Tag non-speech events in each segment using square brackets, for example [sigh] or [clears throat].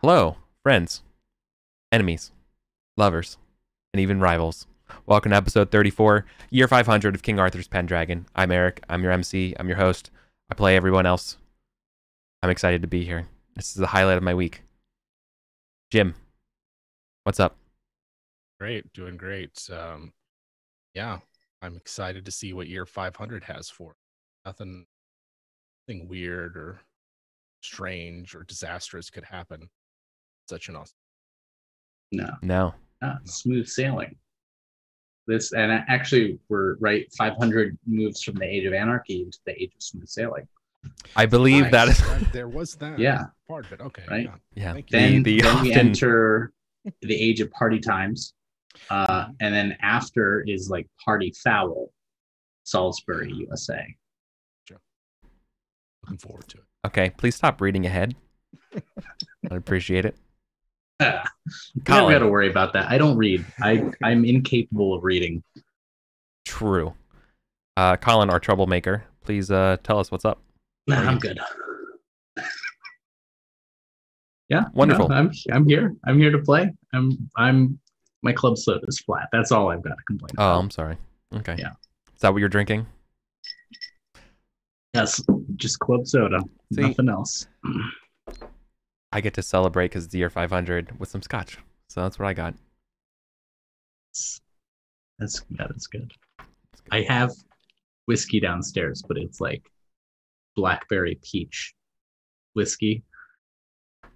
Hello, friends, enemies, lovers, and even rivals. Welcome to episode 34, year 500 of King Arthur's Pendragon. I'm Eric. I'm your MC. I'm your host. I play everyone else. I'm excited to be here. This is the highlight of my week. Jim, what's up? Great, doing great. Um, yeah, I'm excited to see what year 500 has for. Nothing, nothing weird or strange or disastrous could happen. Such an awesome. No, No. smooth sailing. This and actually, we're right 500 moves from the age of anarchy into the age of smooth sailing. I believe that Nice, is. that- there was that. Yeah. part of it. Okay, Right. yeah. Yeah. Thank you. Then, the then we enter the age of party times, uh, and then after is like party foul, Salisbury, USA. Sure. Looking forward to it. Okay, please stop reading ahead. I'd appreciate it. [laughs] You never Colin. got to worry about that. I don't read. I I'm incapable of reading. True. Uh, Colin, our troublemaker, please uh, tell us what's up. Nah, I'm good. Yeah, no, Wonderful. I'm I'm here. I'm here to play. I'm I'm my club soda is flat. That's all I've got to complain. About. Oh, about. I'm sorry. Okay. Yeah. Is that what you're drinking? yes, just club soda. See- Nothing else. I get to celebrate because it's the year 500 with some scotch. So that's what I got. That's that is good. I have whiskey downstairs, but it's like blackberry peach whiskey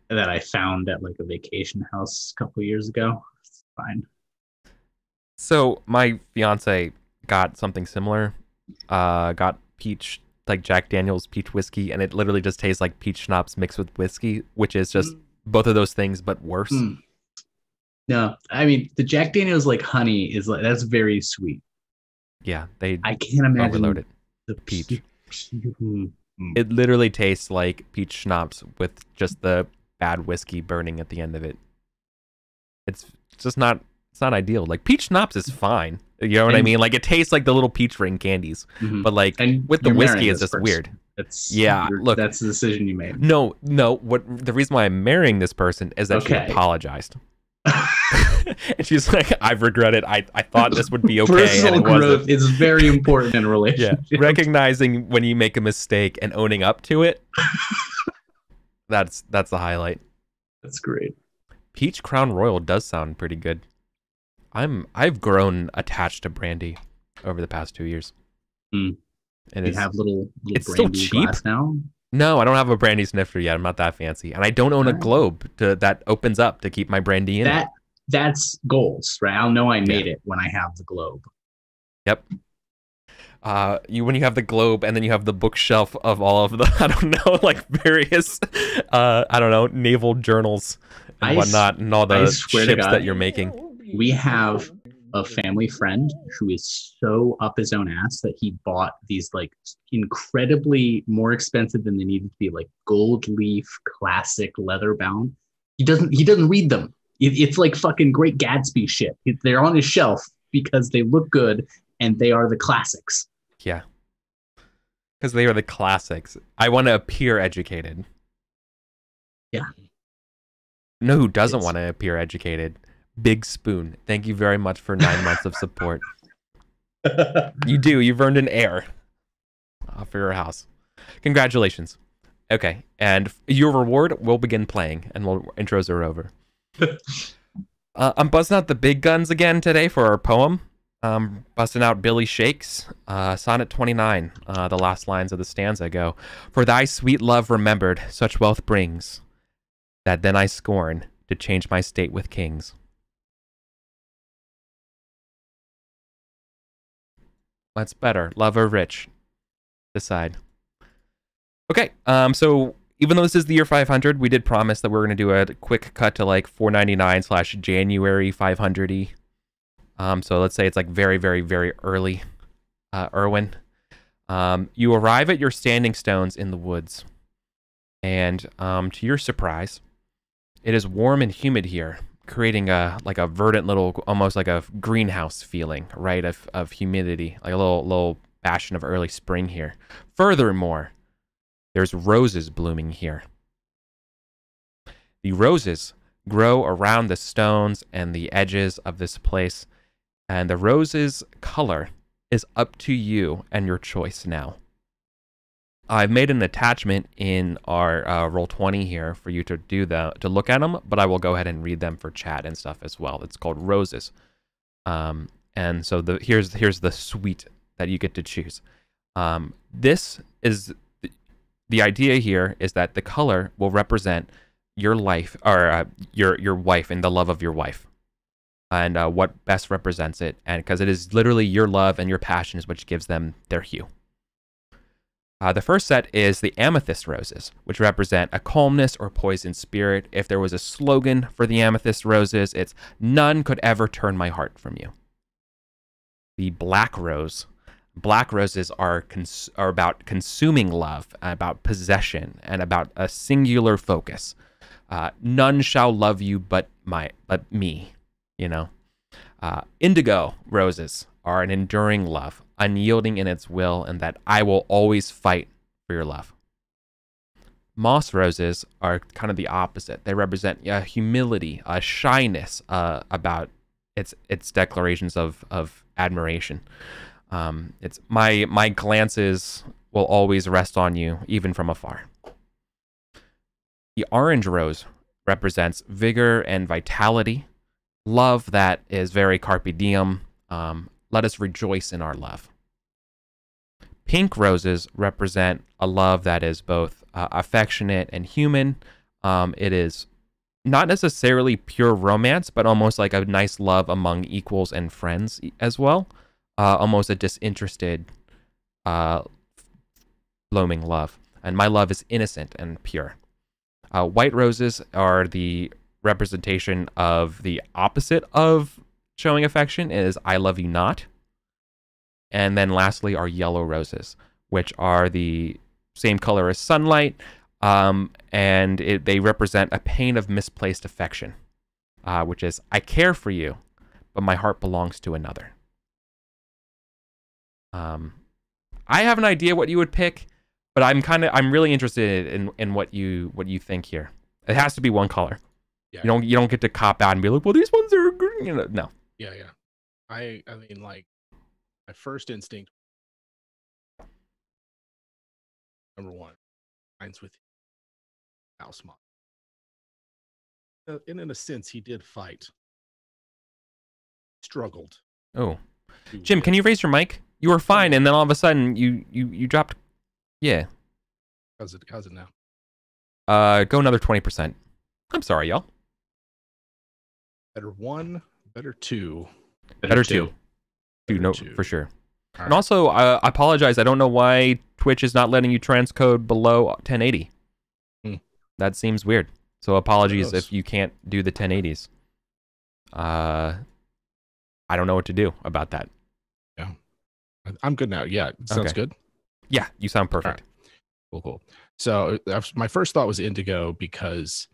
that I found at like a vacation house a couple years ago. It's fine. So my fiance got something similar. Uh, got peach, like Jack Daniels peach whiskey, and it literally just tastes like peach schnapps mixed with whiskey, which is just both of those things, but worse. Mm. No, I mean the Jack Daniels like honey is like that's very sweet. Yeah, they I can't imagine overload it. the Peach. pe- pe- mm, mm. It literally tastes like peach schnapps with just the bad whiskey burning at the end of it. It's just not. It's not ideal. Like peach schnapps is fine. You know what I mean? Like it tastes like the little peach ring candies, Mhm. but like and with the whiskey it's just person. weird. That's Yeah, look- that's the decision you made. No, no. What the reason why I'm marrying this person is that Okay. she apologized. [laughs] and she's like, I've regretted. I, I thought this would be [laughs] okay, Personal and growth is very important in a [laughs] Yeah, relationship. recognizing when you make a mistake and owning up to it. that's that's the highlight. That's great. Peach Crown Royal does sound pretty good. I'm I've grown attached to brandy over the past two years. Hmm. And You have little little it's still cheap. glass now. no, I don't have a brandy snifter yet. I'm not that fancy, and I don't own a globe to, that opens up to keep my brandy in. it. That that's goals, right? I'll know I made it when I have the globe. Yep. Uh, you when you have the globe and then you have the bookshelf of all of the [laughs] I don't know like various uh I don't know naval journals and I whatnot and all the ships God. that you're making. We have a family friend who is so up his own ass that he bought these like incredibly more expensive than they needed to be, like gold leaf classic leather bound. He doesn't he doesn't read them. It, it's like fucking Great Gatsby shit. They're on his shelf because they look good and they are the classics. Yeah. Because they are the classics. I want to appear educated. Yeah. No, who doesn't want to appear educated? Big Spoon. Thank you very much for nine months of support. [laughs] You do. You've earned an heir uh, for your house. Congratulations. Okay, and your reward will begin playing, and we'll, intros are over. [laughs] uh, I'm busting out the big guns again today for our poem. Um, busting out Billy Shakes, uh, Sonnet 29. Uh, the last lines of the stanza go: "For thy sweet love remembered, such wealth brings, that then I scorn to change my state with kings." What's better, love or rich? Decide. Okay, um, so even though this is the year 500, we did promise that we are going to do a quick cut to like 499 slash January 500 Um, so let's say it's like very, very, very early. Uh, Irwin, um, you arrive at your standing stones in the woods, and um, to your surprise, it is warm and humid here, creating a like a verdant little, almost like a greenhouse feeling, right? Of of humidity, like a little little bastion of early spring here. Furthermore, there's roses blooming here. The roses grow around the stones and the edges of this place, and the rose's color is up to you and your choice now. I've made an attachment in our uh, roll 20 here for you to do the to look at them, but I will go ahead and read them for chat and stuff as well. It's called roses, um, and so the here's here's the suite that you get to choose. Um, this is the, the idea here is that the color will represent your life or uh, your your wife and the love of your wife, and uh, what best represents it, and because it is literally your love and your passion is which gives them their hue. Uh, the first set is the amethyst roses, which represent a calmness or poised spirit. If there was a slogan for the amethyst roses, it's none could ever turn my heart from you. The black rose. Black roses are, are about consuming love, about possession, and about a singular focus. Uh, none shall love you but my but me, you know. Uh, indigo roses are an enduring love, unyielding in its will, and that I will always fight for your love. Moss roses are kind of the opposite. They represent a humility, a shyness uh, about its its declarations of of admiration. Um, it's my my glances will always rest on you, even from afar. The orange rose represents vigor and vitality, love that is very carpe diem. Um, let us rejoice in our love. Pink roses represent a love that is both uh, affectionate and human. Um, it is not necessarily pure romance, but almost like a nice love among equals and friends as well. Uh, almost a disinterested, uh, blooming love. And my love is innocent and pure. Uh, white roses are the representation of the opposite of showing affection is I love you not. And then lastly are yellow roses, which are the same color as sunlight, um, and it, they represent a pain of misplaced affection, uh, which is I care for you, but my heart belongs to another. Um, I have an idea what you would pick, but I'm kind of I'm really interested in in what you what you think here. It has to be one color. Yeah. You don't you don't get to cop out and be like, well, these ones are green. You know, no. Yeah, yeah. I I mean like my first instinct number one, mine's with house. Uh, And in a sense, he did fight. Struggled. Oh, Jim, can you raise your mic? You were fine, and then all of a sudden you you you dropped. Yeah. How's it? How's it now? Uh, go another twenty percent. I'm sorry, y'all. Better one. Better two. Better two. Two, Better no, two. for sure. All And also, uh, I apologize. I don't know why Twitch is not letting you transcode below 1080. Hmm. That seems weird. So apologies if you can't do the 1080s. Uh, I don't know what to do about that. Yeah, I'm good now. Yeah, sounds Okay. good. Yeah, you sound perfect. Cool, cool. So my first thought was Indigo because,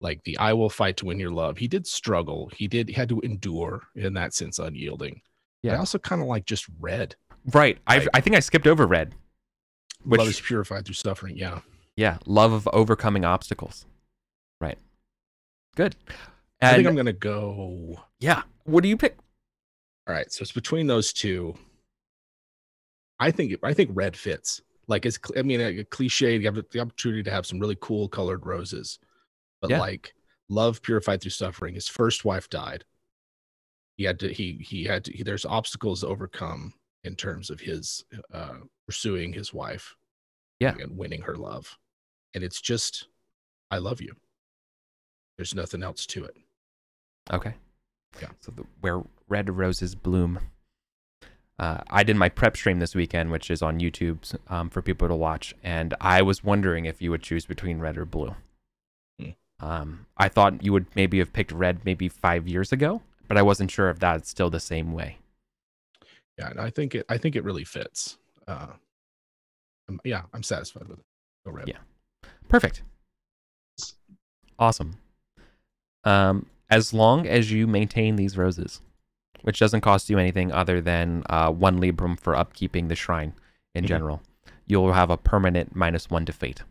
like the "I will fight to win your love," he did struggle. He did he had to endure in that sense, unyielding. Yeah. I also kind of like just red. Right. I Like- I think I skipped over red. Which love is purified through suffering. Yeah. yeah, love of overcoming obstacles. Right. Good. I think I'm gonna go. yeah, what do you pick? All right, so it's between those two. I think I think red fits. Like it's, I mean, a cliche. You have the opportunity to have some really cool colored roses, but Yeah. like love purified through suffering. His first wife died. He had to. He he had to. He, there's obstacles to overcome in terms of his uh, pursuing his wife. Yeah. and winning her love, and it's just, I love you. There's nothing else to it. Okay. Yeah. So the, where red roses bloom. Uh, I did my prep stream this weekend, which is on YouTube um, for people to watch, and I was wondering if you would choose between red or blue. Um, I thought you would maybe have picked red maybe five years ago, but I wasn't sure if that's still the same way. Yeah, I think it. I think it really fits. Uh, um, yeah, I'm satisfied with it. Go red. Yeah. Perfect. Awesome. Um, as long as you maintain these roses, which doesn't cost you anything other than uh, one librum for upkeeping the shrine in Mhm. general, you'll have a permanent minus one to fate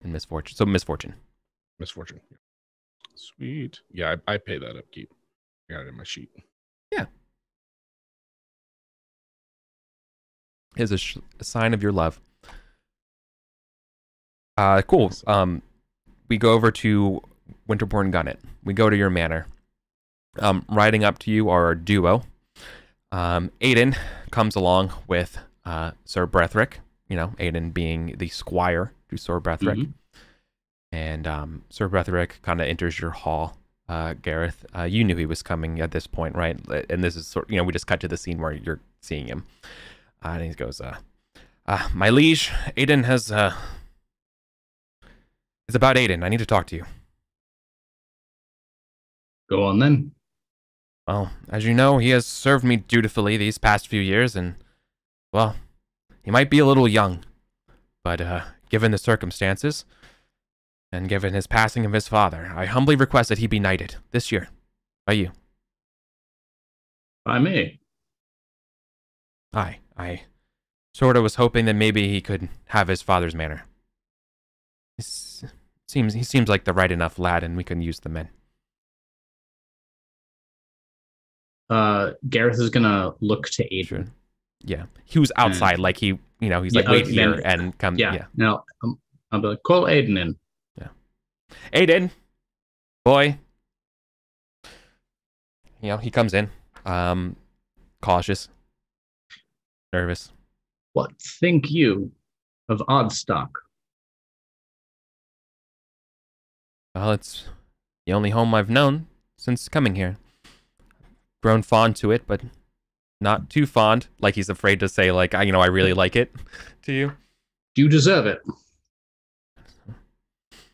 Cool. in misfortune. So misfortune. Misfortune. Sweet. Yeah, I, I pay that upkeep. I got it in my sheet. Yeah. Is a, sh- a sign of your love. Uh, cool. Um, we go over to Winterbourne Gunner. We go to your manor. Um, riding up to you are a duo. Um, Aiden comes along with uh, Sir Brethric. You know, Aiden being the squire to Sir Brethric. Mhm. And um, Sir Brethric kind of enters your hall. Uh, Gareth, uh, you knew he was coming at this point, right? And this is sort, you know, we just cut to the scene where you're seeing him. Uh, and he goes, uh, uh, my liege, Aiden has, uh, it's about Aiden. I need to talk to you. Go on then. Well, as you know, he has served me dutifully these past few years, and, well, he might be a little young, but, uh, given the circumstances, and given his passing of his father, I humbly request that he be knighted this year by you. By me. I, I sort of was hoping that maybe he could have his father's manner. He seems he seems like the right enough lad, and we can use the men. Uh, Gareth is gonna look to Aiden. Yeah, he was outside, like he, you know, he's like wait here and come. Yeah. Yeah, Now um, I'll be like, call Aiden in. Yeah, Aiden, boy. You know, he comes in, um, cautious, nervous. What think you of Odstock? Well, it's the only home I've known since coming here. Grown fond to it, but not too fond. Like he's afraid to say, like, I, you know, I really like it [laughs] to you. Do you deserve it?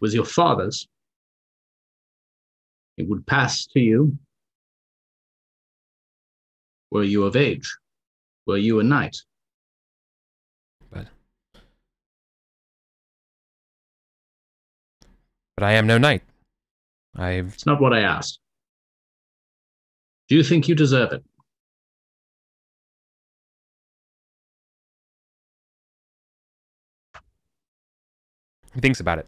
Was your father's? It would pass to you. Were you of age? Were you a knight? But, but I am no knight. I've It's not what I asked. Do you think you deserve it? He thinks about it.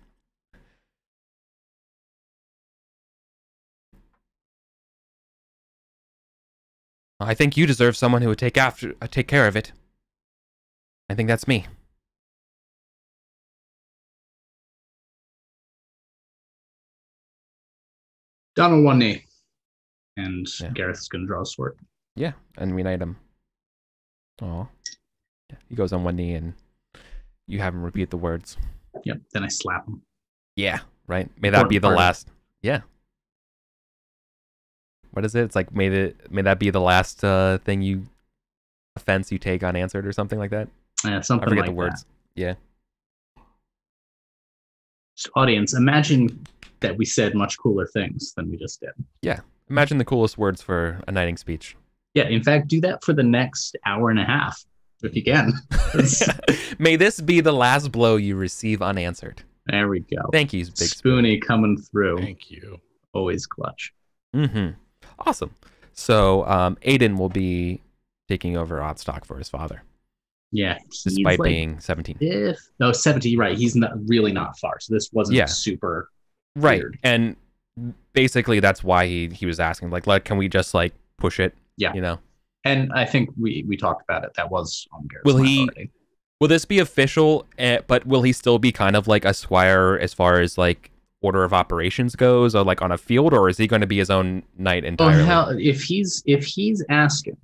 I think you deserve someone who would take after, uh, take care of it. I think that's me. Down on one knee. And Yeah. Gareth's gonna draw a sword. Yeah, and we knight him. Oh, yeah. He goes on one knee, and you have him repeat the words. Yep. Then I slap him. Yeah, right. May that be the part last. Yeah. What is it? It's like may the may that be the last uh, thing you offense you take unanswered or something like that. Yeah, I something forget like the words. Yeah. So audience, imagine that we said much cooler things than we just did. Yeah. Imagine the coolest words for a knighting speech. Yeah, in fact, do that for the next hour and a half if you can. [laughs] May this be the last blow you receive unanswered. there we go. Thank you, Big Spoon. Spoony coming through. Thank you. Always clutch. Mm-hmm. Awesome. So um, Aiden will be taking over Odstock for his father, Yeah. despite like- being 17. if no 70 right he's not really not far so this wasn't Yeah. super Right. weird. And basically that's why he, he was asking, like, like, can we just like push it? Yeah. You know? And i think we we talked about it that was on Garrett's Will he- already. Will this be official? Uh, but will he still be kind of like a squire as far as like order of operations goes, or like on a field, or is he going to be his own knight well entirely? hell, if he's if he's asking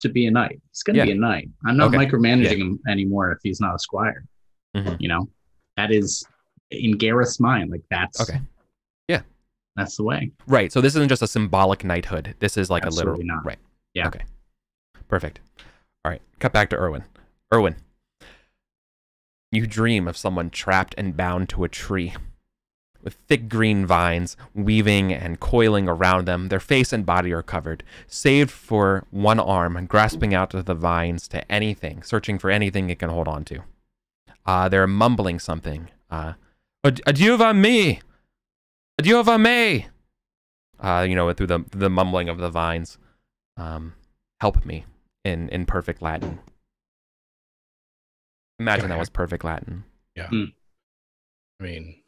to be a knight he's gonna Yeah. be a knight i'm not Okay. micromanaging him anymore if he's not a squire Mhm. you know that is in gareth's mind like that's Okay. Yeah. that's the way Right. So this isn't just a symbolic knighthood. This is like a literal. not. Right. Yeah. Okay. Perfect. All right. Cut back to Erwin. Erwin. You dream of someone trapped and bound to a tree. With thick green vines weaving and coiling around them, their face and body are covered, saved for one arm, grasping out of the vines to anything, searching for anything it can hold on to. Uh, they're mumbling something. Uh, "Ad- adieu va me! Adieu va me! uh, you know, through the the mumbling of the vines. Um, help me in in perfect Latin. Imagine that was perfect Latin. Yeah. Hmm. I mean,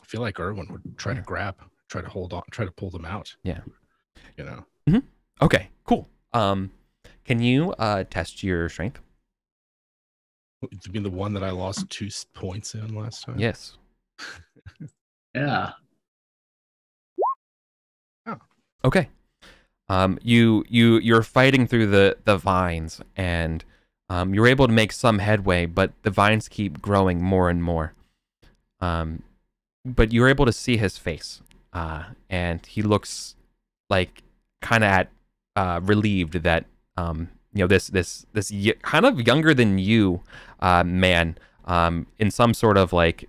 I feel like Erwin would try to grab, try to hold on, try to pull them out. Yeah. You know. Okay, cool. Um, can you uh test your strength? To be the one that I lost two points in last time. Yes. [laughs] Yeah. Oh. Okay. Um, you you you're fighting through the the vines, and um, you're able to make some headway, but the vines keep growing more and more. Um, but you're able to see his face, uh, and he looks like kind of at uh, relieved that um, you know this this this kind of younger than you uh, man um, in some sort of like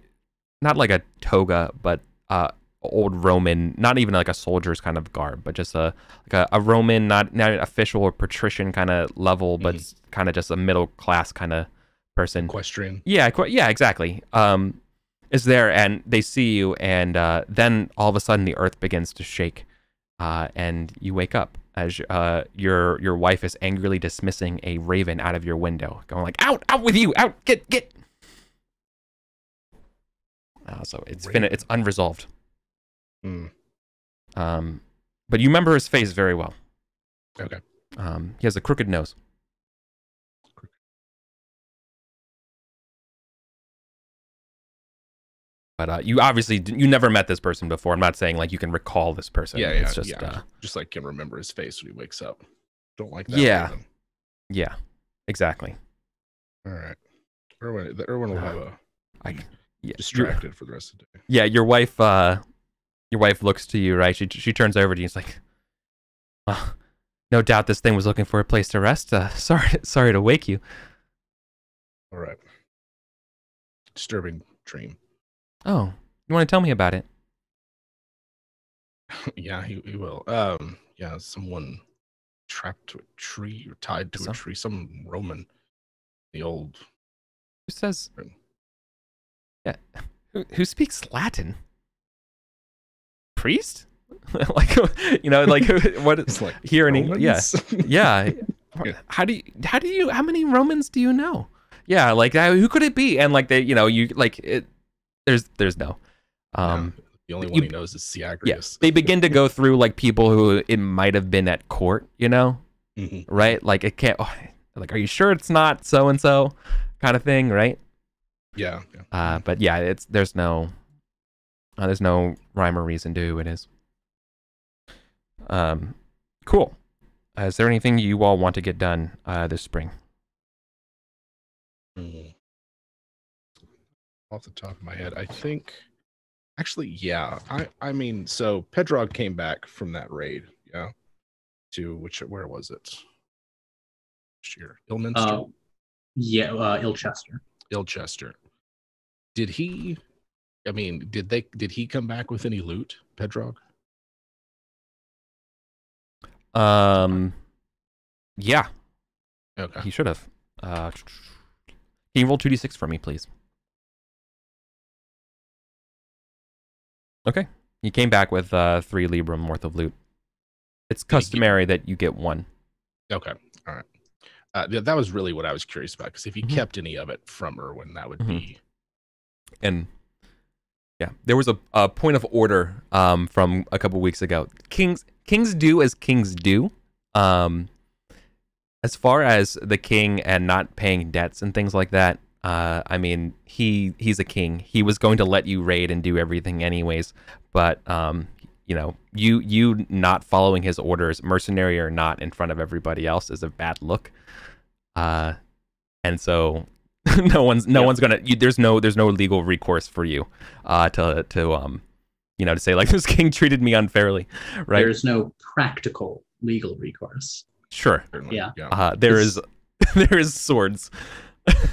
not like a toga, but uh, old Roman, not even like a soldier's kind of garb, but just a like a, a Roman, not not an official or patrician kind of level, but Mhm. kind of just a middle class kind of person. Equestrian. Yeah, qu- yeah, exactly. Um, is there, and they see you, and uh, then all of a sudden the earth begins to shake, uh, and you wake up as uh, your your wife is angrily dismissing a raven out of your window, going like, "Out, out with you, out, get, get." Uh, so it's fin- Raven. it's unresolved. Hmm. Um, but you remember his face very well. Okay. Um, he has a crooked nose. But uh, you obviously you never met this person before. I'm not saying like you can recall this person. Yeah, yeah, It's just yeah. uh, Just like can remember his face when he wakes up. Don't like that. Yeah. Raven. yeah, exactly. All right. Erwin, the Erwin will have a Uh, yeah, distracted for the rest of the day. yeah, your wife uh, your wife looks to you, right? She she turns over to you. and is like, well, no doubt this thing was looking for a place to rest. Uh, [laughs] sorry, sorry to wake you. All right. Disturbing dream. Oh, you want to tell me about it? [laughs] yeah, he, he will. Um, yeah, someone trapped to a tree or tied to Some- a tree. Some Roman, the old. Who says? Yeah. Who, who speaks Latin? Priest? [laughs] like you know, like [laughs] what? It's like Here in England, [laughs] yeah, yeah. Yeah. How do you? How do you? How many Romans do you know? Yeah, like uh, who could it be? And like they, you know, you like it. There's there's no. Um, Yeah, the only you- one he knows is yeah, Syagrius. they begin to go through like people who it might have been at court. You know, Mhm. right? Like it can't. Like, are you sure it's not so and so, kind of thing, right? Yeah, yeah. Uh, but yeah, it's there's no uh, there's no rhyme or reason to who it is. Um, cool. Uh, is there anything you all want to get done uh, this spring? Mm. Off the top of my head, I think actually, yeah. I I mean, so Pedrog came back from that raid, yeah. To which where was it? Which year? Ilminster, Uh, yeah, uh, Ilchester. Ilchester. Did he I mean, did they did he come back with any loot, Pedrog? Um, yeah, Okay. he should have. Uh, can you roll two d six for me, please? Okay, he came back with uh, three librum worth of loot. It's Did he gi- customary that you get one. Okay. All right. Uh, th- that was really what I was curious about because if he Mhm. kept any of it from Irwin, that would Mhm. be and yeah, there was a, a point of order um, from a couple weeks ago. Kings kings do as kings do. Um, as far as the king and not paying debts and things like that, uh, I mean, he he's a king. He was going to let you raid and do everything anyways, but um, you know, you you not following his orders, mercenary or not, in front of everybody else is a bad look. Uh, and so [laughs] no one's no Yep. one's gonna you, there's no there's no legal recourse for you uh to to um you know to say like [laughs] this king treated me unfairly right There's no practical legal recourse. sure certainly. Yeah. Yeah. uh there It's- is [laughs] there is swords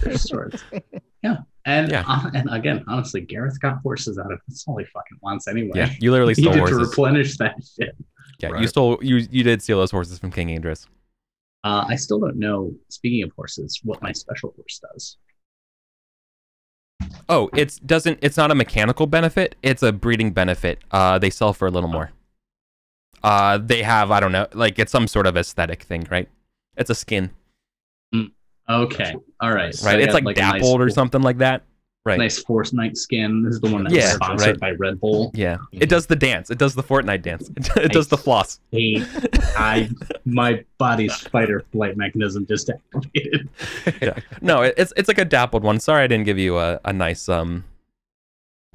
There's swords. Yeah. And Yeah. uh, and again, honestly, Gareth got horses out of this all he fucking wants anyway. yeah you literally he stole needed to replenish that shit. yeah you stole you you did steal those horses from king Idres Uh, I still don't know. Speaking of horses, what my special horse does. Oh it's doesn't it's not a mechanical benefit it's a breeding benefit. Uh they sell for a little more. Uh they have i don't know like it's some sort of aesthetic thing right? It's a skin. Okay. All right. So right I it's got like, a nice dappled or something like that Right. Nice Fortnite skin. This is the one that's Yeah, sponsored right. by Red Bull. Yeah. It does the dance. It does the Fortnite dance. [laughs] It, it does the floss. Hey, [laughs] I my body's fight or flight mechanism just activated. yeah. No, it- it's it's like a dappled one. Sorry, I didn't give you a, a nice um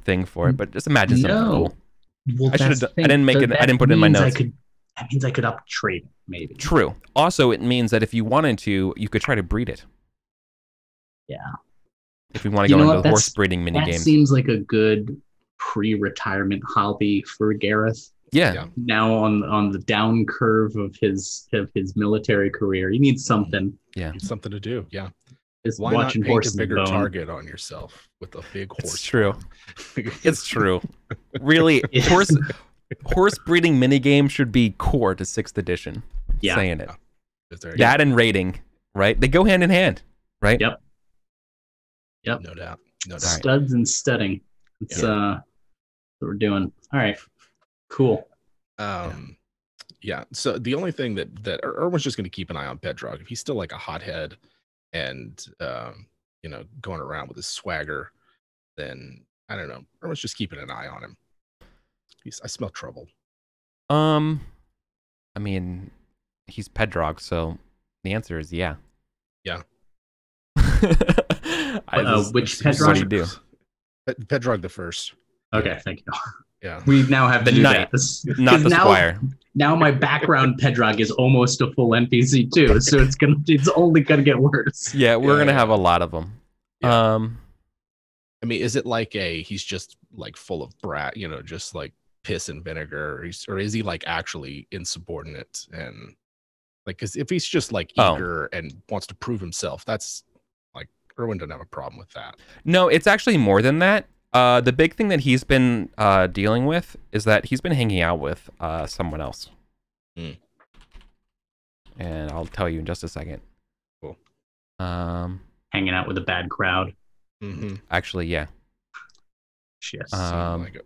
thing for it, but just imagine something No. cool. Well, I the done- I didn't make So it- I didn't put it in my notes. I could, that means I could up trade it, maybe. True. Also, it means that if you wanted to, you could try to breed it. Yeah. If we want to You go know into the horse breeding mini That game. seems like a good pre-retirement hobby for Gareth. yeah. Yeah. Now on on the down curve of his of his military career, he needs something. It's something to do. Yeah. Is Why watching not paint horses a bigger bone. target on yourself with a big horse? It's true. It's [laughs] true. Really, [laughs] horse horse breeding mini game should be core to sixth edition. Yeah. Saying it. Is there- yeah, That and rating, right? They go hand in hand, right? Yep. Yep. no doubt. No doubt. Studs and studding. It's Yeah. uh what we're doing. All right. Cool. Um, yeah. So the only thing that that Er- Erwin's just going to keep an eye on Pedrog. If he's still like a hothead, and um, you know, going around with his swagger, then I don't know. Erwin's just keeping an eye on him. He's, I smell trouble. Um, I mean, he's Pedrog, so the answer is yeah. Yeah. [laughs] I Uh, just- which what do you Pedrog? do? Pedrog the first. Okay, thank you. Yeah. We now have The to do knight, that. This- [laughs] Not 'cause the now, squire. Now my background Pedrog is almost a full NPC too, so it's gonna it's only gonna get worse. [laughs] Yeah, we're Yeah, gonna yeah. have a lot of them. Yeah. Um, I mean, is it like a he's just like full of brat, you know, just like piss and vinegar, or, he's, or is he like actually insubordinate and like, because if he's just like Oh. eager and wants to prove himself, that's like Erwin doesn't have a problem with that. no, it's actually more than that. Uh, the big thing that he's been uh, dealing with is that he's been hanging out with uh, someone else. Hmm. And I'll tell you in just a second. Cool. Um, Hanging out with a bad crowd. Mm-hmm. actually, yeah. Shit. Um, like.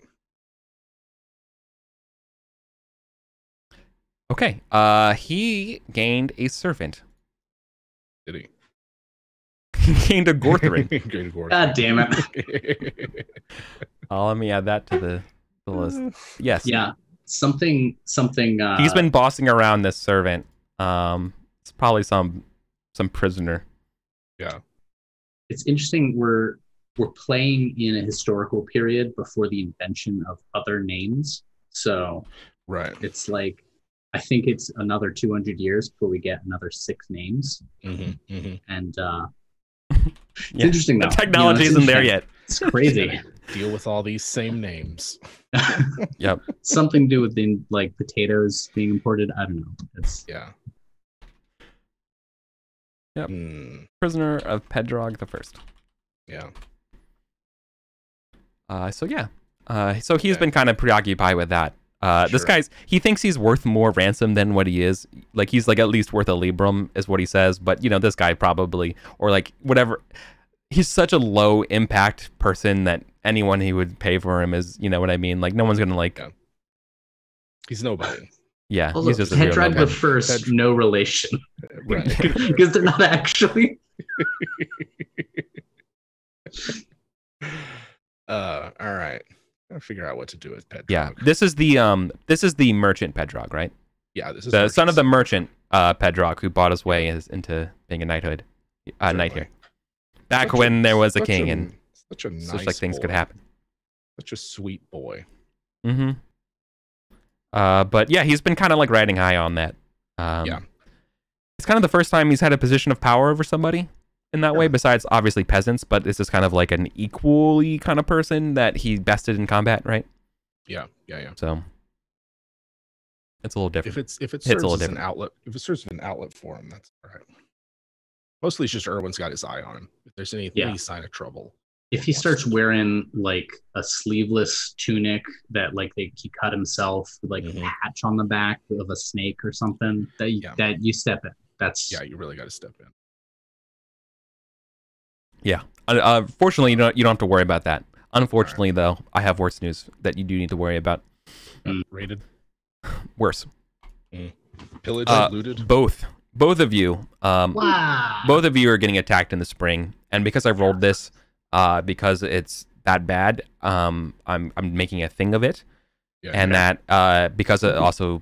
Okay. Uh, he gained a servant. Did he? He [laughs] gained a Gorthrin. [laughs] Great Gordon. God damn it. [laughs] oh, let me add that to the, the list. Yes. yeah. Something something uh He's been bossing around this servant. Um, it's probably some some prisoner. yeah. it's interesting we're we're playing in a historical period before the invention of other names. So Right. it's like I think it's another 200 years before we get another six names. Mm-hmm. Mm-hmm. And uh, it's Yeah. interesting though. The technology You know, isn't there yet. It's crazy. Deal with all these same names. [laughs] Yep. Something to do with the, like potatoes being imported. I don't know. It's Yeah. Yep. Hmm, Prisoner of Pedrog the First. yeah. Uh, so yeah. Uh, so he's Okay. been kind of preoccupied with that. Uh, this guy's he thinks he's worth more ransom than what he is. Like he's like at least worth a librum is what he says. But you know this guy probably or like whatever. He's such a low impact person that anyone he would pay for him is you know what I mean. Like no one's gonna like Yeah. He's nobody. yeah. also, he's just a real Pedrog the first, Pedro- no relation [laughs] Right. [laughs] because they're not actually. [laughs] uh, all right. Gotta figure out what to do with Pedro. Yeah, this is the um this is the merchant Pedrog, right? Yeah. This is The son of the merchant uh Pedrog who bought his way is, into being a knighthood, uh, knight here. Back Such a- when there was a king and such a nice such like things could happen. Such a sweet boy. Mm-hmm. Uh, but yeah, he's been kind of like riding high on that. Um, Yeah. It's kind of the first time he's had a position of power over somebody in that way, besides obviously peasants. But this is kind of like an equally kind of person that he bested in combat, right? Yeah. Yeah. Yeah. So it's a little different. If it's if it Hits a serves little as an outlet, if it serves as an outlet for him, that's all right. Mostly, it's just Erwin's got his eye on him. If there's any, Yeah. any sign of trouble, if he starts wearing like a sleeveless tunic that like they, he cut himself with like Mhm. a patch on the back of a snake or something that you, Yeah. that you step in that's yeah, you really got to step in. Uh, uh, fortunately, you don't you don't have to worry about that. Unfortunately, though, I have worse news that you do need to worry about. [sighs] Mm. Raided, Worse, pillaged, Uh, looted. both both of you, um, wow both of you are getting attacked in the spring, and because I rolled this, uh, because it's that bad. Um, I'm I'm making a thing of it, Yeah, and yeah. that uh, because it also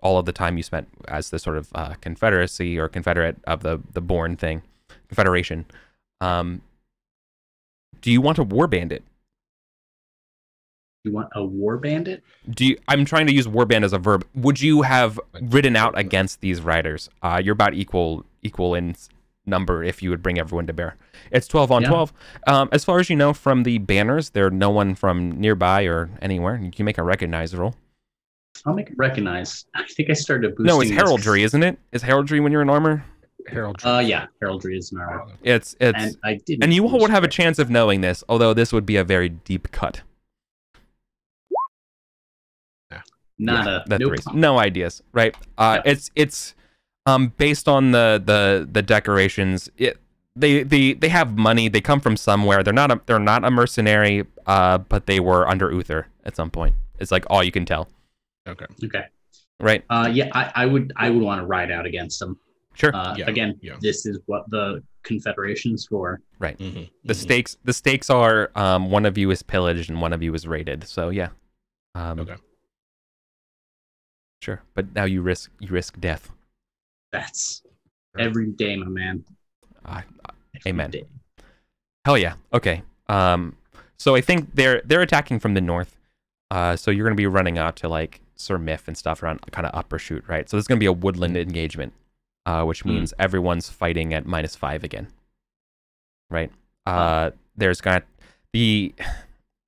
all of the time you spent as the sort of uh, Confederacy or Confederate of the the born thing, Confederation. Um, do you want a war bandit? You want a war bandit? Do you, I'm trying to use war band as a verb. Would you have ridden out against these riders? Uh, you're about equal equal in number if you would bring everyone to bear. It's 12 on Yeah. 12. Um, as far as you know from the banners, there no one from nearby or anywhere. You can make a recognize roll. I'll make it recognize. I think I started boosting. No, it's this- heraldry, isn't it? Is heraldry when you're in armor? Herald. Uh, yeah, heraldry is an armor. It's it's And and, I didn't. you all would have a chance of knowing this, although this would be a very deep cut. Not Yeah, a that's no the reason. problem. no ideas, right? Uh, Yeah. It's it's um based on the the the decorations. It they they they have money. They come from somewhere. They're not a they're not a mercenary. Uh, but they were under Uther at some point. It's like all you can tell, Okay. Okay. right? Uh, yeah, I, I would I would want to ride out against them. Sure. Uh, Yeah, Again, yeah. this is what the Confederation's for. Mhm, the mhm. stakes the stakes are um one of you is pillaged and one of you is raided. So yeah. Um, Okay. Sure, but now you risk you risk death. That's Right. every day, my man. Uh, Amen. day. Hell yeah. Okay. Um, so I think they're they're attacking from the north. Uh, so you're gonna be running out to like Sir Miff and stuff around kind of upper shoot, right? So this is gonna be a woodland engagement, uh, which Mm. means everyone's fighting at minus five again, right? Uh, there's gonna be,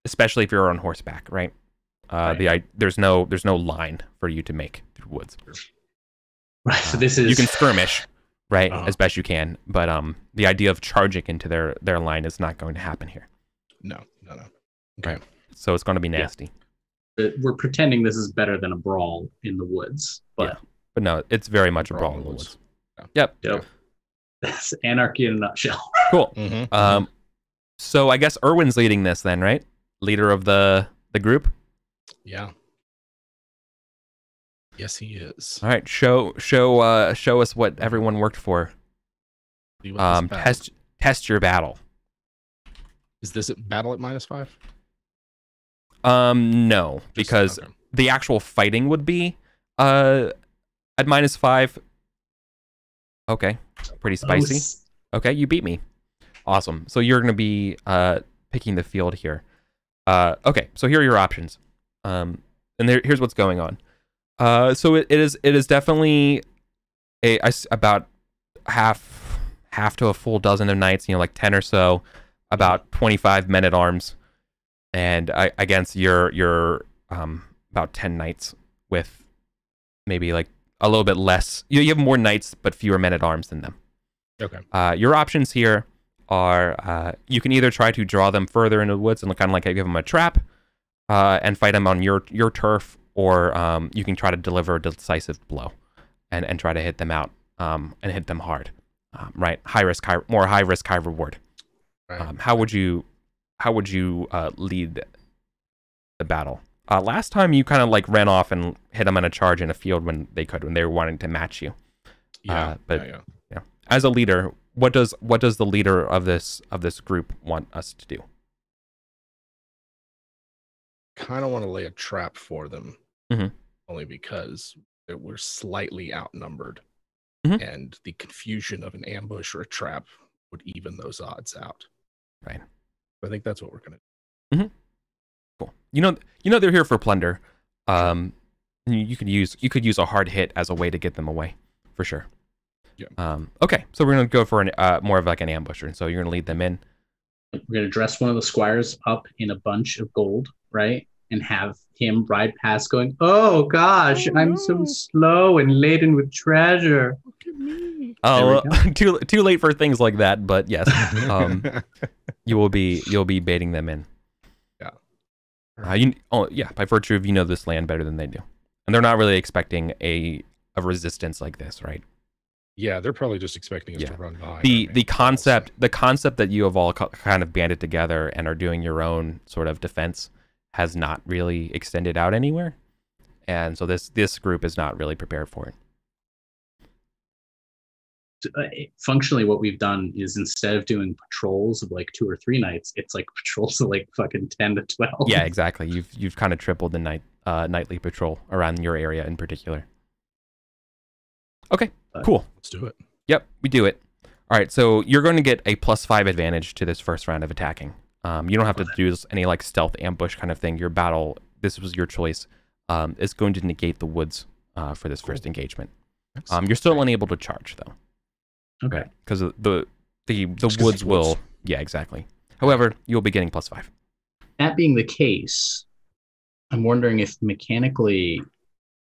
especially if you're on horseback, right? Uh, the I, there's no there's no line for you to make through woods. [laughs] Right. So this is you can skirmish, right, Uh-huh. as best you can, but um, the idea of charging into their their line is not going to happen here. No, no, no. Okay. So it's going to be nasty. uh, we're pretending this is better than a brawl in the woods, but But no, it's very much a Brawl the in the woods. Woods. Yeah. Yep. Yep. [laughs] that's anarchy in a nutshell. Cool. Mhm, Um, so I guess Erwin's leading this then, right? Leader of the the group. Yeah. Yes, he is. All right. Show show uh show us what everyone worked for. See what this Um, test test your battle. Is this at battle at minus five? Um, no, Just- because okay. the actual fighting would be uh at minus five. Okay, pretty spicy. Okay, you beat me. Awesome. So you're going to be uh, picking the field here. Uh, okay, so here are your options. Um, and there, here's what's going on. Uh, so it, it is it is definitely a, I s- about half half to a full dozen of knights. You know, like ten or so. About twenty five men at arms, and I, against your your um about ten knights with maybe like a little bit less. You, you have more knights but fewer men at arms than them. Okay. Uh, your options here are uh, you can either try to draw them further into the woods and kind of like give them a trap uh, and fight them on your your turf, or um, you can try to deliver a decisive blow and, and try to hit them out um, and hit them hard. Um, right, high risk, high more high risk, high reward. Right. Um, how would you how would you uh, lead the battle? Uh, last time you kind of like ran off and hit them on a charge in a field when they could when they were wanting to match you yeah, uh, but- yeah, yeah. as a leader, what does what does the leader of this of this group want us to do? kind of want to lay a trap for them Mhm. only because it- we're slightly outnumbered Mhm. and the confusion of an ambush or a trap would even those odds out Right. i think that's what we're gonna Cool. You know you know they're here for plunder. Um, you, you could use you could use a hard hit as a way to get them away, for sure. Yeah. Um. Okay. So we're gonna go for an uh more of like an ambusher. And so you're gonna lead them in. We're gonna dress one of the squires up in a bunch of gold, right? And have him ride past, going, "Oh gosh, Oh, I'm so slow and laden with treasure." look at me Oh, we [laughs] too too late for things like that. But yes, [laughs] um, you will be you'll be baiting them in. Yeah. Uh, you oh yeah by virtue of you know this land better than they do, and they're not really expecting a a resistance like this, right? yeah they're probably just expecting us Yeah. to run behind the the concept the concept that you have all co- kind of banded together and are doing your own sort of defense has not really extended out anywhere and so this this group is not really prepared for it uh, functionally what we've done is instead of doing patrols of like two or three nights, it's like [laughs] patrols of like fucking ten to twelve. Yeah, [laughs] exactly. You've you've kind of tripled the night uh, nightly patrol around your area in particular. Okay, Uh, cool. Let's do it. Yep, we do it. All right, so you're going to get a plus five advantage to this first round of attacking. Um, you don't have to do any like stealth ambush kind of thing. Your battle, this was your choice. Um, is going to negate the woods uh, for this first engagement. Um, you're still unable to charge though, Okay. because the the the Just 'cause woods will. woods. Yeah, exactly. However, you'll be getting plus five. That being the case, I'm wondering if mechanically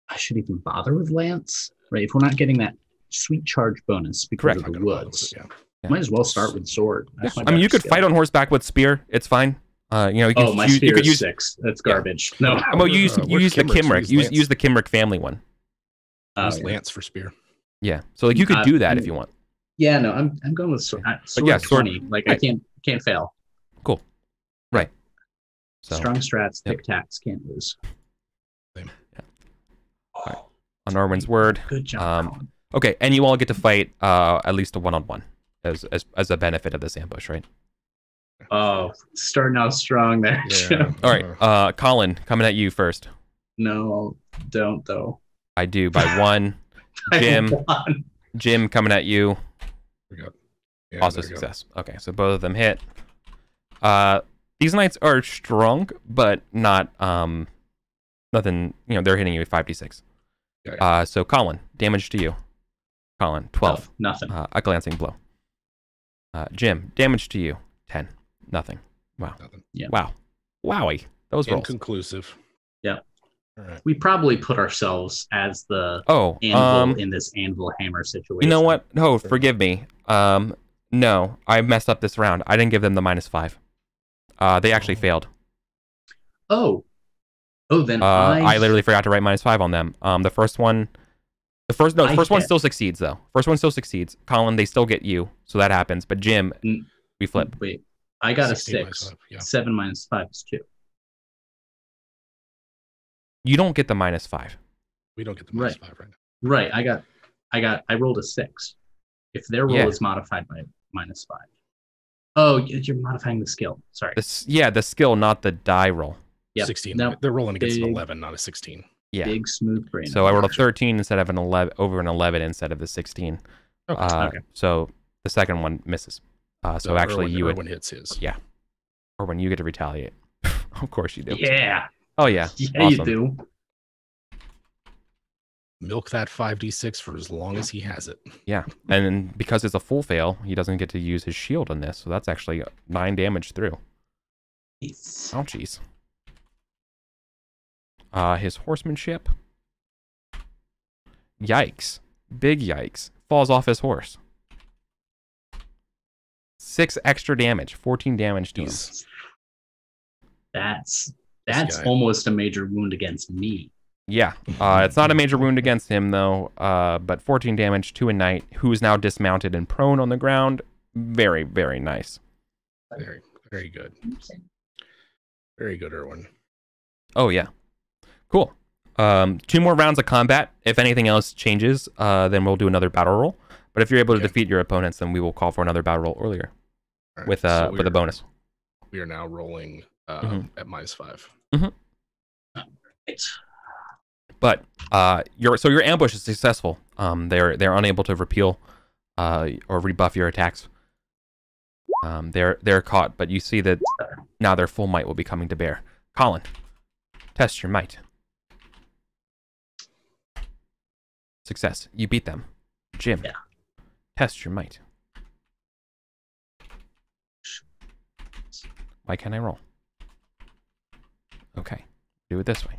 I should even bother with Lance, right? If we're not getting that sweet charge bonus because Correct. of the gonna bother with woods, it, yeah. Yeah. might as well start with sword. Yeah. I mean, you could skill. fight on horseback with spear. It's fine. Uh, you know, you, Oh, could my use, spear you could use. six. That's garbage. No. [laughs] Well, you use Uh, you where's use the Cymric? Cymric. Use Use the Cymric family one. Oh, Use yeah. Lance for spear. Yeah. So like you could Uh, do that if mm. you want. Yeah, no, I'm I'm going with sword. Uh, sword yeah, sword- twenty. Like I can't can't fail. Cool. Right. So Strong strats, Yep. tic tacs, can't lose. Same. Alright. on Norman's word. Good job. Um, Okay, and you all get to fight uh, at least a one-on-one as, as as a benefit of this ambush, right? Oh, starting out strong there. Yeah. [laughs] All right, uh, Colin, coming at you first. no, don't though. I do by [laughs] one. Jim. I. Jim coming at you. We got- yeah, also there you go. success. Okay, so both of them hit. Uh, these knights are strong, but not um, nothing. You know, they're hitting you with five d six. Yeah, yeah. Uh, so Colin, damage to you. Colin, twelve. No, nothing. Uh, a glancing blow. Uh, Jim, damage to you. Ten. Nothing. Wow. Nothing. Wow. Wowie. Those rolls. Inconclusive. Yeah. All right. we probably put ourselves as the Oh, anvil um, in this anvil hammer situation. you know what? No, forgive me. Um, no, I messed up this round. I didn't give them the minus five. Uh, they actually Oh. failed. Oh, oh, then Uh, I, I literally forgot to write minus five on them. Um, the first one, the first no, the I first one hit. still succeeds though. First one still succeeds. Colin, they still get you, so that happens. But Jim, Mm. we flip. Wait, I got a minus six. five, Yeah. Seven minus five is two. You don't get the minus five. We don't get the minus Right. five right now. Right. I got, I got, I rolled a six. If their roll Yeah. is modified by minus five. Oh, you're modifying the skill. Sorry. This, yeah, the skill, not the die roll. Yep. 16. No. They're rolling against an 11, not a 16. Yeah. Big smooth brain. So I rolled a 13 instead of an 11 over an 11 instead of the 16. Okay. Uh, okay. So the second one misses. Uh, so actually, Erwin, you would, Erwin hits his. Yeah. or when you get to retaliate. [laughs] of course you do. Yeah. Oh yeah. Yeah, awesome. you do. Milk that 5d6 for as long as he has it. Yeah, and because it's a full fail, he doesn't get to use his shield on this, so that's actually nine damage through. Nice. Oh jeez. Uh, his horsemanship. Yikes! Big yikes! Falls off his horse. Six extra damage, fourteen damage to him. That's This that's guy. almost a major wound against me. Yeah, uh, it's not a major wound against him though, uh, but 14 damage to a knight who is now dismounted and prone on the ground. Very, very nice. very, very good. Very good, Erwin. Oh yeah, cool. Um, two more rounds of combat. If anything else changes, uh, then we'll do another battle roll. But if you're able to Okay. defeat your opponents, then we will call for another battle roll earlier All right, with so uh with a bonus. We are now rolling uh, Mhm. at minus five. It's But uh, your so your ambush is successful. Um, they're they're unable to repeal uh or rebuff your attacks. Um, they're they're caught, but you see that now their full might will be coming to bear. Colin, test your might. Success. You beat them. Jim. Yeah. Test your might. Why can't I roll? Okay. Do it this way.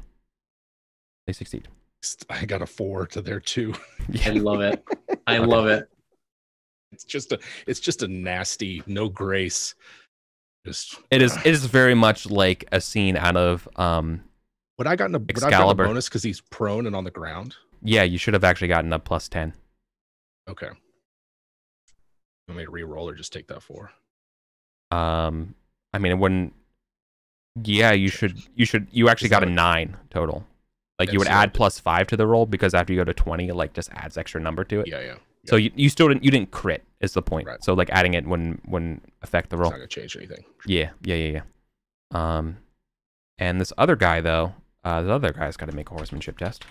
They succeed. I got a four to their two. [laughs] I love it. I Okay. love it. It's just a it's just a nasty, no grace. Just It is it is very much like a scene out of um would I gotten a would I gotten a bonus because he's prone and on the ground? yeah, you should have actually gotten a plus 10. Okay. Want me to re-roll or just take that four? Um I mean it wouldn't Yeah, you should you should you actually got a 9 total. Like you would add plus 5 to the roll because after you go to 20 it like just adds extra number to it. Yeah, yeah. yeah. So you, you still didn't you didn't crit is the point. Right. So like adding it wouldn't wouldn't affect the It's roll. not gonna change anything. Yeah, yeah, yeah, yeah. Um, and this other guy though, uh, the other guy's got to make a horsemanship test.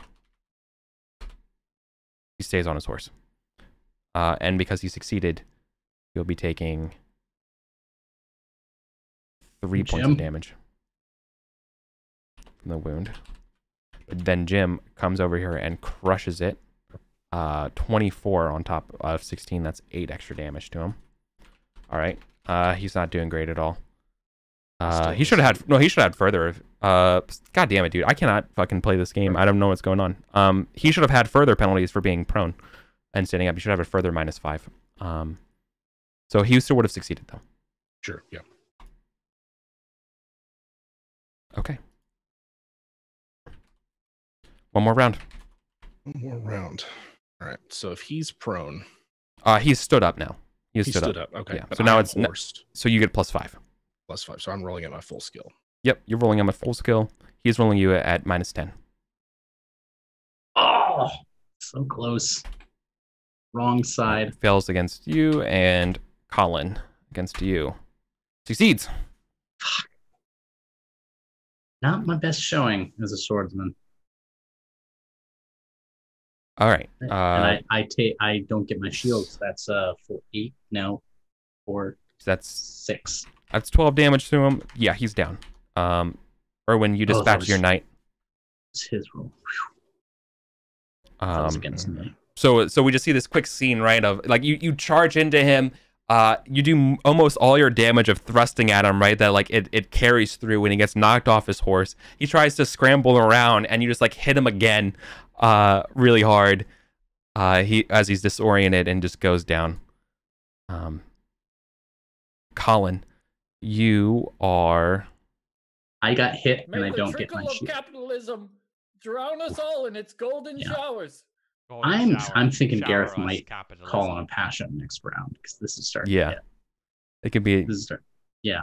He stays on his horse, uh, and because he succeeded, he'll be taking three points of damage from the wound. But then Jim comes over here and crushes it. Uh, 24 on top of 16. That's eight extra damage to him. All right. Uh, he's not doing great at all. Uh, he should have had no. He should have had further. Uh, god damn it, dude! I cannot fucking play this game. I don't know what's going on. Um, he should have had further penalties for being prone and standing up. He should have a further minus five. Um, so he still would have succeeded though. Sure. Yeah. Okay. One more round. One more round. All right. So if he's prone, Uh, he's stood up now. He has he stood, stood up. up. Okay. Yeah, But so now I'm it's n- forced So you get plus five. plus five. So I'm rolling at my full skill. Yep, you're rolling him my full skill. He's rolling you at minus ten. Oh, so close. Wrong side. Fails against you, and Colin against you. Succeeds. Fuck. Not my best showing as a swordsman. All right. and Uh, I, I take I don't get my shields. That's uh for eight. No, for that's six. that's twelve damage to him. Yeah, he's down. Um, Erwin, you Oh, dispatch was- your knight. It's his roll. Um, against me. so so we just see this quick scene right of like you you charge into him uh you do m- almost all your damage of thrusting at him right that like it, it carries through when he gets knocked off his horse he tries to scramble around and you just like hit him again uh really hard uh he as he's disoriented and just goes down um colin you are I got hit May and I don't get trickle my of shield. capitalism drown us all in its golden Yeah. showers. Golden I'm shower- I'm thinking shower Gareth might capitalism. call on a passion next round because this is starting. Yeah. To get, it could be this is start, Yeah.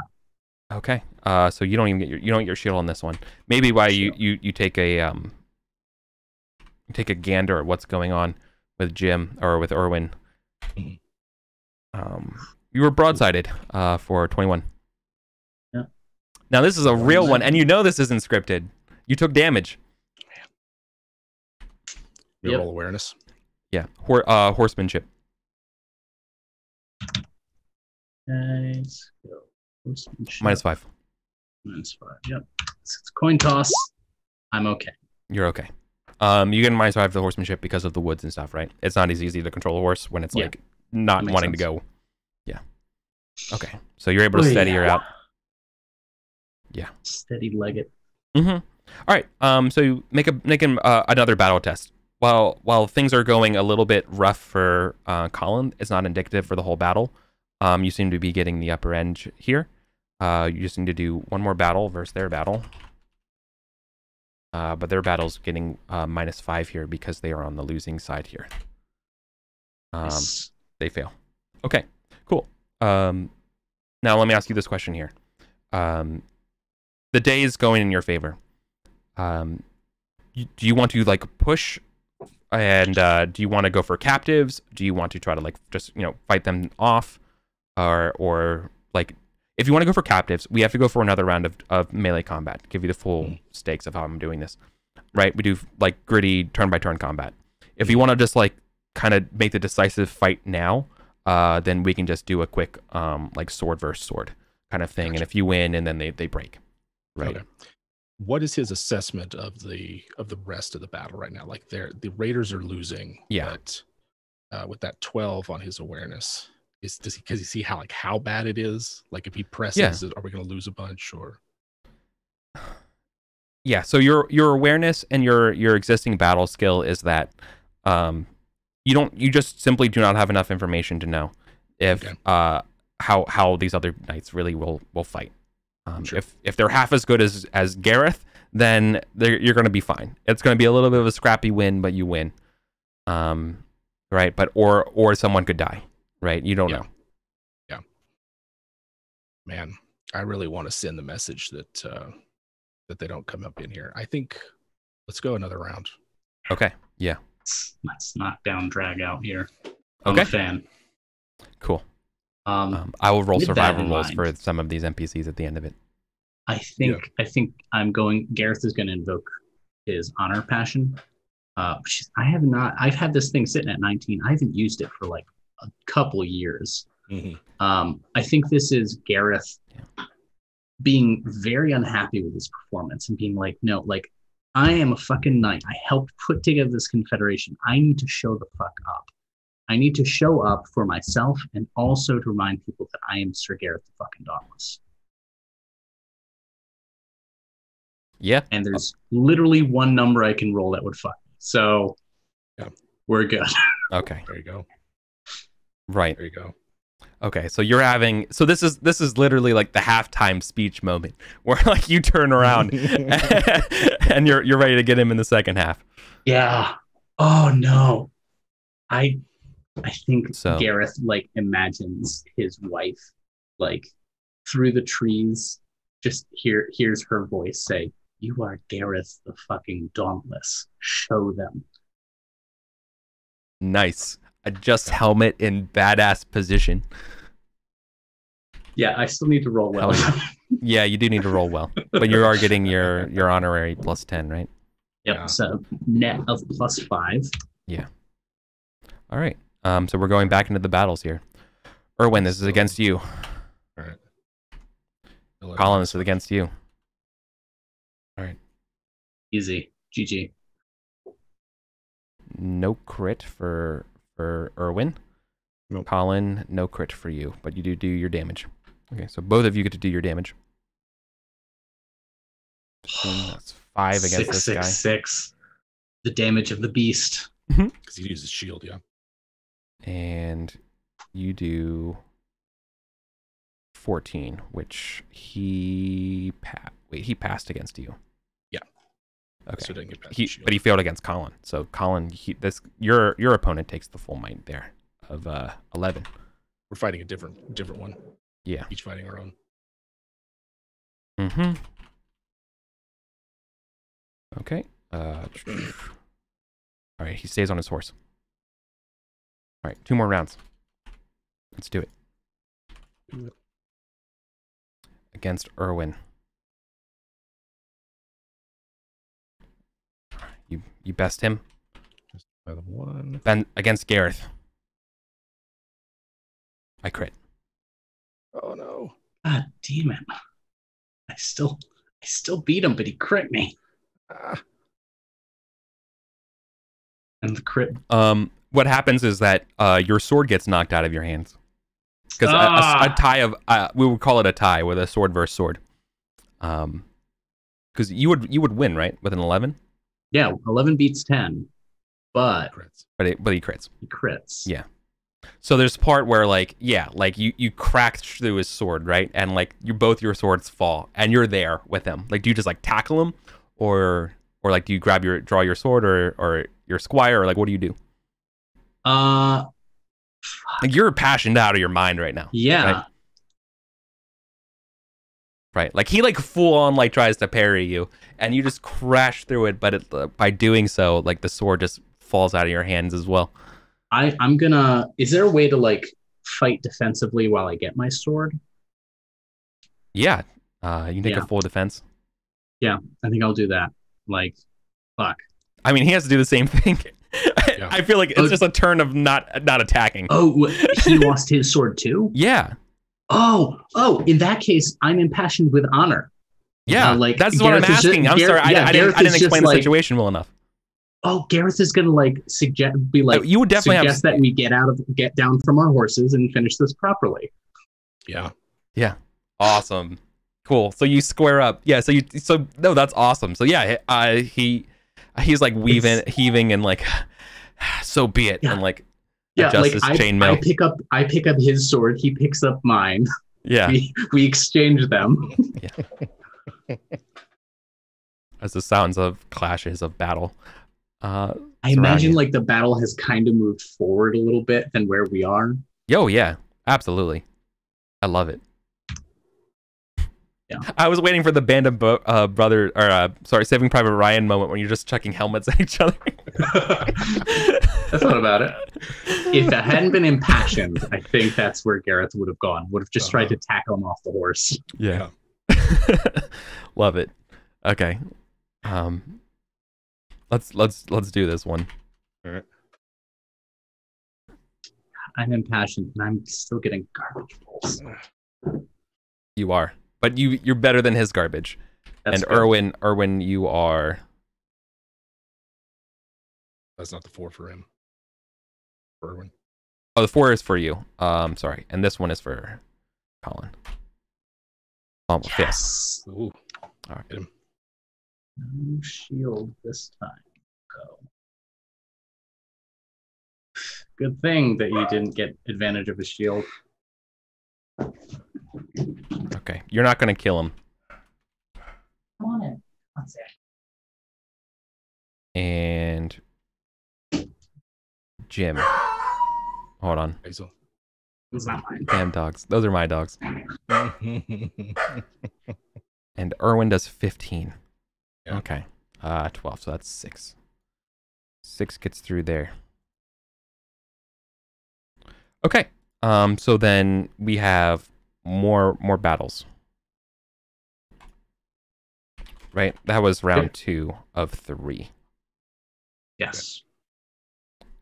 Okay. Uh, so you don't even get your you don't get your shield on this one. Maybe why you you you take a um you take a gander at what's going on with Jim or with Erwin. Mhm. Um, you were broadsided uh for twenty one. Yeah. Now this is a real one, and you know this isn't scripted. You took damage. You Yep. roll awareness. Yeah. Hor- uh, horsemanship. guys. Go. Horsemanship. Minus five. Minus five. Yep. It's it's coin toss. I'm okay. You're okay. Um, you minus five for the horsemanship because of the woods and stuff, right? It's not as easy to control a horse when it's Yeah. like not wanting to go. Yeah. Okay. So you're able to Oh, steady yeah. her out. Yeah. Steady legged. Mm-hmm. All right. Um. So you make a make him uh, another battle test. While while things are going a little bit rough for uh, Colin, it's not indicative for the whole battle. Um. You seem to be getting the upper end here. Uh. You just need to do one more battle versus their battle. Uh. But their battle's getting uh, minus five here because they are on the losing side here. Um. Nice. They fail. Okay. Cool. Um. Now let me ask you this question here. Um. The day is going in your favor um you, do you want to like push and uh do you want to go for captives do you want to try to like just you know fight them off or or like if you want to go for captives we have to go for another round of, of melee combat give you the full Mm. stakes of how i'm doing this right we do like gritty turn by turn combat if you want to just like kind of make the decisive fight now uh then we can just do a quick um like sword versus sword kind of thing and if you win and then they, they break right Okay. What is his assessment of the of the rest of the battle right now? Like they're the Raiders are losing. Yeah. But uh, with that twelve on his awareness, is does he because he see how like how bad it is? Like if he presses, are we going to lose a bunch or? [sighs] yeah so your your awareness and your your existing battle skill is that um you don't you just simply do not have enough information to know if Okay. uh how how these other knights really will will fight um Sure. if if they're half as good as as gareth then they're, you're going to be fine it's going to be a little bit of a scrappy win but you win um right but or or someone could die right you don't Yeah. know Yeah. Man, I really want to send the message that uh that they don't come up in here. I think let's go another round. okay Let's, let's knock down drag out here. I'm Okay. a fan. Cool. Um, Um, I will roll survival rolls for some of these NPCs at the end of it. I think I think I'm going. Gareth is going to invoke his honor passion. Uh, which is, I have not. I've had this thing sitting at 19. I haven't used it for like a couple years. Mhm. Um, I think this is Gareth being very unhappy with his performance and being like, no, like I am a fucking knight. I helped put together this confederation. I need to show the fuck up. I need to show up for myself and also to remind people that I am Sir Gareth the fucking Dauntless. Yeah. And there's literally one number I can roll that would fuck me. So Yeah. we're good. [laughs] Okay. There you go. Right. There you go. Okay. So you're having. So this is this is literally like the halftime speech moment [laughs] where like you turn around [laughs] and you're you're ready to get him in the second half. Yeah. Oh no. I I think So- Gareth like imagines his wife like through the trees just hear hears her voice say, You are Gareth the fucking dauntless. Show them. Nice. Adjust helmet in badass position. Yeah, I still need to roll well. Hell [laughs] Yeah, you do need to roll well, but you are getting your your honorary plus ten, right? yep. Yeah. So net of plus five. Yeah. All right. Um. So we're going back into the battles here. Erwin, this is against you. All right. Colin, this is against you. All right. Easy. GG. No crit for for Erwin. Nope. Colin, no crit for you, but you do do your damage. Okay, so both of you get to do your damage. [sighs] That's five against six, this six, guy. six. The damage of the beast. Mm-hmm. Because he uses shield, yeah. and you do 14 which he pa- wait he passed against you Yeah. Okay So didn't get past he, but he failed against colin so colin he, this your your opponent takes the full might there of uh 11 We're fighting a different different one. Yeah. Each fighting our own. mm-hmm okay uh all right he stays on his horse all right two more rounds let's do it Do it. against Erwin. You you best him. Just by the one. Then against Gareth. I crit. Oh no. God damn it. I still I still beat him, but he crit me. Ah. And the crit Um, what happens is that uh, your sword gets knocked out of your hands because a, a- Ah. a tie of uh, we would call it a tie with a sword versus sword. Um, because you would you would win right with an eleven, yeah, eleven beats ten, but Crits. but it, but he crits. he crits. Yeah. So there's a part where like yeah, like you you cracked through his sword, right? And like you both your swords fall and you're there with him. Like do you just like tackle him or or like do you grab your draw your sword or or your squire or like what do you do? Uh Like you're passionate out of your mind right now. yeah. Right. Right. Like he like full on like tries to parry you and you just crash through it, but it, uh, by doing so like the sword just falls out of your hands as well. I, I'm gonna is there a way to like fight defensively while I get my sword? Yeah. Uh you can take Yeah. a full defense. Yeah, I think I'll do that. Like fuck. I mean, he has to do the same [laughs] thing. I- Yeah. I feel like it's Oh. just a turn of not not attacking. Oh he [laughs] lost his sword too? Yeah, Oh, oh, in that case, I'm impassioned with honor. yeah. Uh, like, That's what I'm Gareth is just- asking. I'm Gar- sorry, I, yeah, I didn't I didn't is just explain the like- situation well enough. Oh, Gareth is gonna like suggest be like you would definitely have that we get out of get down from our horses and finish this properly. Yeah. Yeah. awesome, cool. So you square up. Yeah. So you so no, that's awesome. So yeah, uh, he he's like weaving, It's- heaving, and like, [sighs] so be it, Yeah. and like Yeah, like I. I pick up I pick up his sword, he picks up mine. yeah, We we exchange them. Yeah. [laughs] As the sounds of clashes of battle. Uh, I imagine like the battle has kind of moved forward a little bit than where we are. Yo, yeah, absolutely. I love it. Yeah. I was waiting for the band of bo- uh, brother, or uh, sorry, Saving Private Ryan moment when you're just chucking helmets at each other. [laughs] [laughs] I thought about it. If it hadn't been impassioned, I think that's where Gareth would have gone. Would have just tried to tackle him off the horse. Yeah. [laughs] Love it. Okay. Um let's let's let's do this one. All right. I'm impassioned and I'm still getting garbage rolls. You are. But you you're better than his garbage. That's and good. Erwin Erwin you are That's not the four for him. For Erwin. Oh, the 4 is for you. Um sorry. And this one is for Colin. Almost yes. Yes. Ooh. All right. Hit him. No shield this time. Go. Good thing that you didn't get advantage of a shield. Okay. You're not going to kill him. Come on in. That's it. And Jim. Hold on. Hazel. It's not mine. Damn dogs. Those are my dogs. [laughs] And Erwin does 15. Yeah. Okay. Uh 12, so that's 6. 6 gets through there. Okay. Um so then we have more more battles. Right? That was round. 2 of 3. Yes.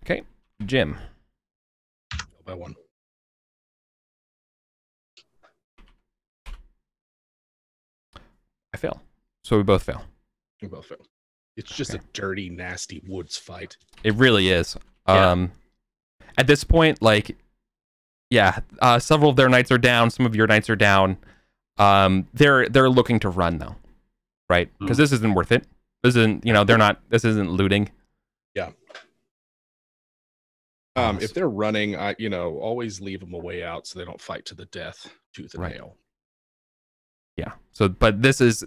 Okay. Jim. By one. I fail. So we both fail. We both fail. It's just Okay. a dirty, nasty woods fight. It really is. Yeah. Um at this point like yeah, uh several of their knights are down, some of your knights are down. Um they're they're looking to run though. Right? Cuz Mm. this isn't worth it. This isn't, you know, they're not this isn't looting. Um, Yes. if they're running, I you know always leave them a way out so they don't fight to the death, tooth and Right. nail. Yeah. So but this is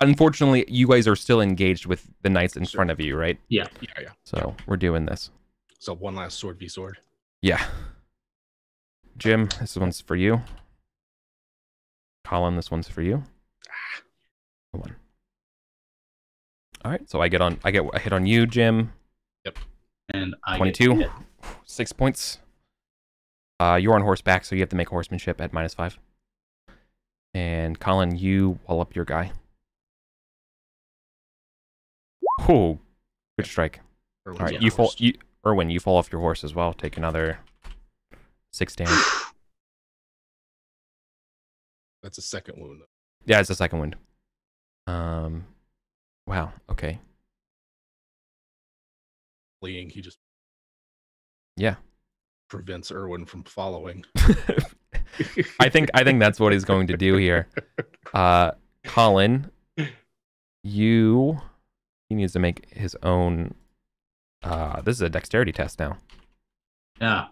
unfortunately you guys are still engaged with the knights in Sure. front of you, right? Yeah, yeah. Yeah. So we're doing this. So one last sword v sword. Yeah. Jim, this one's for you. Colin, this one's for you. Come on. All right, so I get on. I get I hit on you, Jim. Yep. And I 22. hit. Six points. Uh, you're on horseback, so you have to make horsemanship at minus five. And Colin, you wall up your guy. Oh, good strike. Or All was right, it you fall. first? You, Erwin, you fall off your horse as well. Take another six damage. [sighs] That's a second wound. Yeah, it's a second wound. Um, wow. Okay. Fleeing, he just Yeah. prevents Erwin from following. [laughs] I think I think that's what he's going to do here. Uh, Colin, you he needs to make his own. Uh, this is a dexterity test now. Yeah.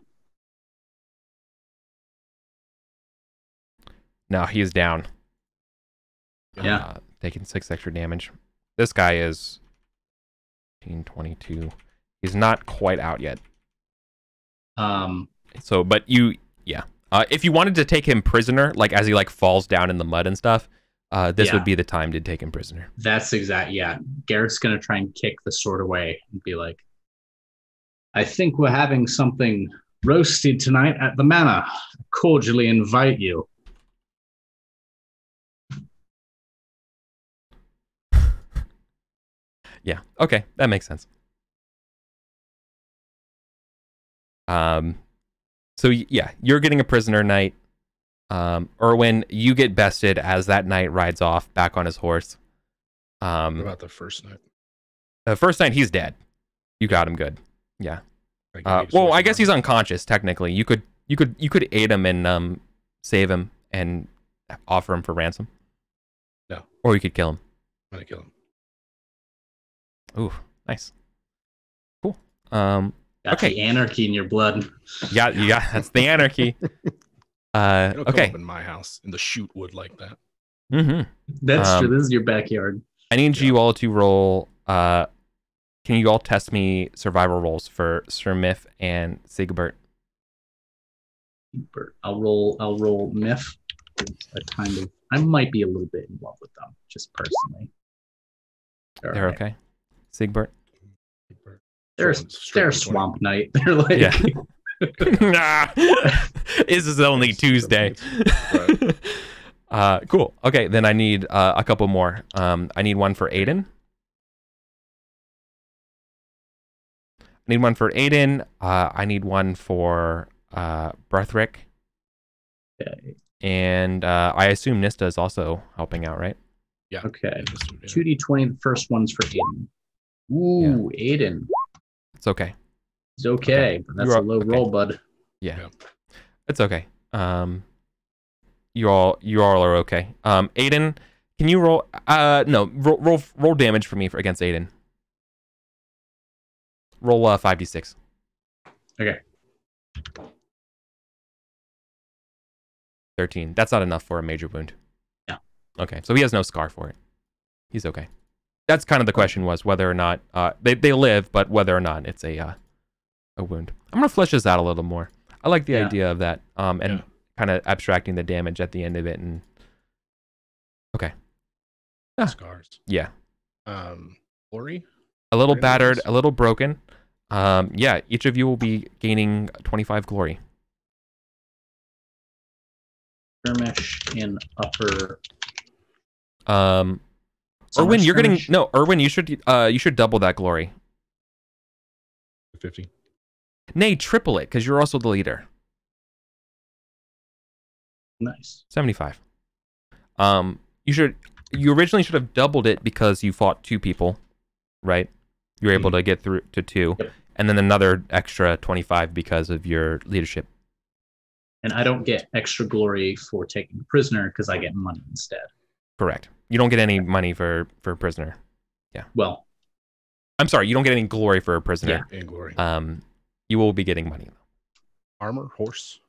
No, he is down. Yeah. Uh, taking six extra damage. This guy is 15, 22. He's not quite out yet. Um. So, but you, yeah. Uh, if you wanted to take him prisoner, like as he like falls down in the mud and stuff, uh, this Yeah. would be the time to take him prisoner. That's exact. Yeah. Gareth's gonna try and kick the sword away and be like, "I think we're having something roasted tonight at the manor. Cordially invite you." [laughs] Yeah. Okay, that makes sense. Um, so yeah, you're getting a prisoner knight. Um, Erwin, you get bested as that knight rides off back on his horse. What Um, about the first night? the first night he's dead. You got him good. Yeah. Uh, well, I guess he's unconscious technically. You could you could you could aid him and um save him and offer him for ransom. No. Or you could kill him. I'm gonna kill him. Ooh, nice. Cool. Um, Got Okay. the anarchy in your blood. you got you got that's the anarchy. [laughs] Uh, You don't come okay. up in my house in the shoot wood like that. Mm-hmm. That's Um, true. This is your backyard. I need Yeah. you all to roll. Uh, can you all test me survival rolls for Sir Miff and Sigbert? Bert, I'll roll. I'll roll Miff. A kind of. I might be a little bit in love with them, just personally. All They're right. okay. Sigbert. They're they're to 20. swamp night. [laughs] They're like Yeah. [laughs] [laughs] nah. this is only Tuesday. Right. uh, cool. Okay, then I need uh, a couple more. Um, I need one for Aiden. I need one for Aiden. Uh, I need one for uh, Brethric. Okay. And uh, I assume Nista is also helping out, right? Yeah. Okay. This would be- Two D twenty. The first one's for Aiden. Ooh, Aiden. It's okay. It's okay, but that's You're a low Okay. roll, bud. Yeah. Yeah. It's okay. Um you all you all are okay. Um Aiden, can you roll uh no, roll roll, roll damage for me for, against Aiden. Roll uh 5d6. Okay. 13. That's not enough for a major wound. Yeah. Okay. So he has no scar for it. He's okay. That's kind of the question was whether or not uh they they live, but whether or not it's a uh a wound. I'm going to flesh this out a little more. I like the Yeah. idea of that. Um and Yeah. kind of abstracting the damage at the end of it and Ah. Scars. yeah Um, Lori. a little battered a little broken um yeah each of you will be gaining 25 glory Skirmish in upper. um Erwin you're getting no Erwin you should uh you should double that glory 50. nay triple it because you're also the leader Nice. 75 um you should you originally should have doubled it because you fought two people right you were able Mhm. to get through to two Yep. and then another extra 25 because of your leadership And I don't get extra glory for taking a prisoner because I get money instead. correct you don't get any money for for a prisoner Yeah. Well, i'm sorry you don't get any glory for a prisoner And glory. um you will be getting money Armor, horse.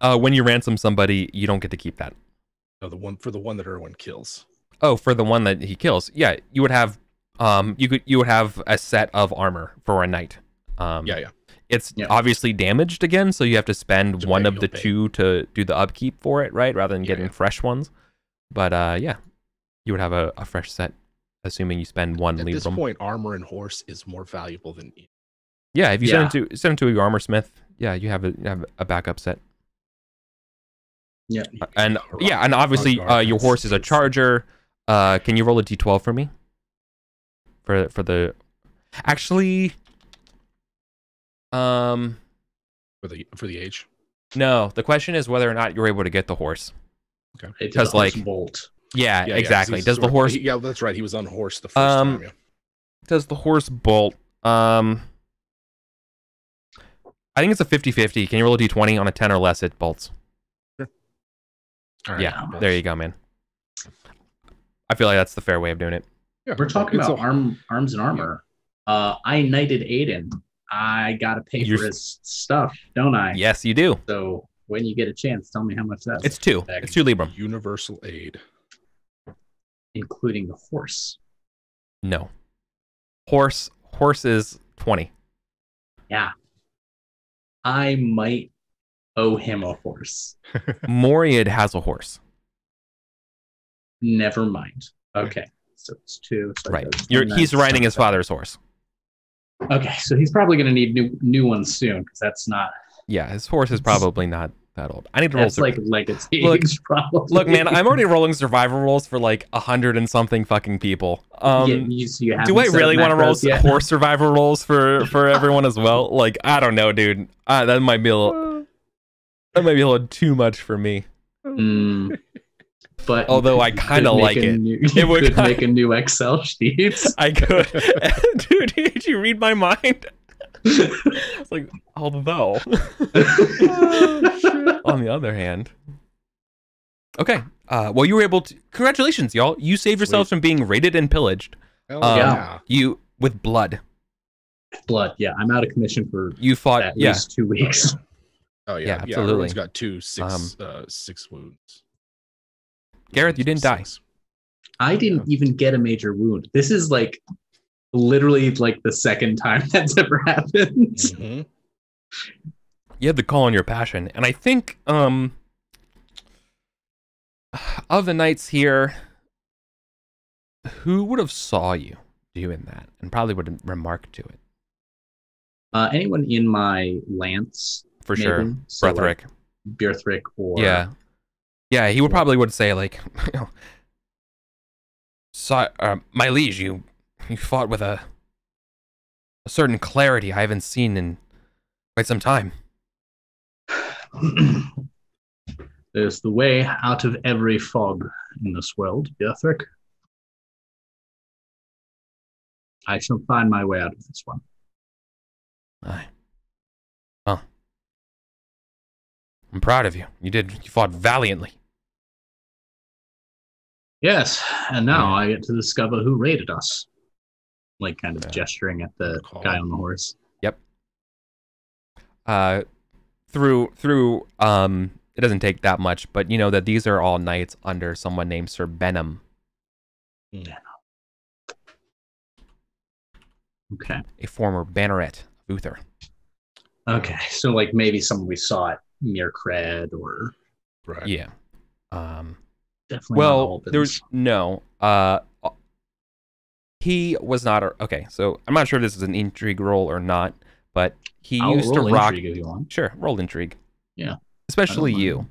uh when you ransom somebody you don't get to keep that No, the one for the one that Erwin kills. oh for the one that he kills yeah you would have um you could you would have a set of armor for a knight um Yeah, yeah. It's Yeah. obviously damaged again so you have to spend one of the pay. two to do the upkeep for it right rather than Yeah, getting yeah. fresh ones but uh yeah you would have a, a fresh set assuming you spend one At this point, armor and horse is more valuable than yeah if you send it to send it to your armor smith yeah you have a you have a backup set yeah. and yeah and obviously uh, your horse is a charger uh can you roll a d12 for me for for the actually um for the for the age. no the question is whether or not you're able to get the horse It 'Cause, does like like- bolt. yeah, Yeah, yeah, exactly he's does the sort of- horse he- yeah, that's right. He was on horse the first Um, time. Yeah. does the horse bolt um i think it's a 50-50 can you roll a d20 on a 10 or less it bolts All right, yeah bolts. there you go man i feel like that's the fair way of doing it Yeah, We're talking about a- arm, arms and armor. Uh, I knighted Aiden. I gotta pay You're- for his stuff, don't I? yes you do So when you get a chance, tell me how much that's it's two it's two librum universal aid. including the horse. no horse horse is 20 Yeah. I might owe him a horse. [laughs] Moriad has a horse Never mind. Okay. So it's two. So right You're, he's riding his father's horse Okay, so he's probably going to need new new ones soon because that's not yeah his horse is probably not that old i need to roll that's like legacy Look- [laughs] probably. look man i'm already rolling survival rolls for like a hundred and something fucking people um Yeah, you- you do I really want to roll yet? horse survival rolls for for everyone as well? [laughs] Like, I don't know, dude. Uh, that might be a little. That might be a little too much for me. Mm, but Although I kinda like a it. New, [laughs] It you would could kinda- make a new Excel [laughs] sheet. I could, [laughs] dude. Did you read my mind? It's like, although, on the other hand, okay. Uh, well, you were able to. Congratulations, y'all! You saved yourselves from being raided and pillaged. Oh, Um, yeah. You with blood. Blood. Yeah, I'm out of commission for You fought. at Yeah, least two weeks. Oh yeah. yeah, Yeah, absolutely. Everyone's got two six Um, uh six wounds. Gareth, you didn't die. I didn't even get a major wound. This is like literally like the second time [laughs] that's ever happened. Mhm. you had the call on your passion and i think um of the knights here who would have saw you doing that and probably would remark to it Uh, anyone in my lance? for sure. maybe? So, like, Bretherick. Or yeah. Yeah, he would probably would say like, you [laughs] know, so, uh, my liege, you you fought with a a certain clarity I haven't seen in quite some time. [clears throat] There's the way out of every fog in this world, Bjorthric. I shall find my way out of this one. I'm proud of you. You did. You fought valiantly. Yes, and now Yeah. I get to discover who raided us. Like kind of Yeah. gesturing at the guy on the horse. Yep. Uh, through through um, it doesn't take that much, but you know that these are all knights under someone named Sir Benham, Yeah. Okay. a former banneret of Uther. Okay. So like maybe someone we saw at Mere Cred or Right. Yeah. Um. definitely Well, Albans. there's no. Uh, he was not. A, okay, so I'm not sure if this is an intrigue role or not, but he I'll used to rock. intrigue if you want. Sure, roll intrigue. Yeah. Especially you.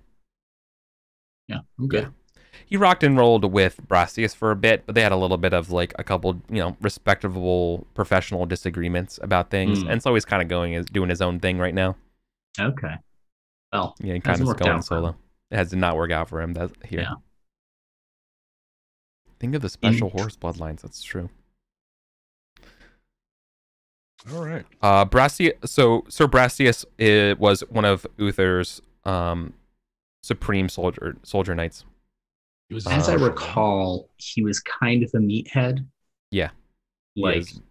Yeah, I'm good. He rocked and rolled with Brastius for a bit, but they had a little bit of like a couple, you know, respectable professional disagreements about things, Hmm. and so he's kind of going is doing his own thing right now. Okay. Well, Yeah, he kind of worked going out solo. It has did not work out for him. That here. Yeah. Think of the special Int- horse bloodlines. That's true. All right. Uh, Brastius. So Sir Brastius uh, was one of Uther's um, supreme soldier soldier knights. He was as I Uh, recall, he was kind of a meathead. Yeah, Like is.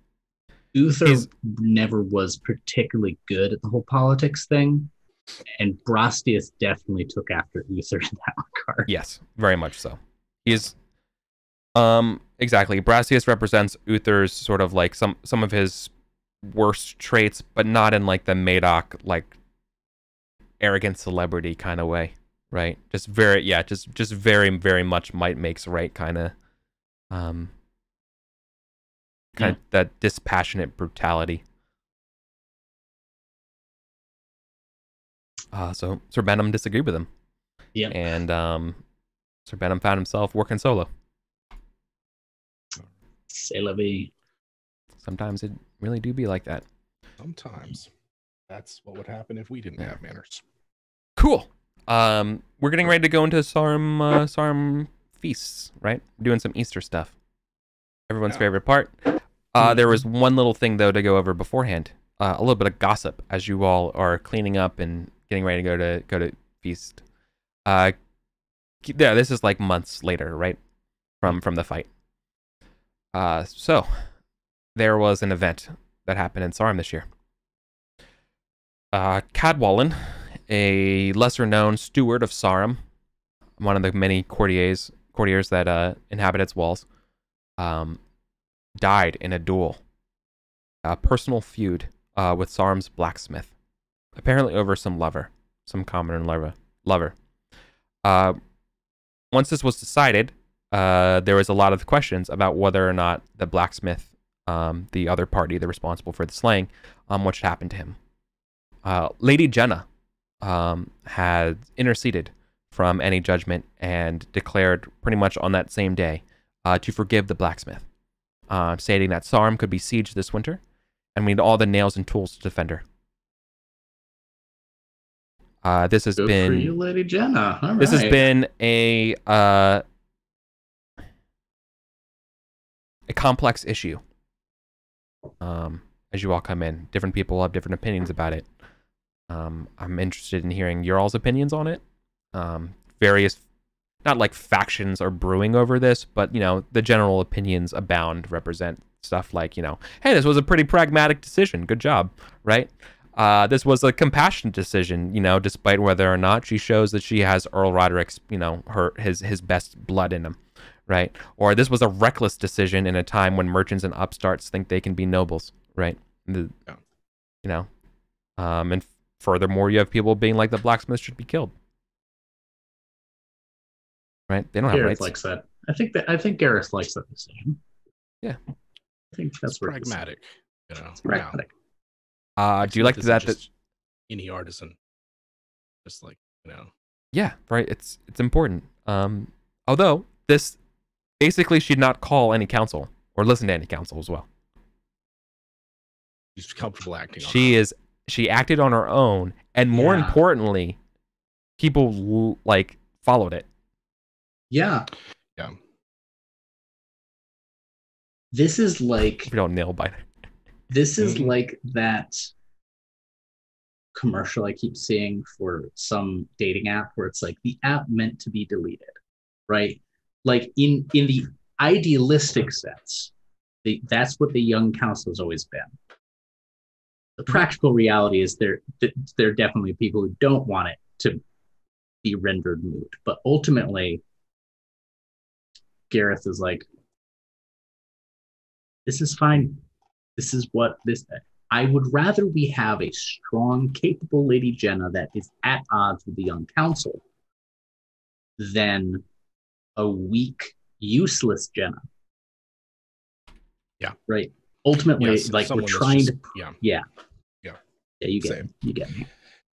Uther He's- never was particularly good at the whole politics thing. And Brastius definitely took after Uther in that regard. Yes, very much so. He's um exactly. Brastius represents Uther's sort of like some some of his worst traits, but not in like the Madoc like arrogant celebrity kind of way, right? Just very yeah, just just very very much might makes right kind of um kind of that dispassionate brutality. Uh, so Sir Benham disagreed with him Yeah. and um, Sir Benham found himself working solo. C'est la vie. Sometimes it really do be like that. Sometimes that's what would happen if we didn't Yeah. have manners. Cool. Um, we're getting ready to go into Sarum uh, Sarum feasts, right? Doing some Easter stuff. Everyone's Yeah. favorite part. Uh, there was one little thing though to go over beforehand. Uh, a little bit of gossip as you all are cleaning up and getting ready to go to go to feast. Uh, yeah, this is like months later, right? From from the fight. Uh, so there was an event that happened in Sarum this year. Uh, Cadwallon, a lesser known steward of Sarum, one of the many courtiers courtiers that uh, inhabit its walls, um, died in a duel, a personal feud uh, with Sarum's blacksmith, apparently over some lover, some common lover. Lover. Uh, once this was decided, uh, there was a lot of questions about whether or not the blacksmith, um, the other party, the responsible for the slaying, um, what should happen to him. Uh, Lady Jenna um, had interceded from any judgment and declared pretty much on that same day uh, to forgive the blacksmith, uh, stating that Sarum could be sieged this winter and we need all the nails and tools to defend her. Uh, this has Good been for you, Lady Jenna. All this has been a uh, a complex issue. Um, as you all come in, different people have different opinions about it. Um, I'm interested in hearing your all's opinions on it. Um, various, not like factions are brewing over this, but you know the general opinions abound. Represent stuff like you know, hey, this was a pretty pragmatic decision. Good job, right? Uh, this was a compassionate decision, you know, despite whether or not she shows that she has Earl Roderick's, you know, her his his best blood in him, right? Or this was a reckless decision in a time when merchants and upstarts think they can be nobles, right? The, Yeah. You know, um, and furthermore, you have people being like the blacksmith should be killed, right? They don't have Gareth rights. likes that. I think that I think Gareth likes that decision. Yeah, I think that's It's pragmatic. You know, It's yeah. pragmatic. Uh, do you like Smith isn't that? that any artisan? Just like you know, yeah, right. It's it's important. Um, although this basically should not call any counsel or listen to any counsel as well. she's comfortable acting. on She her. is she acted on her own, and more Yeah. importantly, people l- like followed it. Yeah. Yeah. This is like We don't nail biter. This is Mhm. like that commercial I keep seeing for some dating app where it's like the app meant to be deleted, right? Like in in the idealistic sense, the, that's what the young council has always been. The practical reality is there th- there are definitely people who don't want it to be rendered moot, but ultimately, Gareth is like, this is fine. This is what this. I would rather we have a strong, capable Lady Jenna that is at odds with the young council than a weak, useless Jenna. Yeah. Right. Ultimately, Yes, like we're trying just- to. Yeah, Yeah. Yeah. Yeah. You get. Same. Me. You get me.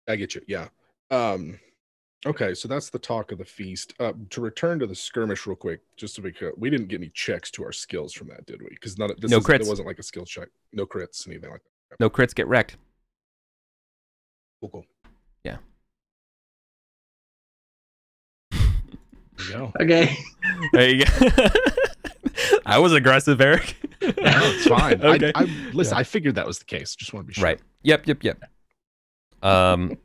I get you. Yeah. Um. Okay, so that's the talk of the feast. Uh, to return to the skirmish real quick, just to be clear, we didn't get any checks to our skills from that, did we? Because none. of This No is, crits. It wasn't like a skill check. No crits, anything like that. No crits get wrecked. Cool, cool. Yeah. There go. Okay. There you go. [laughs] I was aggressive, Eric. No, it's fine. okay. I, I listen. I figured that was the case. Just want to be sure. Right. Yep. Yep. Yep. Um,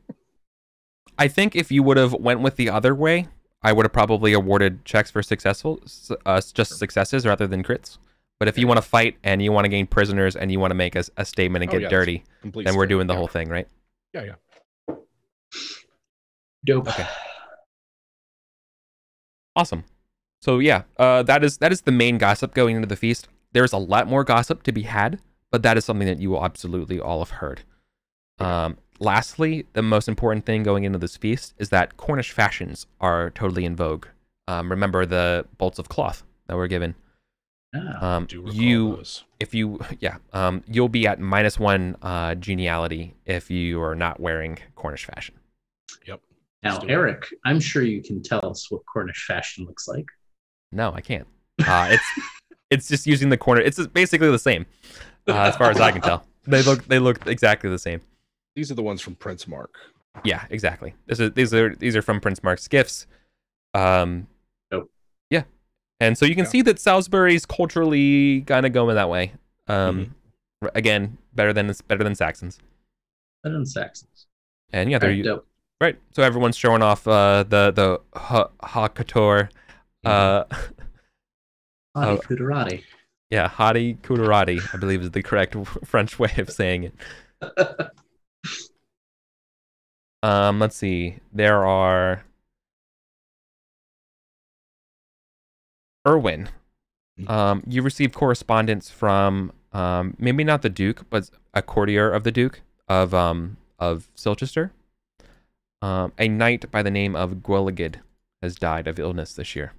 I think if you would have went with the other way, I would have probably awarded checks for successful, uh, just successes rather than crits. But if you want to fight and you want to gain prisoners and you want to make a statement and Oh, get yeah, dirty, Complete. then we're state. doing the Yeah. whole thing, right? Yeah, yeah. Dope. Okay. Awesome. So yeah, uh, that is that is the main gossip going into the feast. There's a lot more gossip to be had, but that is something that you will absolutely all have heard. Um, lastly, the most important thing going into this feast is that Cornish fashions are totally in vogue. Um, remember the bolts of cloth that were given. Ah, Um, Do you those. if you [laughs] yeah um, you'll be at minus one uh, geniality if you are not wearing Cornish fashion. Yep. now, let's it. Eric, I'm sure you can tell us what Cornish fashion looks like. No, I can't. Uh, it's [laughs] it's just using the corner. It's basically the same, uh, as far as I can tell. They look they look exactly the same. These are the ones from Prince Mark. Yeah, exactly. This is these are these are from Prince Mark's gifts. Um, Oh. yeah, and so you can Yeah. see that Salisbury's culturally kind of going that way. Um, r- again, better than better than Saxons. Better than Saxons. And yeah, they're Alright, dope. right. So everyone's showing off uh, the the ha ha couture. Uh, [laughs] Hottie. Kudarati. yeah, hottie couturati, I believe is the correct [laughs] French way of saying it. [laughs] Um, let's see. There are Erwin. Um, you received correspondence from um, maybe not the Duke, but a courtier of the Duke of um of Silchester. Um, a knight by the name of Gwilligid has died of illness this year.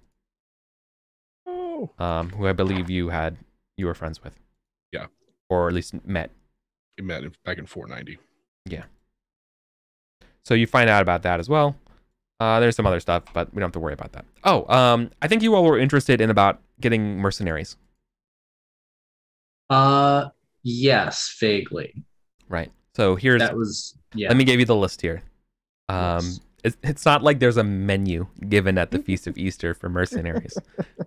Oh. Um, who I believe you had you were friends with. Yeah. Or at least met. We met back in 490. So you find out about that as well. Uh, there's some other stuff, but we don't have to worry about that. Oh, um, I think you all were interested in about getting mercenaries, Uh, yes, vaguely. right? So here's That was yeah. let me give you the list here. Um, Yes. it's, it's not like there's a menu given at the Feast of [laughs] Easter for mercenaries,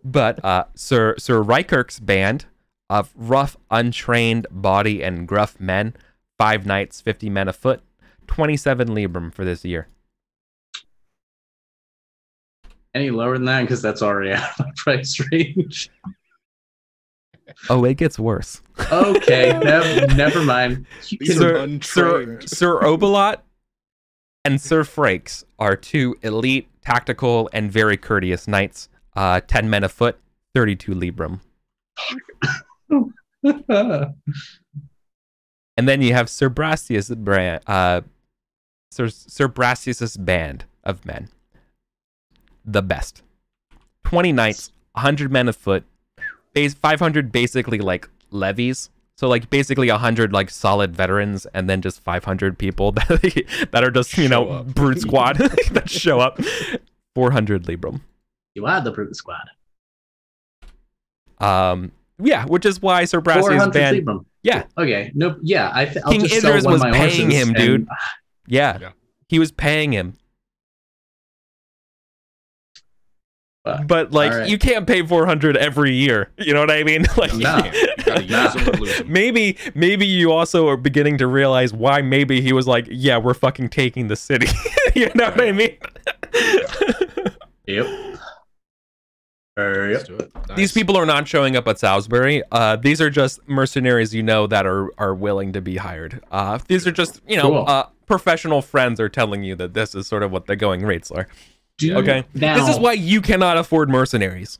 but uh, Sir Sir Rykirk's band of rough, untrained body and gruff men, five knights, fifty men afoot, twenty-seven librum for this year. Any lower than that because that's already [laughs] out of my price range. Oh, it gets worse. Okay, [laughs] never, never mind. You These can- are Sir, Sir. Sir Obalot and Sir Frakes are two elite, tactical, and very courteous knights. Uh, 10 men afoot, 32 librum. [laughs] And then you have Sir Brastias' brand, uh, Sir, Sir Brastias' band of men. The best. 20 knights, 100 men afoot, base 500 basically like levies. So like basically hundred like solid veterans, and then just five hundred people [laughs] that that are just you Show know up. brute squad [laughs] that show up. Four hundred Libram. You are the brute squad. Um, yeah, which is why Sir Four Brastias hundred banned. Libram. Yeah, Okay. No. Yeah. I. Th- King just sell Idres was paying horses him, and- dude. [laughs] yeah, Yeah. he was paying him. Fuck. But like, All right. you can't pay four hundred every year. [laughs] You know what I mean? [laughs] Like, No. You gotta use them or lose them. maybe maybe you also are beginning to realize why maybe he was like, yeah, we're fucking taking the city. [laughs] you know what I mean? Yep. Uh, Let's yep. do it. These people are not showing up at Salisbury. Uh, these are just mercenaries you know that are are willing to be hired. Uh, these are just you know Cool. uh, professional friends are telling you that this is sort of what the going rates are. Do- Okay, Now, this is why you cannot afford mercenaries.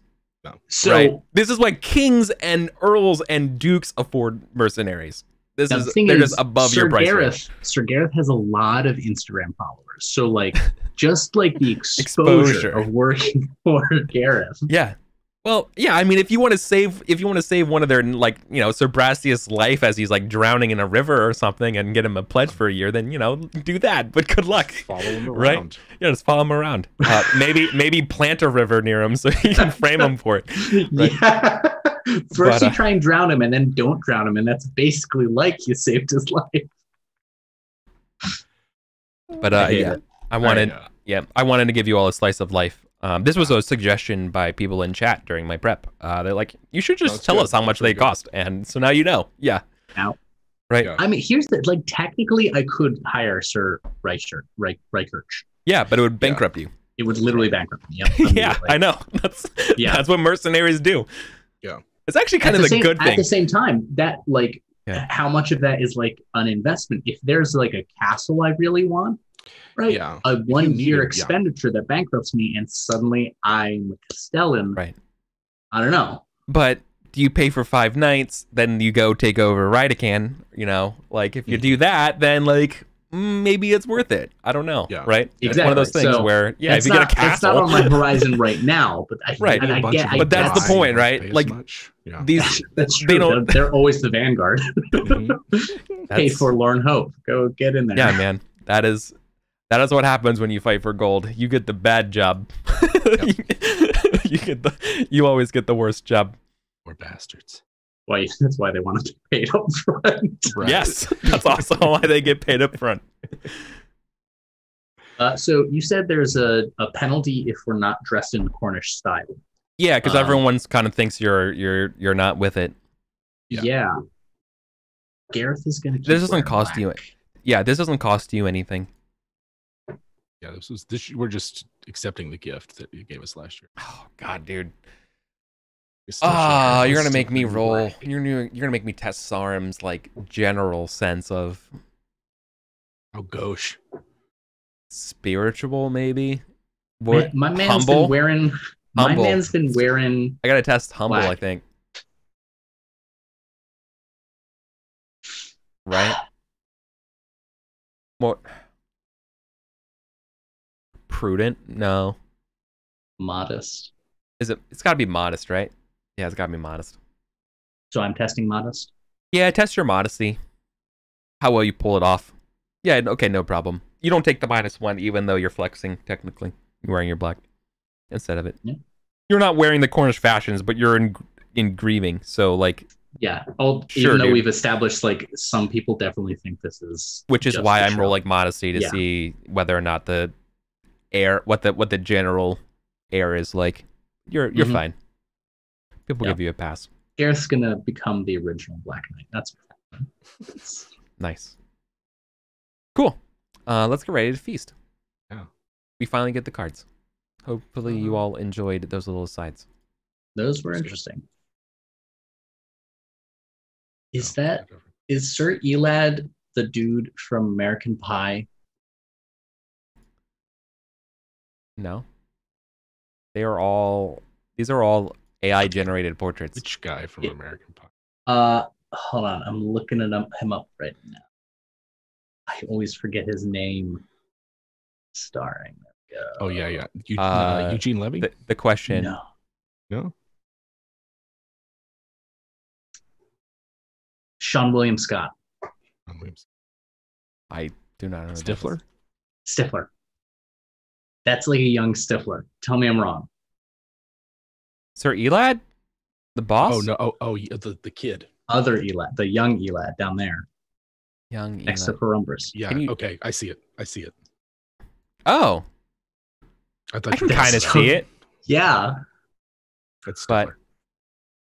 So right? This is why kings and earls and dukes afford mercenaries. This now is the they're is, just above Sir your price Gareth, range. Sir Gareth has a lot of Instagram followers. So like, [laughs] just like the exposure, Exposure. of working [laughs] for Gareth. Yeah. Well, yeah. I mean, if you want to save, if you want to save one of their like, you know, Sir Brastias' life as he's like drowning in a river or something, and get him a pledge for a year, then you know, do that. But good luck. Follow them Right? around. Yeah, just follow him around. Uh, maybe, maybe plant a river near him so you can [laughs] frame him for it. Right. Yeah. [laughs] First But, you uh, try and drown him, and then don't drown him, and that's basically like you saved his [laughs] life. But uh, I yeah, it. I wanted, Yeah. yeah, I wanted to give you all a slice of life. Um, this was a suggestion by people in chat during my prep. Uh, they're like, you should just That's tell good. us how much That's they good. cost, and so now you know. Yeah. Now. Right. Yeah. I mean, here's the like. Technically, I could hire Sir Reicher, Reich, Reichert. Yeah, but it would bankrupt you. It would literally bankrupt me. Yep, [laughs] yeah. I know. That's Yeah. that's what mercenaries do. Yeah. It's actually kind At of the the same, good thing. At the same time, that like, Yeah. how much of that is like an investment? If there's like a castle I really want, right? Yeah. A one year it, yeah. expenditure that bankrupts me, and suddenly I'm a Castellan. Right. I don't know. But do you pay for five nights, then you go take over Rydican? You know, like if you Mm-hmm. do that, then like mm, maybe it's worth it. I don't know. Yeah. Right. It's one of those things So, where yeah, if you not, get a That's not on my horizon [laughs] right now, but I, Right. And I A bunch get, of I But that's the point, right? Like- much. yeah. [laughs] these [laughs] That's true. They don't- They're, they're always the vanguard. Mhm. Hey, that's- forlorn hope. Go get in there. yeah, man. That is that is what happens when you fight for gold. You get the bad job. you get the you always get the worst job. We're bastards. Why? [laughs] That's why they wanted to pay it up front. Right. Yes, [laughs] that's also why they get paid up front. Uh, so you said there's a, a penalty if we're not dressed in Cornish style. Yeah, because Um, everyone's kind of thinks you're you're you're not with it. Yeah. Yeah. Gareth is gonna. Keep This doesn't wearing cost you. Yeah, this doesn't cost you anything. Yeah. This was this. We're just accepting the gift that you gave us last year. Oh God, dude. We still should Ah, have you're gonna make me roll. black. You're new, you're gonna make me test Sarm's like general sense of Oh gosh. spiritual, maybe. What? my man's humble? been wearing. My man's been wearing. I gotta test humble. I think. Right. More prudent? No. Modest. Is it? It's gotta be modest, right? Yeah, it's gotta be modest. So I'm testing modest. Yeah, test your modesty. How well you pull it off. Yeah, okay, no problem. You don't take the minus one, even though you're flexing, technically. You're wearing your black instead of it. Yeah. You're not wearing the Cornish fashions, but you're in in grieving. So, like, Yeah. Oh, Sure, even though dude. we've established like some people definitely think this is. which is why i'm show. rolling modesty to Yeah. see whether or not the air, what the what the general air is like. You're you're Mhm. fine. People Yeah. give you a pass. Gareth's gonna become the original Black Knight. That's. Nice. Cool. Uh, let's get ready to feast. Yeah. We finally get the cards. Hopefully, you Uh-huh. all enjoyed those little sides. Those were interesting. Is that whatever. is Sir Elad the dude from American Pie? No. They are all. These are all AI generated portraits. Which guy from Yeah. American Pie? Uh, hold on, I'm looking at him up right now. I always forget his name. Starring. There. Oh yeah, yeah. Eu- uh, Uh, Eugene Levy. The, the question. No. no. Seann William Scott. Sean Williams. I do not know. who that is. Stifler. Stifler. That's like a young Stifler. Tell me I'm wrong. Sir Elad, the boss. Oh no! Oh oh, the the kid. Other Elad, the young Elad down there young Elad. next to Elad. Perumbras. Yeah. You- Okay, I see it. I see it. Oh, I thought I can you kind of so- see it. [laughs] Yeah. That's but-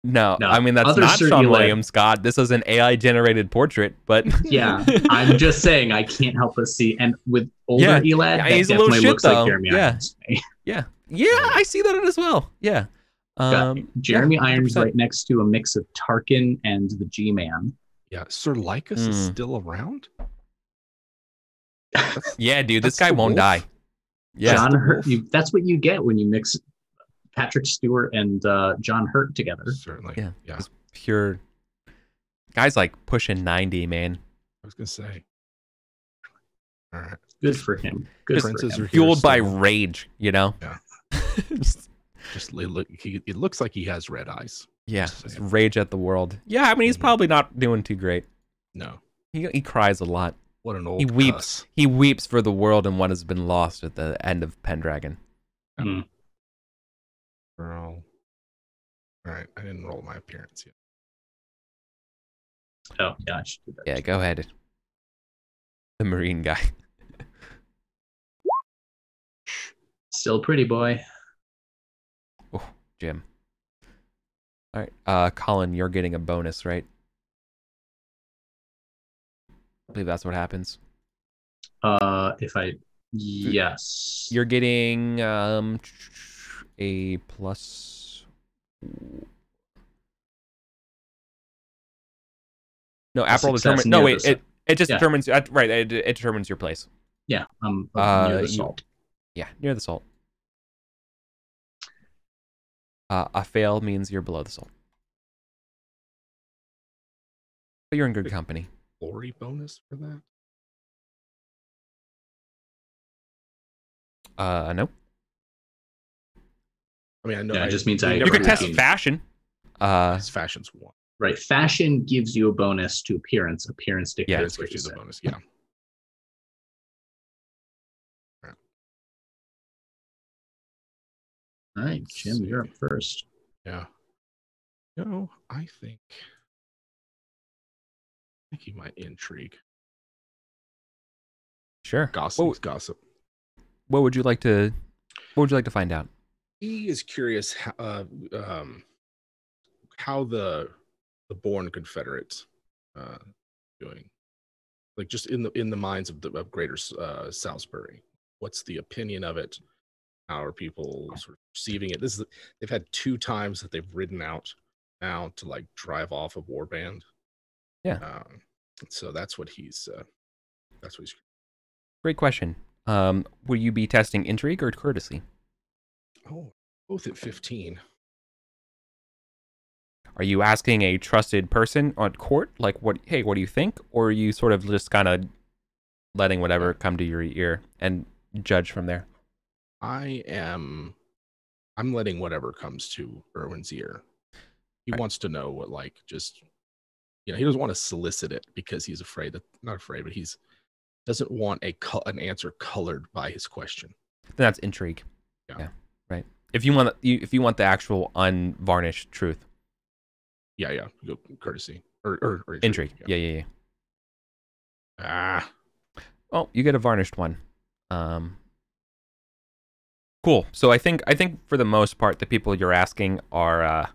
No, No, I mean that's other not Sir Sean Elad. William Scott. This is an AI generated portrait, but [laughs] Yeah. I'm just saying I can't help but see. And with older Yeah. Elad, Yeah, that he's a little definitely shit, looks though. like Jeremy Yeah. Irons. to yeah, yeah, I see that as well. Yeah, Got um, Jeremy yeah, Irons right next to a mix of Tarkin and the G Man. Yeah, Sir Lycus is Mm. still around. [laughs] Yeah, dude, this guy won't wolf? die. Yeah, John Hurt. You, that's what you get when you mix Patrick Stewart and uh, John Hurt together. Certainly. Yeah. Yeah. Just pure. Guys like pushing ninety, man. I was gonna say. All right. Good for him. Good for him. Fueled by rage, you know. Yeah. [laughs] Just- Just it look. He, it looks like he has red eyes. yeah, Just just rage at the world. Yeah, I mean he's Mhm. probably not doing too great. No. He he cries a lot. What an old. He weeps. cuss. He weeps for the world and what has been lost at the end of Pendragon. Mm. Girl. All right. I didn't roll my appearance yet. Oh, yeah, I should do that. Yeah, go ahead. The marine guy. [laughs] Still pretty boy. Jim. All right, uh, Colin, you're getting a bonus, right? I believe that's what happens. Uh, if I, yes, You're getting um a plus. No, April determines. No, wait. It it just Yeah. determines. Right, it, it determines your place. yeah, I'm Uh, near the you- salt. Yeah, near the salt. Uh, a fail means you're below the salt. But you're in good company. Glory bonus for that. Uh, no. I mean, I know. Yeah, it just means I- You never could test routine. fashion. Uh, His fashion's one. Right, fashion gives you a bonus to appearance. Appearance Yeah. dictates Appearance what gives you say. the bonus. Yeah. All right, Jim, you're up first. Yeah. You No, I think. I think he might intrigue. sure. Gossip. What, gossip. what would you like to? What would you like to find out? He is curious how, uh, um, how the the born Confederates uh, doing, like just in the in the minds of the of Greater uh, Salisbury. What's the opinion of it? How are people sort of receiving it? This is they've had two times that they've ridden out now to like drive off a war band. Yeah. Um, so that's what he's uh, that's what he's Great question. Um, will you be testing intrigue or courtesy? oh both at fifteen. Are you asking a trusted person on court, like what? Hey, what do you think? Or are you sort of just kind of letting whatever come to your ear and judge from there? I am I'm letting whatever comes to Erwin's ear. He Right. wants to know what like just you know, he doesn't want to solicit it because he's afraid that not afraid, but he's doesn't want a an answer colored by his question. That's intrigue. Yeah. right. If you want, you, if you want the actual unvarnished truth, Yeah, yeah. go Courtesy. Or or, or intrigue. Yeah, yeah, yeah. Ah. Well, you get a varnished one. Um, cool. So I think I think for the most part, the people you're asking are. Uh,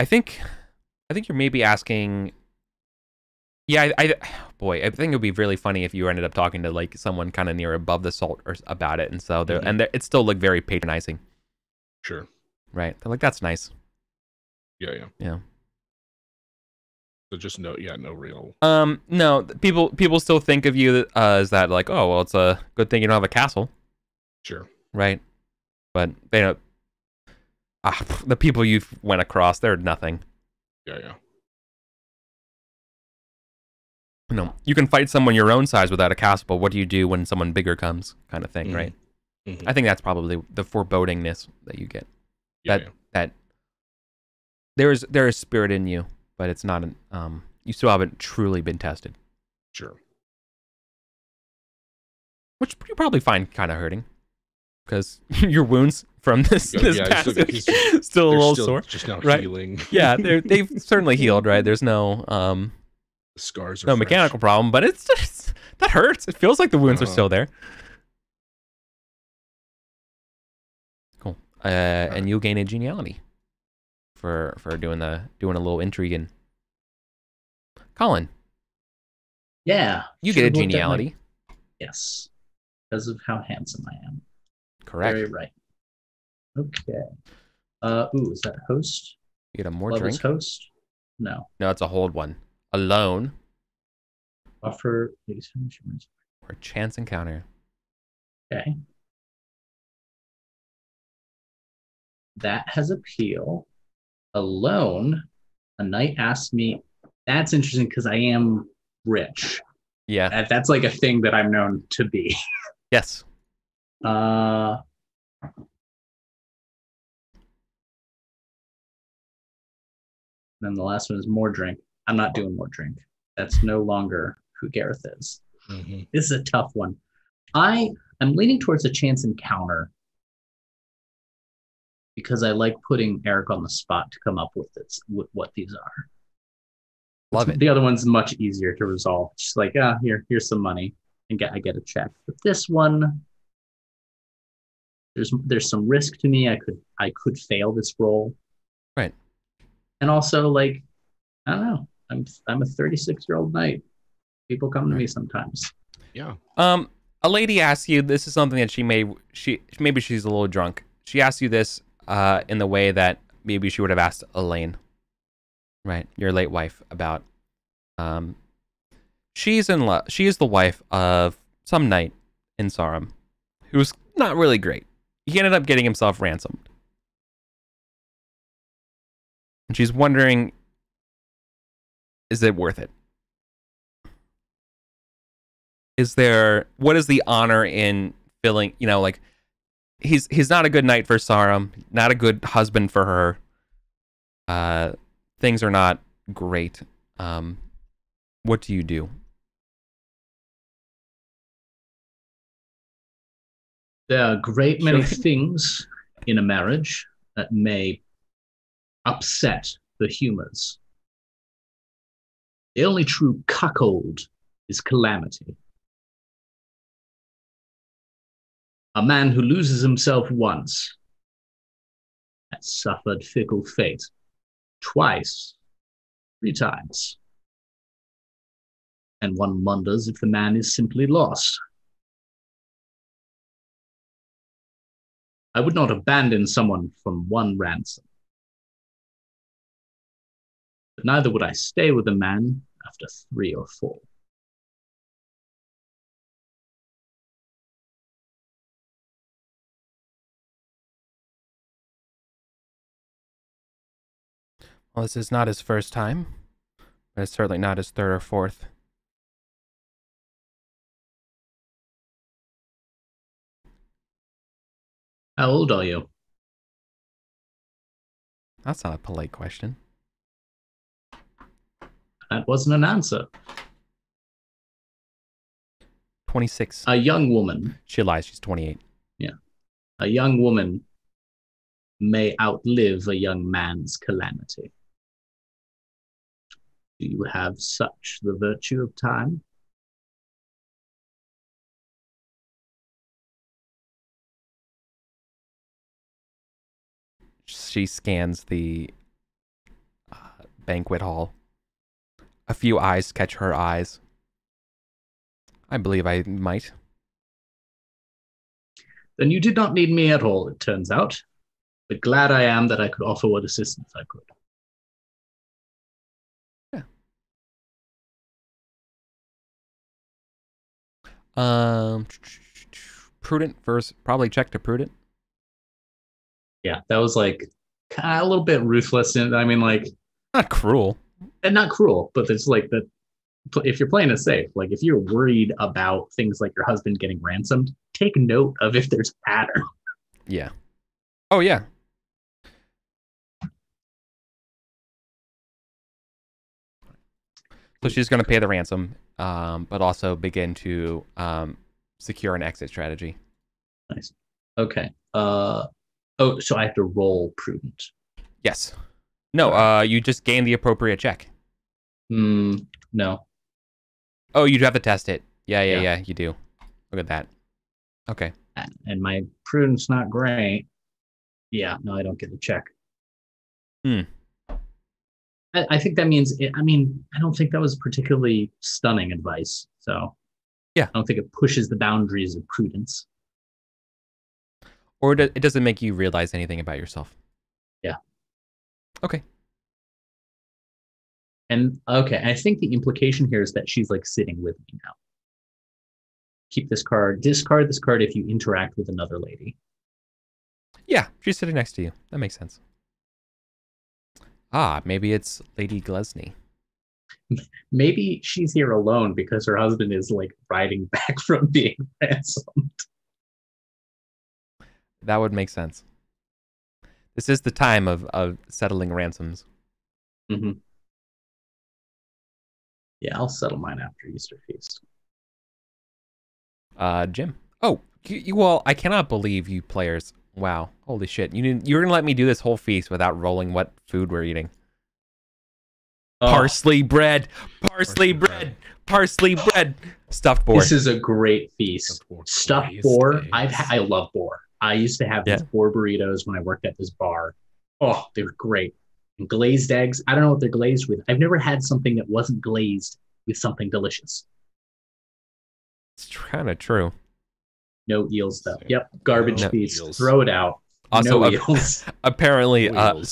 I think, I think you're maybe asking. Yeah, I, I boy, I think it would be really funny if you ended up talking to like someone kind of near above the salt or about it, and so they're Mhm. and they're, it still look very patronizing, Sure. right? They're like, that's nice. Yeah, yeah. Yeah. So just no yeah, no real Um, no, people people still think of you uh, as that like, oh well, it's a good thing you don't have a castle. sure. right? But they don't. Ah, the people you've went across, they're nothing. Yeah, yeah. You know, you can fight someone your own size without a castle, but what do you do when someone bigger comes? Kind of thing, Mhm. right? Mhm. I think that's probably the forebodingness that you get. Yeah, that yeah. that there's there is spirit in you, but it's not an um. You still haven't truly been tested, Sure. which you probably find kind of hurting, because [laughs] your wounds from this this yeah, past still- week still a little still sore. Just now right? healing. [laughs] Yeah, [laughs] they've certainly healed, right? There's no um The scars are no fresh. mechanical problem, but it's just that hurts. It feels like the wounds are Uh-huh. still there. Cool. Uh, and you'll gain a geniality for for doing the doing a little intrigue and Colin, Yeah. you get a geniality. Yes. Because of how handsome I am. Correct. Very right. Okay. Uh ooh, is that host? You get a more Levels drink. host? No. No, it's a hold one. Alone Offer or chance encounter. Okay. That has appeal. Alone, a knight asked me. That's interesting because I am rich. Yeah. That- That's like a thing that I'm known to be. Yes. [laughs] Uh, then the last one is more drink. I'm not doing more drink. That's no longer who Gareth is. Mhm. This is a tough one. I I am leaning towards a chance encounter because I like putting Eric on the spot to come up with this, with what these are. Love it. The other one's much easier to resolve. Just like, ah, here, here's some money, and get I get a check. But this one, there's there's some risk to me. I could I could fail this role. Right. And also, like, I don't know. I'm I'm a 36 year old knight. People come to me sometimes. Yeah. Um, a lady asks you. This is something that she may she maybe she's a little drunk. She asks you this uh in the way that maybe she would have asked Elaine, right? Your late wife about um. She's in love. She is the wife of some knight in Sarum, who's not really great. He ended up getting himself ransomed, and she's wondering, is it worth it? is there what is the honor in filling you know like he's he's not a good knight for Sarum, not a good husband for her. Uh things are not great. Um what do you do? There are a great many [laughs] things in a marriage that may upset the humors. The only true cuckold is calamity. A man who loses himself once has suffered fickle fate twice, three times. And one wonders if the man is simply lost. I would not abandon someone from one ransom. But neither would I stay with a man after three or four. Well, this is not his first time, but it's certainly not his third or fourth. How old are you? That's not a polite question. That wasn't an answer. 26. A young woman, she lies. She's 28. Yeah. a young woman may outlive a young man's calamity. Do you have such the virtue of time? She scans the uh, banquet hall. A few eyes catch her eyes. I believe I might. Then you did not need me at all, it turns out. But glad I am that I could offer what assistance I could. Um, prudent first. probably check to prudent. Yeah, that was like a little bit ruthless. And I mean, like not cruel, and not cruel, but it's like that. If you're playing it safe, like if you're worried about things like your husband getting ransomed, take note of if there's a pattern. Yeah. Oh yeah. So she's going to pay the ransom, um, but also begin to um, secure an exit strategy. Nice. Okay. Uh oh, so I have to roll prudent. Yes. No, uh, you just gain the appropriate check. Hmm. No. Oh, you do have to test it. Yeah, yeah, Yeah. yeah, you do. Look at that. Okay. And my prudence not great. Yeah. No, I don't get the check. Hmm. I, I think that means. It, I mean, I don't think that was particularly stunning advice. So. Yeah. I don't think it pushes the boundaries of prudence. Or it it doesn't make you realize anything about yourself. Yeah. Okay. And okay, I think the implication here is that she's like sitting with me now. Keep this card, discard this card if you interact with another lady. Yeah, she's sitting next to you. That makes sense. Ah, maybe it's Lady Glesney. Maybe she's here alone because her husband is like riding [laughs] back from being ransomed. That would make sense. This is the time of, of settling ransoms. hmm Yeah, I'll settle mine after Easter feast. Uh, Jim. Oh, you, you, well, I cannot believe you players. Wow, holy shit! You didn't, you were gonna let me do this whole feast without rolling what food we're eating. Oh, Parsley bread, parsley Parsley bread, bread. parsley bread, stuffed boar. this is a great feast. Stuffed boar, Stuffed glazed boar. eggs. I've ha- I love boar. I used to have these Yeah. boar burritos when I worked at this bar. Oh, they were great. And glazed eggs. I don't know what they're glazed with. I've never had something that wasn't glazed with something delicious. It's kind of true. No eels though. Yep, garbage No feast. eels. Throw it out. Also, no uh, eels. [laughs] Apparently, uh,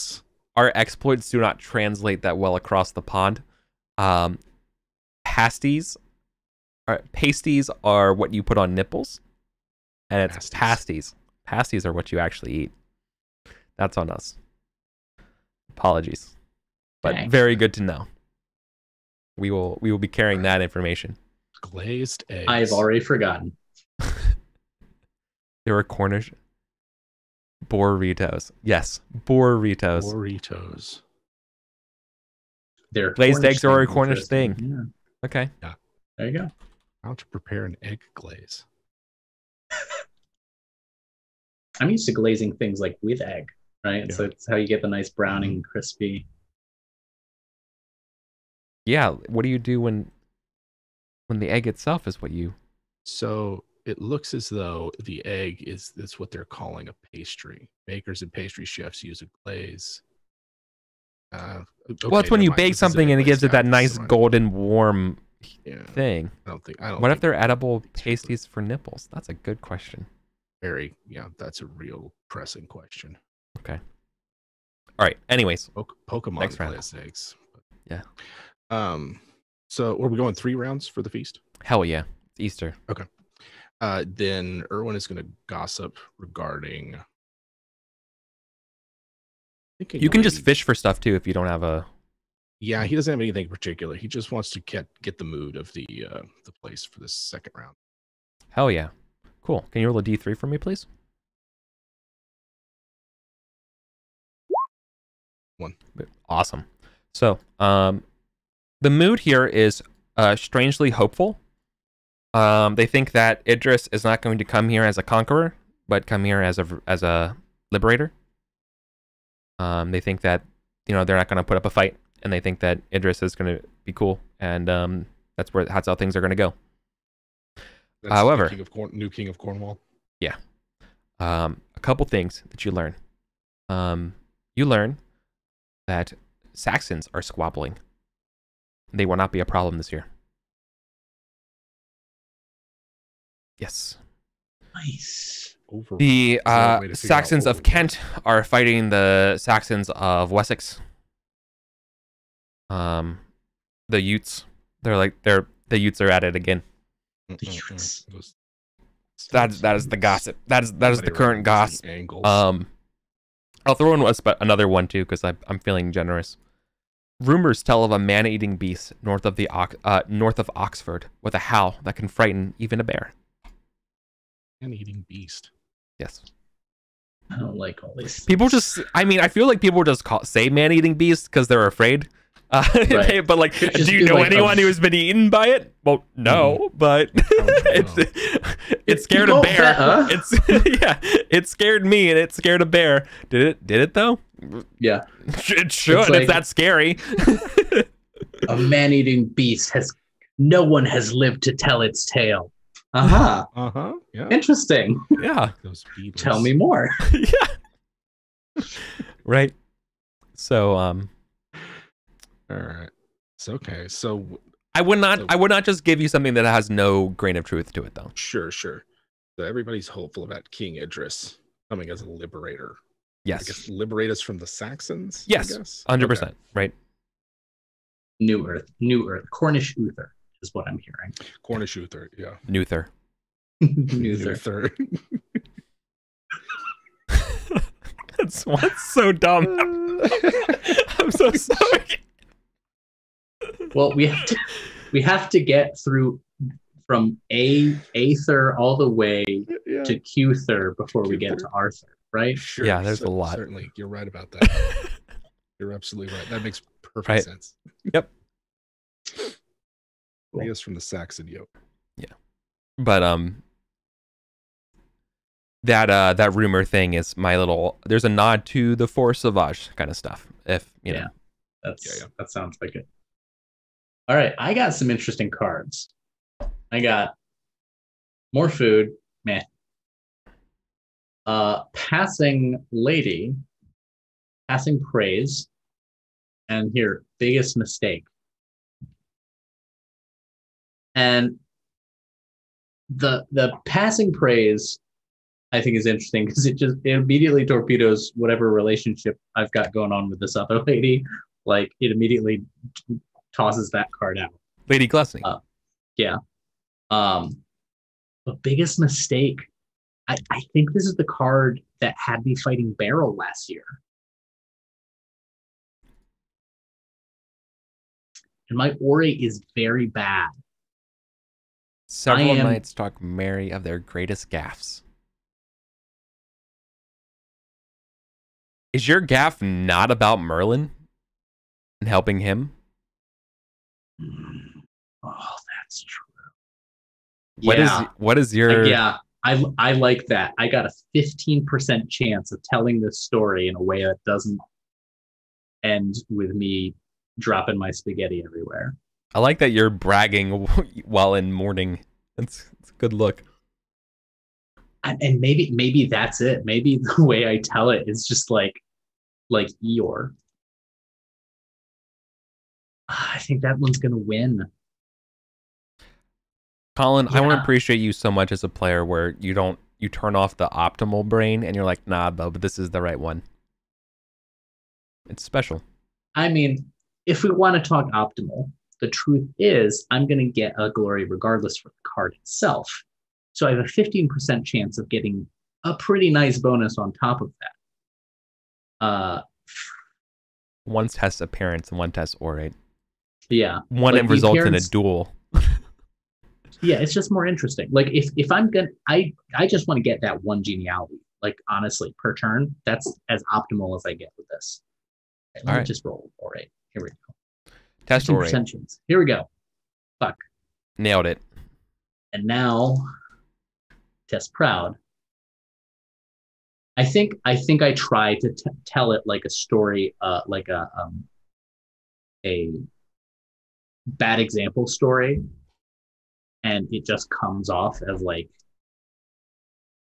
our exploits do not translate that well across the pond. Um, pasties, are, pasties are what you put on nipples, and it's Pasties. pasties. Pasties are what you actually eat. That's on us. Apologies, but Dang. very good to know. We will we will be carrying that information. glazed eggs. I've already forgotten. There were Cornish burritos. Yes, burritos. burritos. They're Glazed Cornish eggs are a. Cornish Interesting. thing. Yeah, Okay. Yeah. there you go. How to prepare an egg glaze? [laughs] I'm used to glazing things like with egg, right? So it's how you get the nice browning and mm-hmm. crispy. Yeah. What do you do when when the egg itself is what you? So it looks as though the egg is that's what they're calling a pastry. Bakers and pastry chefs use a glaze. Uh, well, it's when you bake something and it gives it that nice gold. golden warm Yeah, thing. I don't think. I don't. What if they're edible pasties for nipples? That's a good question. very? Yeah, that's a real pressing question. Okay. All right. Anyways, Pokemon Next round. eggs. Yeah. Um. So, are we going three rounds for the feast? hell yeah, it's Easter. Uh, then Erwin is going to gossip regarding. You can just fish for stuff too if you don't have a. Yeah, he doesn't have anything particular. He just wants to get get the mood of the uh the place for this second round. Hell yeah. Cool. Can you roll a d3 for me, please? One. Awesome. So, um, the mood here is uh, strangely hopeful. Um, they think that Idres is not going to come here as a conqueror, but come here as a as a liberator. Um, they think that you know they're not going to put up a fight, and they think that Idres is going to be cool, and um, that's where that's how things are going to go. That's However- king of Corn- new king of Cornwall. Yeah, um, a couple things that you learn. Um, you learn that Saxons are squabbling. They will not be a problem this year. Yes. Nice. Over. The uh, way to figure out Saxons of Kent are fighting the Saxons of Wessex. Um, the Utes. They're like they're the Utes are at it again. The. Utes. Those- That that is the gossip. That is that is the current gossip. Um, I'll throw in a spe- another one too because I'm feeling generous. Rumors tell of a man-eating beast north of the Ox- uh, north of Oxford with a howl that can frighten even a bear. An eating beast. Yes, I don't like all these. people just. I mean, I feel like people just call say man-eating beast because they're afraid. [laughs] Uh, Right. but like, do you know like a- anyone who's been eaten by it? Well, no, but [laughs] it's it scared a Oh, bear. uh. It's [laughs] yeah, it scared me and it scared a bear. Did it? Did it though? Yeah. It should. It's, like- that scary. A man-eating beast has no one has lived to tell its tale. Uh-huh. Uh huh. Yeah. Interesting. yeah, [laughs] Those beetles. Tell me more. [laughs] yeah. right. So um, All right. It's okay. So I would not. So- I would not just give you something that has no grain of truth to it, though. sure, sure. So everybody's hopeful about King Idres coming as a liberator. I Yes, guess liberate us from the Saxons. I Yes, guess? hundred Okay. percent. Right. New Earth. New Earth. Cornish Uther is what I'm hearing. Cornish Uther. Yeah. Nuther. [laughs] New Uther. Uther. [laughs] That's what's so dumb. [laughs] I'm so sorry. Well, we have to we have to get through from A Aether all the way yeah. to Qther before we get to Arthur, right? Sure. Yeah, there's a lot. Certainly, you're right about that. You're absolutely right. That makes perfect Right. sense. Yep. Free us from the Saxon yoke. Yeah. But um, that uh that rumor thing is my little. There's a nod to the Forest Sauvage kind of stuff. If you know. Yeah. That's Yeah, yeah. that sounds like it. All right, I got some interesting cards. I got more food, meh. Uh, passing lady, passing praise, and here biggest mistake. And the the passing praise, I think is interesting because it just it immediately torpedoes whatever relationship I've got going on with this other lady like it immediately t- tosses that card out. Lady Gluttony. Uh, Um, the biggest mistake, I, I think this is the card that had me fighting Barrel last year. And my Ore is very bad. Several I am- knights talk merry of their greatest gaffs. Is your gaff not about Merlin and helping him? Mm, oh, that's true. What is yeah. what is your yeah, I I like that. I got a 15% chance of telling this story in a way that doesn't end with me dropping my spaghetti everywhere. I like that you're bragging [laughs] while in mourning. It's, it's a good look. And, and maybe maybe that's it. Maybe [laughs] the way I tell it is just like like Eeyore. Ah, I think that one's gonna win. Colin, I want to appreciate you so much as a player where you don't you turn off the optimal brain and you're like, nah, but this is the right one. It's special. I mean, if we want to talk optimal, the truth is I'm gonna get a glory regardless for the card itself. So I have a 15% chance of getting a pretty nice bonus on top of that. Uh One test appearance and one test orate. yeah. One Like, results in a duel. [laughs] Yeah, it's just more interesting. Like if if I'm gonna I I just want to get that one geniality. Like honestly, per turn, that's as optimal as I get with this. Okay, let All me right. just roll. Right. Here we go. Test 15% chance. Here we go. Fuck. Nailed it. And now test proud. I think I think I try to t- tell it like a story, uh, like a um, a bad example story, and it just comes off as like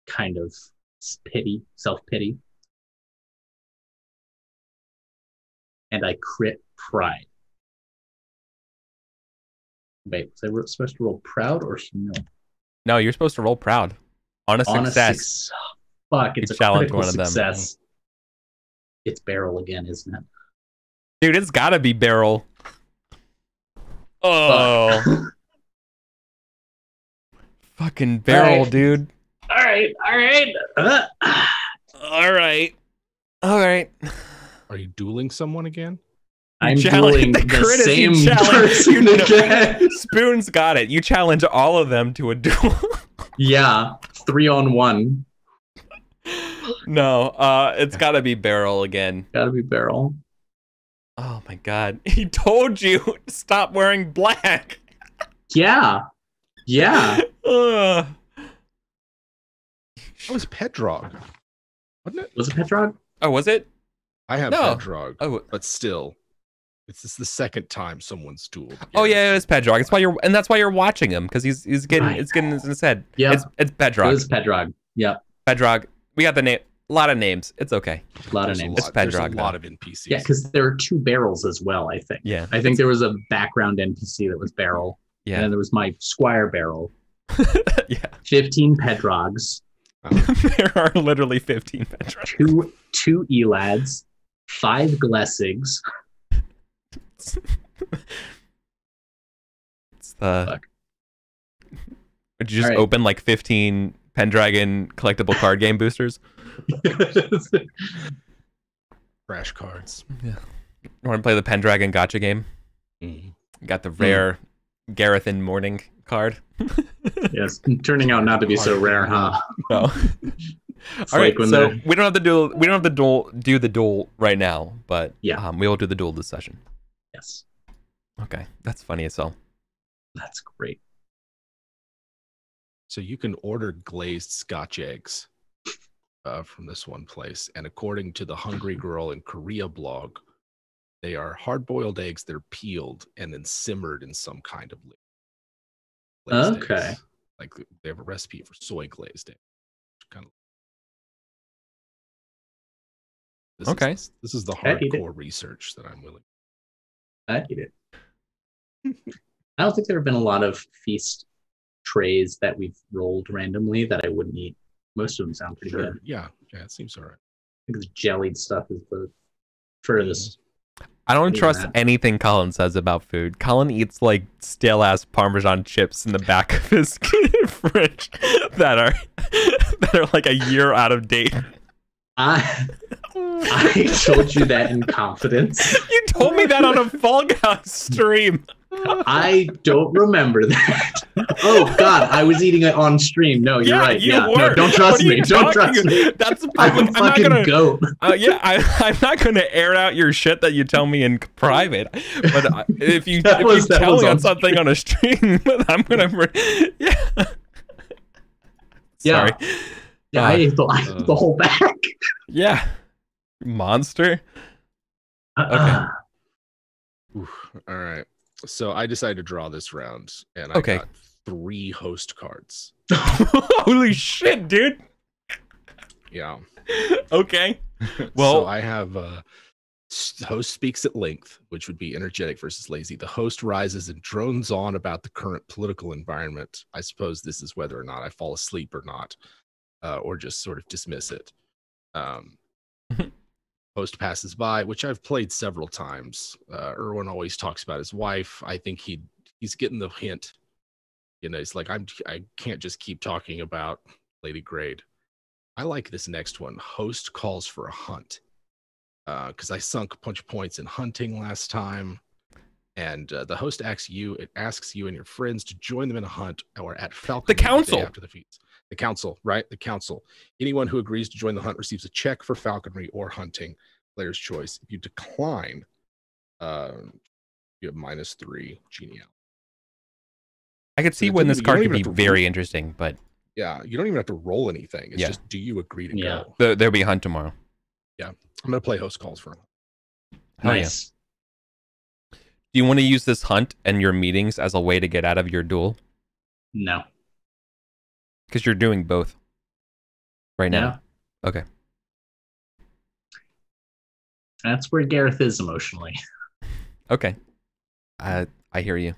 kind of pity, self pity, and I crit pride. Wait, was I ro- supposed to roll proud or no? No, you're supposed to roll proud. On a on success. a six. Fuck, it's You a challenge critical one of them. success. It's barrel again, isn't it? Dude, it's gotta be barrel. Oh, Fuck. [laughs] fucking barrel, Alright. dude. all right, all right. Uh, All right. All right. Are you dueling someone again? I'm challenge- the the, crit is you same challenge- person you know- again. [laughs] Spoon's got it. You challenge all of them to a duel. [laughs] yeah, three on one. no, uh, it's gotta be barrel again. Gotta be barrel. Oh my god. [laughs] He told you to stop wearing black. Yeah. Yeah. Ugh. That was Pedrog, wasn't it? Was it Petrog? Oh, was it? I have No. Pedrog, Oh, but still, it's this the second time someone's dueled. oh yeah, it's Pedrog. It's why you're, and that's why you're watching him because he's he's getting I it's getting in his head. Yeah. It's it's It Pedrog. was Pedrog. Yeah. Pedrog. We got the name. A lot of names. It's okay. A lot of There's a names. It's lot, there's a lot though. of NPCs. Yeah, because there are two barrels as well, I think. Yeah. I think there was a background NPC that was Barrel. And Yeah. then there was my Squire Barrel. [laughs] yeah. 15 Pedrogs, [laughs] there are literally 15 Pedrogs. two two Elads, five Glessigs. [laughs] It's the. Fuck. Would you just Alright. open like 15 Pendragon collectible card game boosters? [laughs] crash cards. Yeah. want to play the Pendragon gotcha game? Mhm. Got the rare Gareth in Morning card. [laughs] yes, turning out not to be so rare, huh? No. It's All right, like when so the we don't have to do we don't have to duel do the duel right now, but Yeah. um, we will do the duel this session. Yes, Okay, that's funny as hell. that's great. So you can order glazed Scotch eggs uh, from this one place, and according to the Hungry [laughs] Girl in Korea blog, they are hard-boiled eggs that are peeled and then simmered in some kind of liquid. Glazed Okay. eggs. Like they have a recipe for soy glazed eggs. Kind of. This Okay. Is, this is the I'd eat it. hardcore research that I'm willing. I eat it. [laughs] I don't think there have been a lot of feast trays that we've rolled randomly that I wouldn't eat. Most of them sound pretty Sure. good. Yeah. Yeah. It seems all right. I think the jellied stuff is the furthest. I don't Yeah. trust anything Colin says about food. Colin eats like stale ass Parmesan chips in the back of his [laughs] fridge that are [laughs] that are like a year out of date. I [laughs] I told you that in confidence. You told me that on a Fall Guys stream. I don't remember that. oh God, I was eating it on stream. No, you're yeah, right. you yeah, were. no, don't trust me. Don't trust me. That's [laughs] I'm a I'm not fucking gonna. goat. Uh, yeah, I, I'm not going to air out your shit that you tell me in private. But I- [laughs] if you That if was- you tell me on on something on a stream, I'm going to. Yeah. Yeah. Sorry. Yeah, I Uh, ate the, I ate the whole bag. [laughs] Yeah. Monster. Uh, Oof. All right. So I decided to draw this round, and I Okay. got three host cards. [laughs] Holy shit, dude. Yeah. Okay. [laughs] so Well- I have uh, host speaks at length, which would be energetic versus lazy. The host rises and drones on about the current political environment. I suppose this is whether or not I fall asleep or not, uh, or just sort of dismiss it. Um, host passes by, which I've played several times. Uh, Erwin always talks about his wife. I think he he's getting the hint. You know, it's like I'm I can't just keep talking about Lady Grade. I like this next one. Host calls for a hunt. Because I sunk a bunch of points in hunting last time. And uh, the host asks you, it asks you and your friends to join them in a hunt or at Falcon the council. after the feats. The council, right? The council. Anyone who agrees to join the hunt receives a check for falconry or hunting, player's choice. If you decline, uh, you have minus three geniality. I could see it when this card could be very roll. interesting, but Yeah, you don't even have to roll anything. It's Yeah. just, do you agree to Yeah. go? there, there'll be a hunt tomorrow. Yeah, I'm going to play host calls for him. Hell yeah. nice. Do you want to use this hunt and your meetings as a way to get out of your duel? No. Because you're doing both right now. No. Okay. That's where Gareth is emotionally. Okay. I I hear you.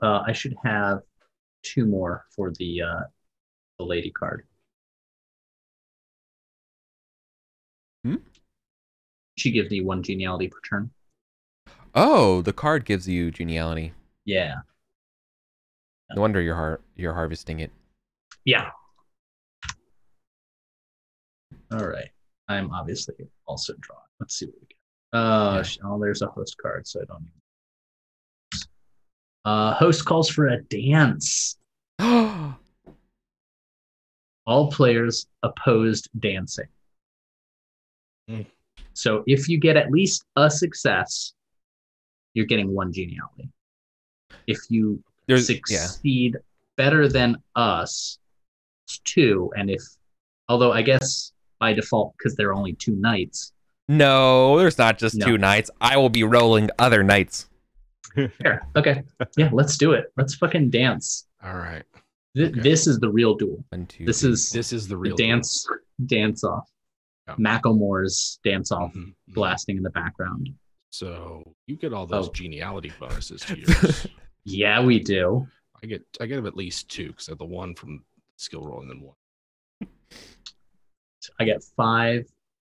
Uh, I should have two more for the uh, the lady card. Hmm? She gives me one geniality per turn. Oh, the card gives you geniality. Yeah. No wonder you're har- you're harvesting it. Yeah. All right. I'm obviously also drawn. Let's see what we get. Uh, Yeah. oh, there's a host card, so I don't. Even... Uh, host calls for a dance. [gasps] all players opposed dancing. Hmm. So if you get at least a success, you're getting one geniality. If you There's yeah. succeed better than us, it's two. And if, although I guess by default, because there are only two knights. No, there's not just No. two knights. I will be rolling other knights. [laughs] Fair. Okay. Yeah, let's do it. Let's fucking dance. All right. Th- Okay. This is the real duel. One, two. This three, is This is the the real dance dance off. Yeah. Macklemore's dance off Mhm, mhm. blasting in the background. So you get all those Oh. geniality bonuses to [laughs] yours. Yeah, we do. I get I get at least two because I have the one from skill roll and then one. I get five,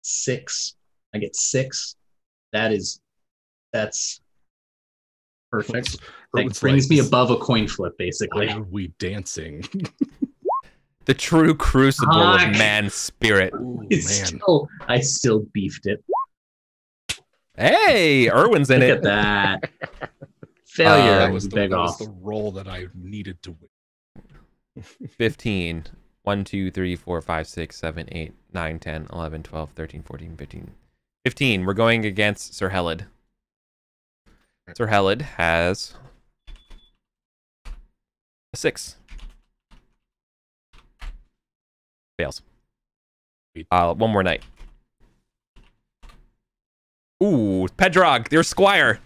six. I get six. That is, that's perfect. That brings like, me above a coin flip, Why basically. are we dancing? [laughs] The true crucible Fuck. of man's spirit. Ooh, man. still, I still beefed it. Hey, Erwin's in Look it. at that. [laughs] Failure. Uh, that was the, big that off. was the roll that I needed to win. 15. 1, 2, 3, 4, 5, 6, 7, 8, 9, 10, 11, 12, 13, 14, 15. 15. We're going against Sir Helid. Sir Helid has a 6. Fails. Uh, one more night. Ooh, Pedrog, your squire.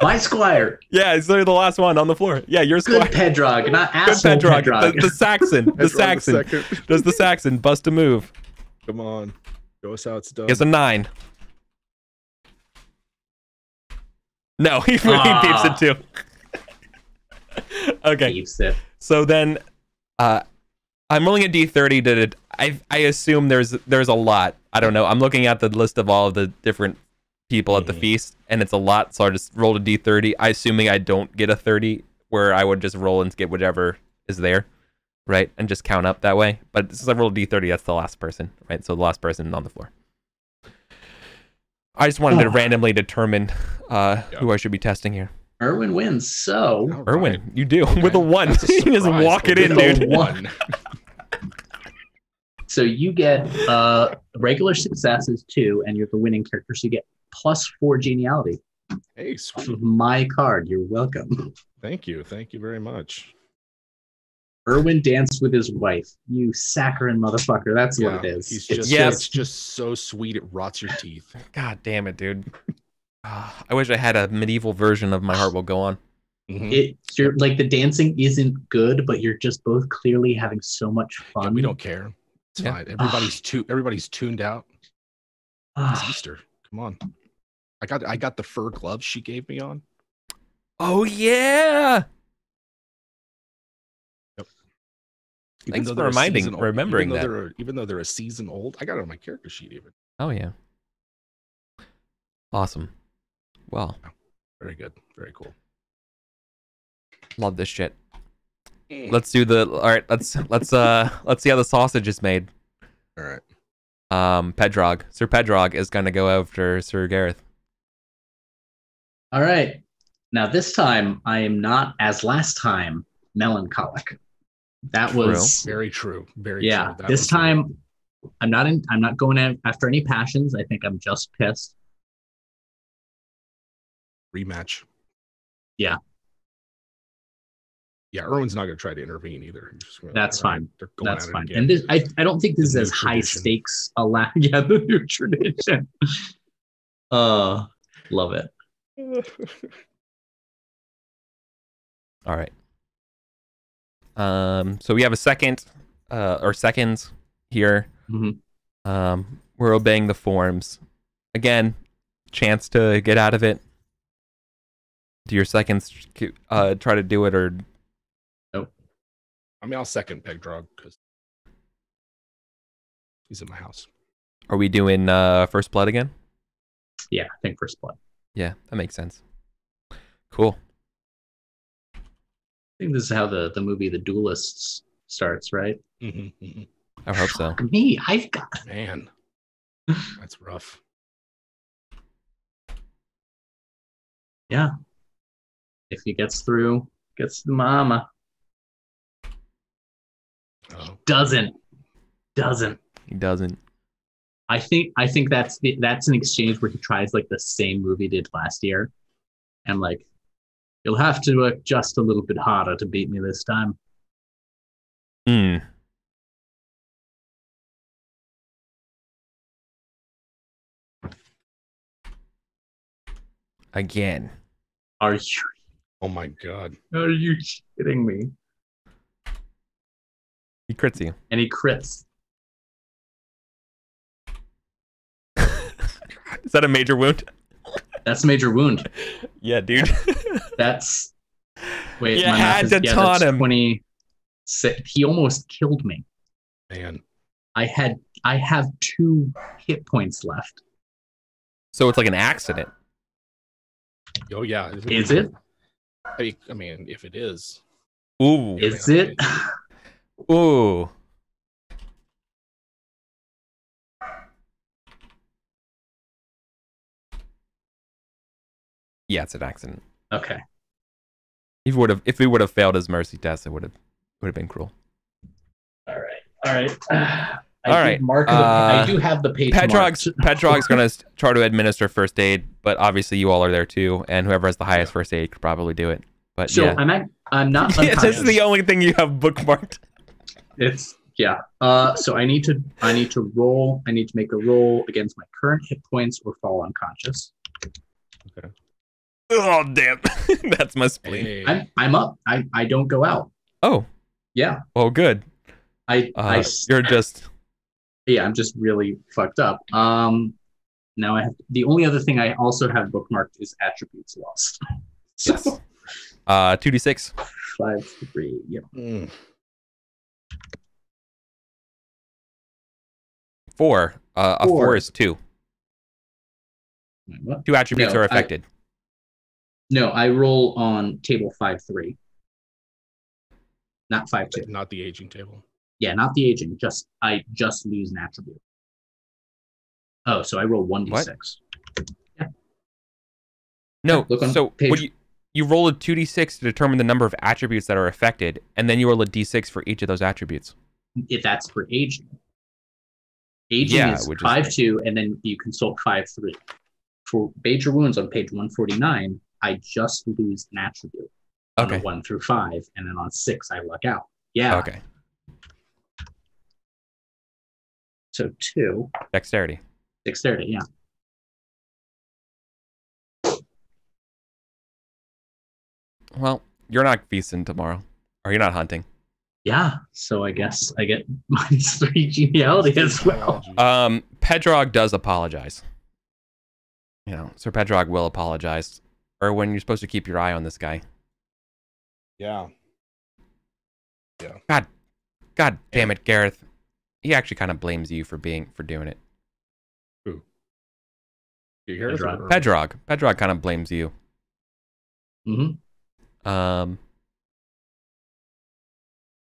My squire. Yeah, he's literally the last one on the floor. Yeah, your squire. Good squire. Pedrog, not Good asshole Pedrog. Pedrog. The, the Saxon. The Pedro Saxon. second. Does the Saxon bust a move? Come on. Show us how it's done. He has a nine. No, [laughs] he really Ah. beeps it too. [laughs] okay, Beefs it. so then, uh, I'm rolling a d30 to. I I assume there's there's a lot. I don't know. I'm looking at the list of all of the different people at the Mhm. feast, and it's a lot. So I just rolled a d30. I assuming I don't get a 30, where I would just roll and get whatever is there, right, and just count up that way. But since I rolled a d30, that's the last person, right? So the last person on the floor. I just wanted to Oh. randomly determine uh, Yeah. who I should be testing here. Erwin wins. So All Erwin, right. you do Okay. with a one. That's a [laughs] you just surprise. walk it A in, dude. One. [laughs] so you get uh regular successes too, and you're the winning character, so you get plus four geniality. Hey, sweet. my card. You're welcome. Thank you. Thank you very much. Erwin danced with his wife. You saccharine motherfucker. That's what it is. He's It's just, Yes. it's just so sweet it rots your teeth. [laughs] God damn it, dude. Ah, I wish I had a medieval version of My Heart Will Go On. Mhm. it you're like the dancing isn't good, but you're just both clearly having so much Yeah, fun. we don't care. It's Yeah. fine. Everybody's [sighs] tu- everybody's tuned out. It's Ah, Easter. Come on. I got I got the fur gloves she gave me on. Oh yeah. Even Thanks for reminding- old- remembering even that. Even though they're a season old, I got it on my character sheet. Even Oh yeah. Awesome. Well, very good, very cool. love this shit. Let's do the all right, let's let's uh let's see how the sausage is made. All right. Um Pedrog. Sir Pedrog is gonna go after Sir Gareth. all right. Now this time I am not as last time melancholic. That was Very true. Very yeah. true. This was the- time I'm not in. I'm not going after any passions. I think I'm just pissed. rematch. Yeah. Yeah, Erwin's not going to try to intervene either. Gonna- That's all right, fine. They're going That's fine. And this, I, I don't think this is as new high stakes a la [laughs] Yeah, the new tradition. [laughs] Uh, love it. [laughs] All right. Um so we have a second uh or seconds here. Mhm. Um we're obeying the forms. Again, chance to get out of it. Do your seconds uh try to do it or I mean, I'll second Pedrog because he's in my house. are we doing uh first blood again? Yeah, I think first blood. Yeah, that makes sense. Cool. I think this is how the, the movie The Duelists starts, right? Mhm, mhm. I hope so. Fuck Me, I've got [laughs] Man, that's rough. yeah. If he gets through, gets the mama. Doesn't. Doesn't. He doesn't. I think I think that's the that's an exchange where he tries like the same movie he did last year, and like, you'll have to work just a little bit harder to beat me this time. Hmm. Again. Are you Oh my god. are you kidding me? He crits you. And he crits. [laughs] Is that a major wound? That's a major wound. Yeah, dude. [laughs] That's wait. You my math had is- to yeah, taunt that's him. Twenty. He almost killed me. Man. I had I have two hit points left. so it's like an accident. Oh yeah. Is it? I I mean, if it is. Ooh. Is it? Ooh. Yeah, it's an accident. Okay. If he would have if he would have failed his mercy test, it would have would have been cruel. All right. All right. [sighs] I All right, Mark the, uh, I do have the page. Pedrog's marked. Pedrog's gonna [laughs] try to administer first aid, but obviously you all are there too, and whoever has the highest first aid could probably do it. But So yeah, I'm at, I'm not [laughs] this is the only thing you have bookmarked. It's yeah. Uh, so I need to I need to roll. I need to make a roll against my current hit points or fall unconscious. Oh damn, [laughs] that's my spleen. Hey. I'm I'm up. I I don't go out. Oh, Yeah. oh good. I I Uh, s- you're just yeah. I'm just really fucked up. Um. Now I have the only other thing I also have bookmarked is attributes lost. [laughs] So yes. Uh, two d six. five three. Yep. Mm. Four. Uh, a four Four. is two. What? Two attributes No, are I- affected. No, I roll on table five three. Not five two. Not the aging table. Yeah, not the aging. Just I just lose an attribute. Oh, so I roll one d six. No. look on so what you you roll a two d six to determine the number of attributes that are affected, and then you roll a d six for each of those attributes. If that's for aging. Aging Yeah, is which is- five two, and then you consult five three. For major wounds on page one forty nine, I just lose an attribute. On one through five, and then on six I luck out. Yeah. Okay. So two Dexterity. dexterity. Yeah. Well, you're not feasting tomorrow, or you're not hunting. Yeah. So I guess I get [laughs] minus three geniality as well. Um, Pedrog does apologize. You know, Sir Pedrog will apologize. Or when you're supposed to keep your eye on this guy. yeah. Yeah. God God damn it, Gareth. He actually kind of blames you for being for doing it. You hear it? Pedrog. Or- Pedrog. Pedrog kind of blames you. hmm Um.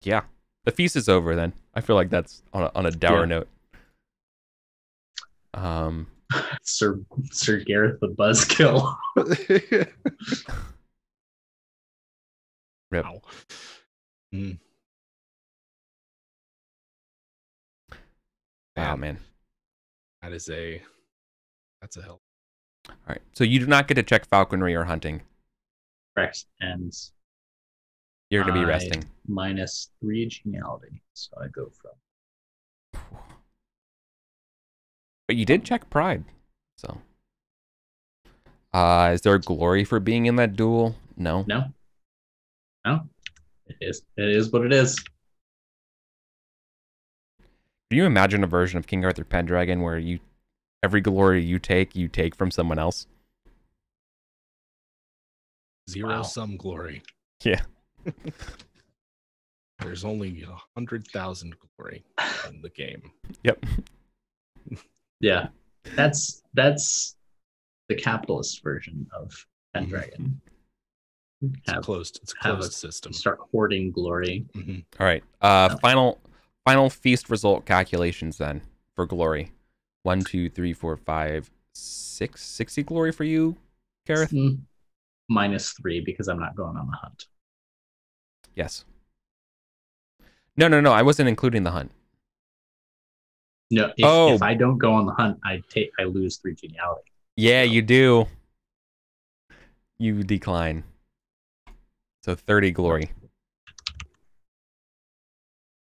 Yeah, the feast is over. Then I feel like that's on a, on a dour Yeah. note. Um. [laughs] Sir Sir Gareth the Buzzkill. [laughs] [laughs] Rip. Ow. Mm. Oh Man. That is a. That's a hell. All right. So you do not get to check falconry or hunting. Correct. And You're going to be I- resting. minus three geniality. So I go from But you did check pride. So. Uh, is there glory for being in that duel? No. no. No. It is it is what it is. Can you imagine a version of King Arthur Pendragon where you every glory you take, you take from someone else? Zero Wow. sum glory. Yeah. [laughs] There's only a hundred thousand glory in the game. Yep. [laughs] Yeah. That's that's the capitalist version of Pendragon. It's a Have, closed. It's a have a- closed system. start hoarding glory. Mhm. All right. Uh, No. final final feast result calculations then for glory. One, two, three, four, five, six. Sixty glory for you, Gareth. Mm, minus three because I'm not going on the hunt. Yes. No, no, no. I wasn't including the hunt. No, if, Oh. if I don't go on the hunt, I take I lose three geniality. Yeah, you do. You decline. So 30 glory.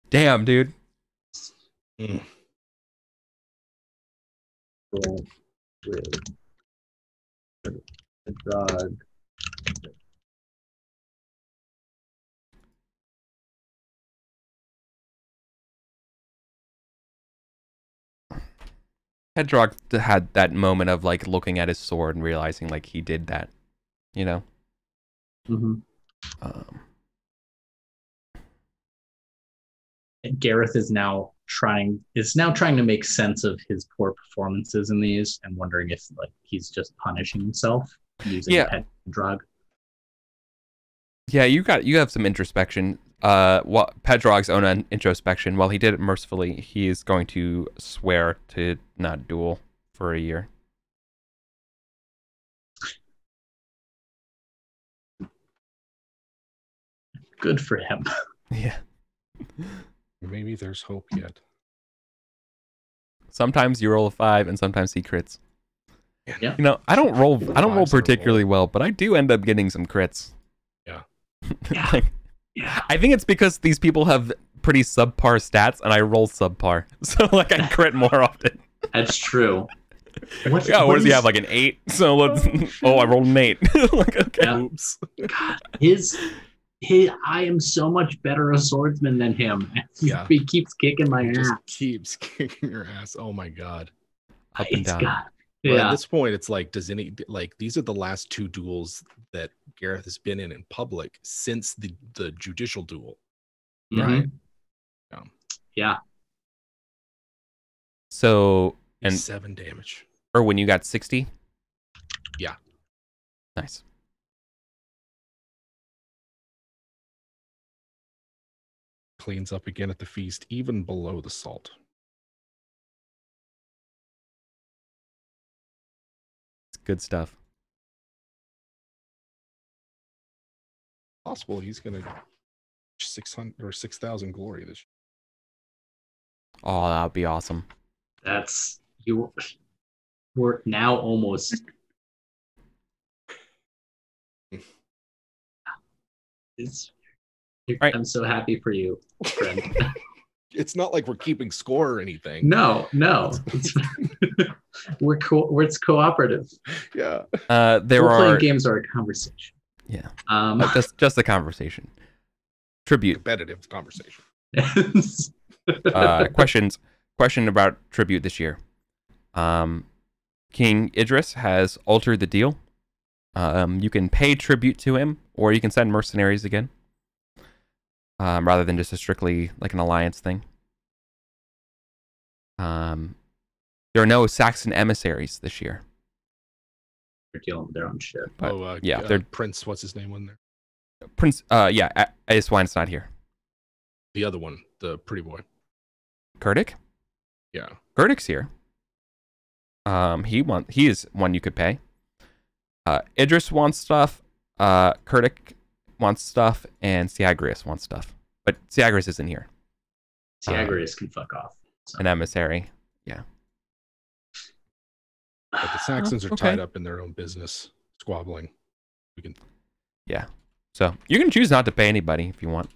Damn, dude. Mm. Roll with the Pedrog had that moment of like looking at his sword and realizing like he did that. You know? Mhm. Um, And Gareth is now trying is now trying to make sense of his poor performances in these and wondering if like he's just punishing himself using Yeah. drug. yeah, you got you have some introspection. Uh, what Pedrog's own introspection. While he did it mercifully, he is going to swear to not duel for a year. Good for him. [laughs] Yeah. Maybe there's hope yet. Sometimes you roll a five, and sometimes he crits. Yeah. You know, I don't roll. I don't roll Fives in a row. particularly well, but I do end up getting some crits. Yeah. [laughs] Yeah. Like, Yeah. I think it's because these people have pretty subpar stats, and I roll subpar, [laughs] so like I crit more often. That's true. What, yeah, what does he have? Like an eight? So let's. [laughs] Oh, I rolled an eight. [laughs] like okay. Yeah. Oops. God, his, his, I am so much better a swordsman than him. Yeah. he keeps kicking my It just ass. keeps kicking your ass. Oh my god. Up and It's down. got- But yeah, At this point, it's like, does any like these are the last two duels that Gareth has been in in public since the the judicial duel, mhm. right? Yeah. Yeah, So And And- seven damage. or when you got sixty. Yeah. Nice. Cleans up again at the feast, even below the salt. Good stuff. Possible he's gonna six hundred or six thousand glory this Year. Oh, that would be awesome. that's you. We're now almost. [laughs] It's, Right. I'm so happy for you, friend. [laughs] year. It's not like we're keeping score or anything. no, no, it's, [laughs] we're co- we're it's cooperative. Yeah. Uh, there We're are playing games are a conversation. Yeah. Um, uh, just just a conversation. Tribute. Competitive conversation. [laughs] uh, questions question about tribute this year. Um, King Idres has altered the deal. Um, you can pay tribute to him, or you can send mercenaries again, um, rather than just a strictly like an alliance thing. Um, there are no Saxon emissaries this year. They're dealing with their own shit. But, oh, uh, yeah, uh, Prince. What's his name? One there. Prince, uh, yeah, A- Aeswine's not here. The other one, the pretty boy. Cerdic, Yeah. Cerdic's here. Um, he want he is one you could pay. Uh, Idres wants stuff. Uh, Cerdic wants stuff, and Syagrius wants stuff. But Syagrius isn't here. Syagrius um, can fuck off. So. An emissary. Yeah. But the Saxons are oh, okay. tied up in their own business, squabbling. We can. Yeah. So you can choose not to pay anybody if you want.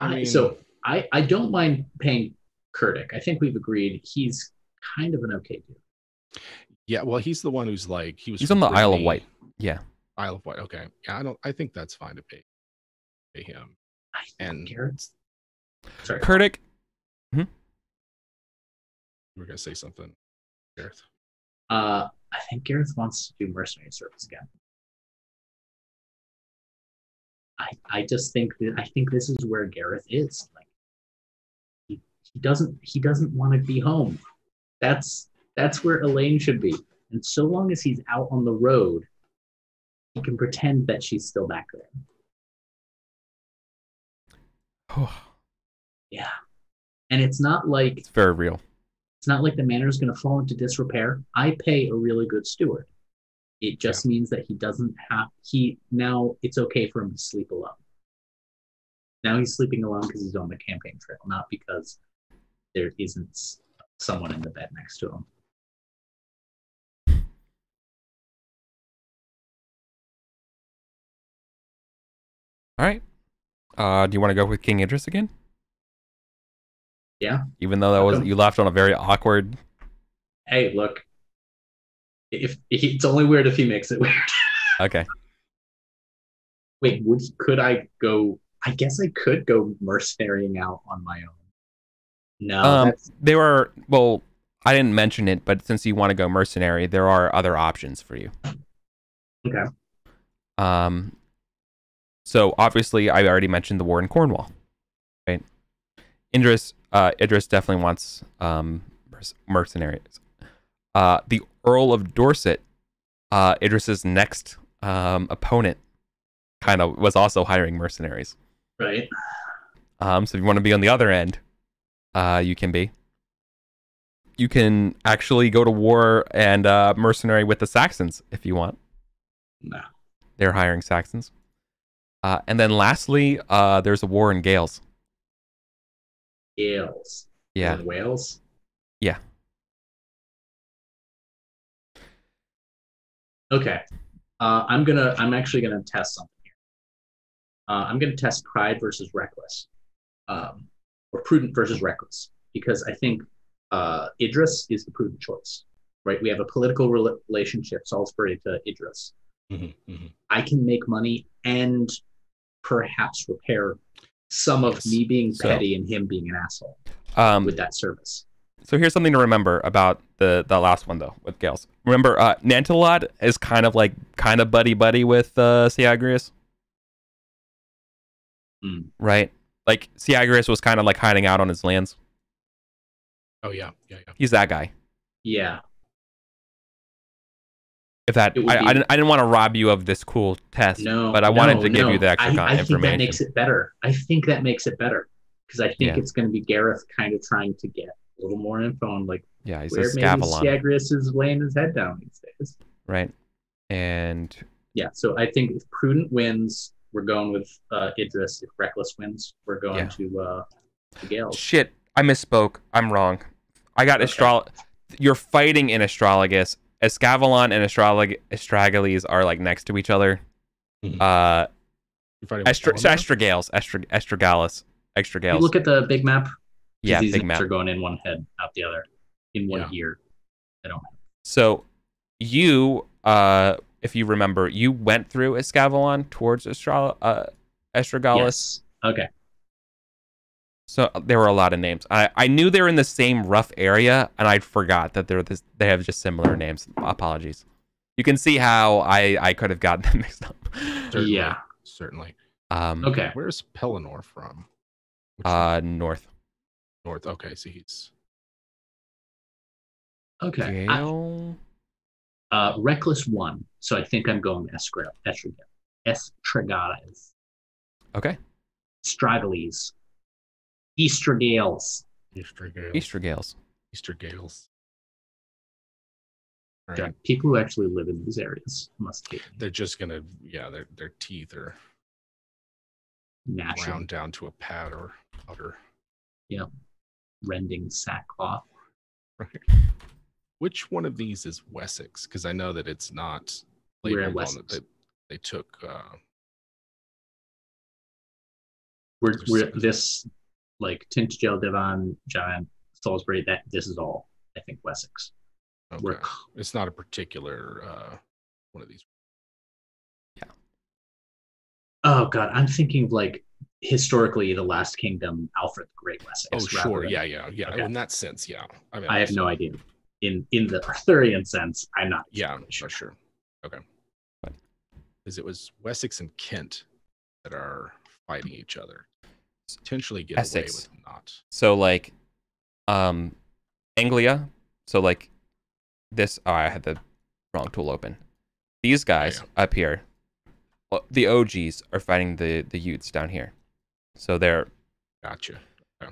I I- mean- so I, I don't mind paying Cerdic. I think we've agreed he's kind of an okay dude. Yeah. Well, he's the one who's like he was. He's on the Isle of Brittany. Wight. Yeah. Isle of Wight. Okay. Yeah. I don't. I think that's fine to pay. Pay him. I And- Gareth's. Sorry. Cerdic. You were gonna say something, Gareth. Uh, I think Gareth wants to do mercenary service again. I I just think that I think this is where Gareth is. Like he, he doesn't he doesn't want to be home. That's that's where Elaine should be. And so long as he's out on the road, he can pretend that she's still back there. Oh. Yeah. And it's not like it's very real. it's not like the manor is going to fall into disrepair. I pay a really good steward. It just means that he doesn't have he now it's okay for him to sleep alone. Now he's sleeping alone because he's on the campaign trail, not because there isn't someone in the bed next to him. All right. Uh, do you want to go with King Idres again? Yeah. Even though that was you left on a very awkward. Hey, look. If, it's only weird if he makes it weird. [laughs] Okay. Wait, would could I go? I guess I could go mercenarying out on my own. No, Um, There are well, I didn't mention it, but since you want to go mercenary, there are other options for you. okay. Um, so obviously, I already mentioned the war in Cornwall, right? Idres, uh, Idres definitely wants um mercenaries. Uh, the Earl of Dorset, uh, Idres's next um opponent, kind of was also hiring mercenaries. Right. Um, so if you want to be on the other end, uh, you can be. You can actually go to war and uh, mercenary with the Saxons if you want. No. They're hiring Saxons. Uh, and then lastly, uh, there's a war in Gales. Gales. Yeah. In Wales. Yeah. Okay. Uh, I'm gonna. I'm actually gonna test something here. Uh, I'm gonna test pride versus reckless, um, or prudent versus reckless, because I think uh, Idres is the prudent choice. Right. We have a political rela- relationship, Salisbury to Idres. Mhm, mhm. I can make money and perhaps repair some of Yes. me being So- petty and him being an asshole Um, with that service. so here's something to remember about the the last one though with Gales. Remember, uh, Nanteleod is kind of like kind of buddy buddy with uh, Syagrius, Hmm. right? Like Syagrius was kind of like hiding out on his lands. Oh yeah, yeah, yeah. He's that guy. Yeah. If that, I, be- I didn't, I didn't want to rob you of this cool test, No, but I wanted no, to give no. you the extra I, con- I think information. that makes it better. I think that makes it better because I think Yeah. it's going to be Gareth kind of trying to get a little more info on like yeah, he's a where maybe Syagrius is laying his head down these days. right? And Yeah, so I think if Prudent wins, we're going with uh, Idres. If Reckless wins, we're going Yeah. to uh, to Gales. shit, I misspoke. I'm wrong. I got Okay. Astral. You're fighting in Astrologus. Escavalon and Astralag- Astragalles are like next to each other. Mhm. Uh, You're fighting with Estra- Eleanor? Estregales, You look at the big map. Yeah, these big maps map. are going in one head, out the other, in one Yeah. ear. So you, uh, if you remember, you went through Escavalon towards Astral- uh, Estragalis. Yes. Okay. So uh, there were a lot of names. I, I knew they were in the same rough area, and I forgot that they're this, they have just similar names. Apologies. You can see how I, I could have gotten [laughs] them mixed up. Certainly, Yeah. certainly. Um, Okay. Where's Pellinore from? Which Uh, north. north. Okay, so he's Okay. I- Uh, Reckless one. So I think I'm going Estra Estrag Estregales. Okay. Stragales. Eastergales. Easter Gales. Easter Gales. Easter Gales. All Yeah. People who actually live in these areas must hate me. They're just gonna, yeah, their their teeth are gnashing, ground down to a powder. Powder. Yeah, rending sackcloth. Right. Which one of these is Wessex? Because I know that it's not We're in labeled on that they, they took. Uh, We're, we're this like Tintagel, Devon, John, Salisbury. That this is all I think Wessex. We're okay. It's not a particular uh, one of these. Yeah. Oh god, I'm thinking of like historically the last kingdom, Alfred the Great Wessex. Oh, sure. than- Yeah, yeah, yeah. Okay. In that sense, yeah. I mean, I have no idea. In in the Arthurian sense, I'm not. Yeah, exactly for sure. Okay. Because it was Wessex and Kent that are fighting each other. Potentially get Essex. away with not. So like, um, Anglia. So like, this. Oh, I had the wrong tool open. These guys yeah. up here, uh, the OGs are fighting the the Jutes down here. So they're Gotcha.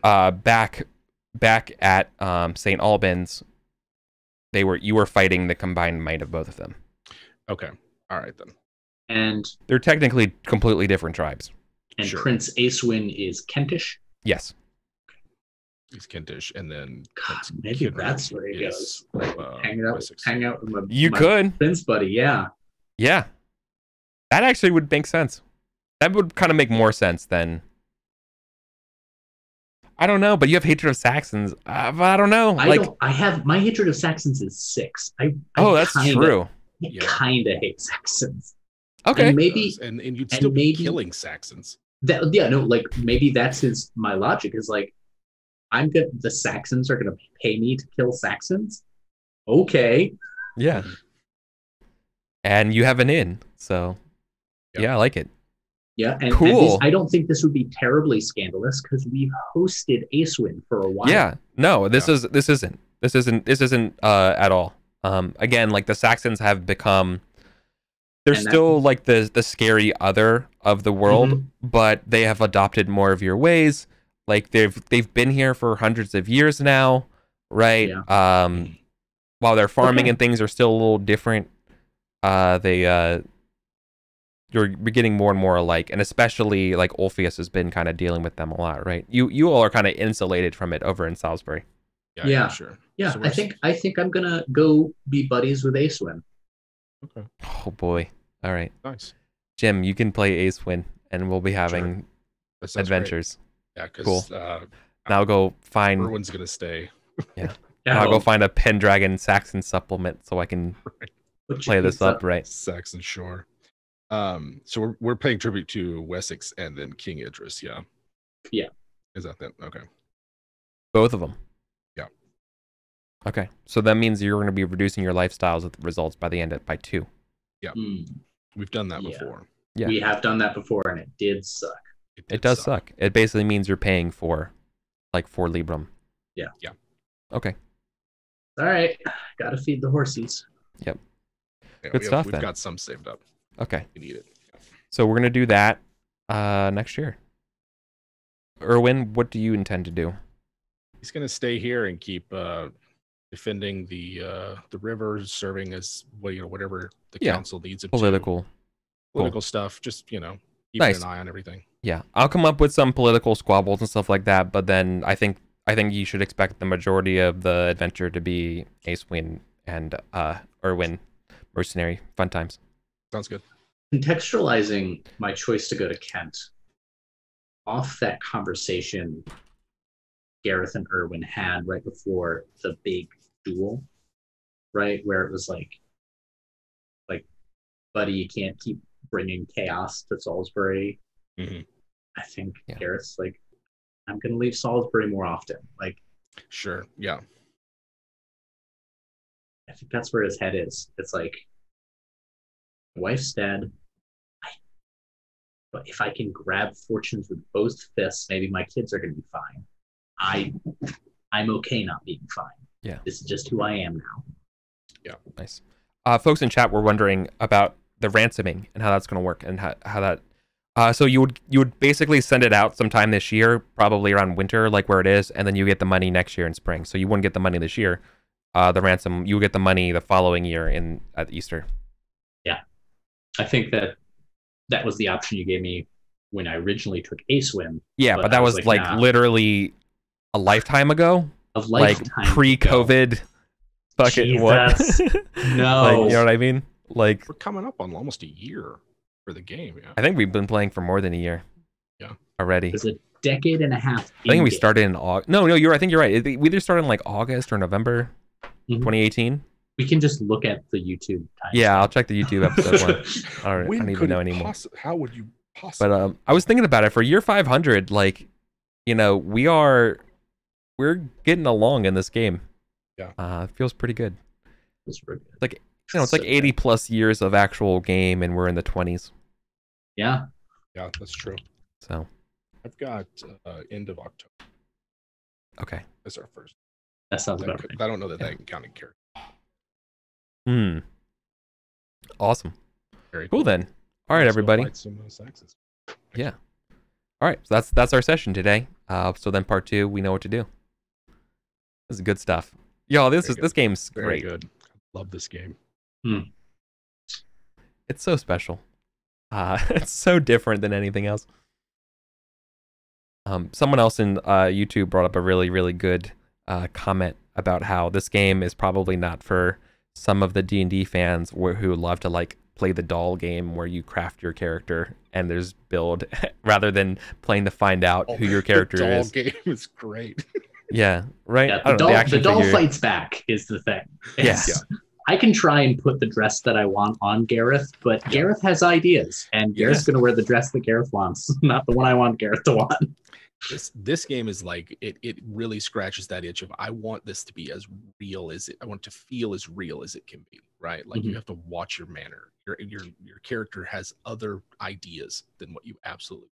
uh back back at um St. Albans. They were you were fighting the combined might of both of them. Okay. All right then. And They're technically completely different tribes. And Sure. Prince Acewin is Kentish. Yes. He's Kentish, and then God, Prince maybe Kidron that's where he is, goes. uh, hang out, Wessex. hang out with my You my could. Prince buddy. Yeah, Yeah. That actually would make sense. That would kind of make more sense than. I don't know, but you have hatred of Saxons. Uh, but I don't know. I like, don't. I have my hatred of Saxons is six. I, I oh, that's kinda, true. I Yeah. kind of hate Saxons. Okay. And maybe and and you'd and still be maybe- killing Saxons. That yeah no like maybe that's his my logic is like i'm good the saxons are gonna pay me to kill saxons okay Yeah. And you have an inn, so Yep. yeah, I like it. yeah and, and Cool. this, i don't think this would be terribly scandalous because we've hosted acewin for a while Yeah. No, this Yeah. is this isn't. This isn't this isn't uh at all. Um again, like the Saxons have become they're And that- still like the the scary other of the world, Mhm. but they have adopted more of your ways. Like they've they've been here for hundreds of years now, right? Um while they're farming Okay. and things are still a little different, uh they uh you're getting more and more alike, and especially like Ulfius has been kind of dealing with them a lot, right? You you all are kind of insulated from it over in Salisbury. Yeah, Yeah. sure. yeah So i think i think i'm gonna go be buddies with acewin Okay, Oh boy! All right, nice. Jim, you can play Ace Win, and we'll be having That sounds great. adventures. Yeah, because Cool. uh, Now go find. Erwin's gonna stay. [laughs] Now I'll go find a Pendragon Saxon supplement so I can [laughs] play this up right. Saxon Shore. Um, so we're we're paying tribute to Wessex and then King Idres. Yeah. Yeah. Is that that? Okay. Both of them. Yeah. Okay, so that means you're going to be reducing your lifestyles with results by the end of by two. Mm, We've done that Yeah. before. Yeah. we have done that before and it did suck It did does suck. It basically means you're paying for, like, for Libram. Yeah. Yeah. Okay. all right gotta feed the horses Yeah, Good we have- stuff We've then. got some saved up. Okay. We need it. So we're gonna do that uh next year. Erwin, what do you intend to do? He's gonna stay here and keep uh defending the uh the river, serving as well, you know, whatever the Yeah. council needs him to. Political. political stuff. Just you know, keeping Nice. an eye on everything. Yeah, I'll come up with some political squabbles and stuff like that, but then I think I think you should expect the majority of the adventure to be Ace Win and uh Erwin mercenary fun times. Sounds good. contextualizing my choice to go to Kent off that conversation Gareth and Erwin had right before the big duel, right? Where it was like, like, buddy, you can't keep bringing chaos to Salisbury. Mhm. I think Yeah. Gareth's like, I'm going to leave Salisbury more often. Like, Sure. Yeah. I think that's where his head is. It's like, wife's dead. I, but if I can grab fortunes with both fists, maybe my kids are going to be fine. I, I'm okay not being fine. Yeah. This is just who I am now. Yeah. Nice. Uh, folks in chat were wondering about the ransoming and how that's going to work and how, how that. Uh, so you would you would basically send it out sometime this year, probably around winter, like where it is, and then you get the money next year in spring. So you wouldn't get the money this year, uh, the ransom. You would get the money the following year in at Easter. Yeah, I think that that was the option you gave me when I originally took a swim. Yeah, But but, that was was, like, like nah. literally a lifetime ago, of like lifetime. ago. pre-COVID. Fucking what? Jesus. [laughs] No. like, you know what I mean? Like We're coming up on almost a year for the game. Yeah. I think we've been playing for more than a year. Yeah. Already. It was a decade and a half. I think we in-game. started in August. No, no, you're. I think you're right. We either started in like August or November, Mhm. 2018. We can just look at the YouTube time. Yeah, I'll check the YouTube episode one. [laughs] I don't, I don't even know anymore. possi- how would you possibly? But um, I was thinking about it for year 500. Like, you know, we are we're getting along in this game. Yeah. uh, it feels pretty good. It's really good. Like, You know, it's like So 80 plus years of actual game, and we're in the 20s. Yeah. yeah, that's true. So I've got uh, end of October okay. That's our first. That sounds I, about could- right. I don't know that that counting character. Hmm. Awesome. Very Cool then. All right, So everybody. fight some, Saxons. Yeah. All right. So that's that's our session today. Uh, so then part two, we know what to do. This is good stuff. Y'all, this Very is good. this game's Very great. good. Love this game. It's so special. Uh, [laughs] it's so different than anything else. Um, someone else in uh, YouTube brought up a really, really good uh, comment about how this game is probably not for some of the D and D fans wh- who love to like play the doll game where you craft your character and there's build [laughs] rather than playing to find out who your [laughs] character Oh, the doll is. game is great. Yeah, right. Yeah, I the don't know, doll, the doll figure- fights back is the thing. Yeah. I can try and put the dress that I want on Gareth, but Gareth has ideas, and Gareth's Yeah. going to wear the dress that Gareth wants, [laughs] not the one I want Gareth to want. this this game is like it it really scratches that itch of I want this to be as real as it I want it to feel as real as it can be, right? Like you Mhm. have to watch your manner. Your your your character has other ideas than what you absolutely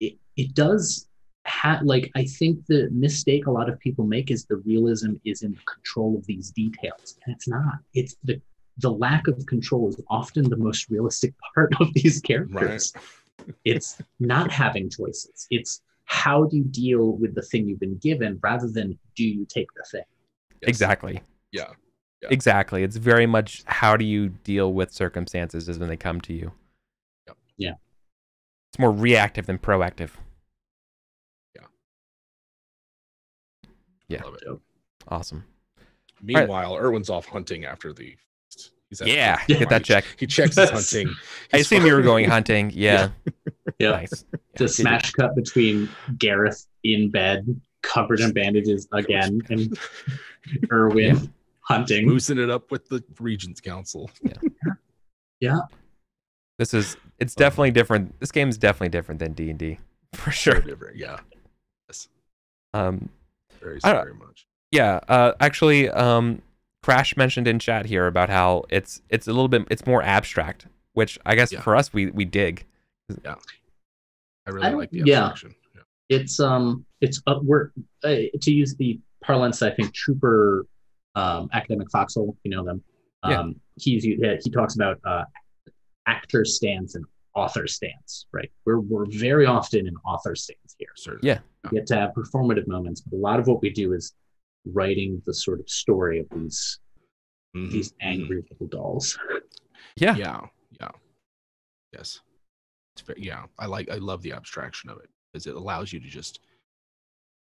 It, it does have, like, I think the mistake a lot of people make is the realism is in the control of these details, and it's not. It's the the lack of control is often the most realistic [laughs] part of these characters. it's not having choices. It's how do you deal with the thing you've been given rather than do you take the thing? Yes. Exactly. Yeah. Yeah. Exactly. It's very much how do you deal with circumstances as when they come to you. Yep. Yeah. It's more reactive than proactive. Yeah. Love it. Awesome. Meanwhile, Erwin's off hunting after the he's at Yeah, the- get that check. He checks his Yes. [laughs] hunting. I He's assume you were going hunting. [laughs] Yeah. Yeah. Nice. to smash cut between Gareth in bed, covered in bandages again, and Erwin [laughs] Yeah. hunting. Boosting it up with the Regents Council. Yeah. yeah. This is it's Um, definitely different. This game is definitely different than D and D for sure. different. Yeah. Yes. Um, Very, very much. yeah. Uh, actually, um, Crash mentioned in chat here about how it's it's a little bit it's more abstract, which I guess Yeah. for us we we dig. Yeah, I really don't- like the yeah. abstraction. Yeah. It's um, it's uh, we're uh, to use the parlance. I think Trooper, um, academic foxhole. You know them. Yeah. Um, he's he talks about uh, actor stance and author stance. Right. We're we're very often in author stance here. Certainly. Yeah. We get to have performative moments, but a lot of what we do is writing the sort of story of these Mhm, these mhm. angry little dolls. Yeah. Yeah. Yeah. Yes. It's very, yeah. I like. I love the abstraction of it because it allows you to just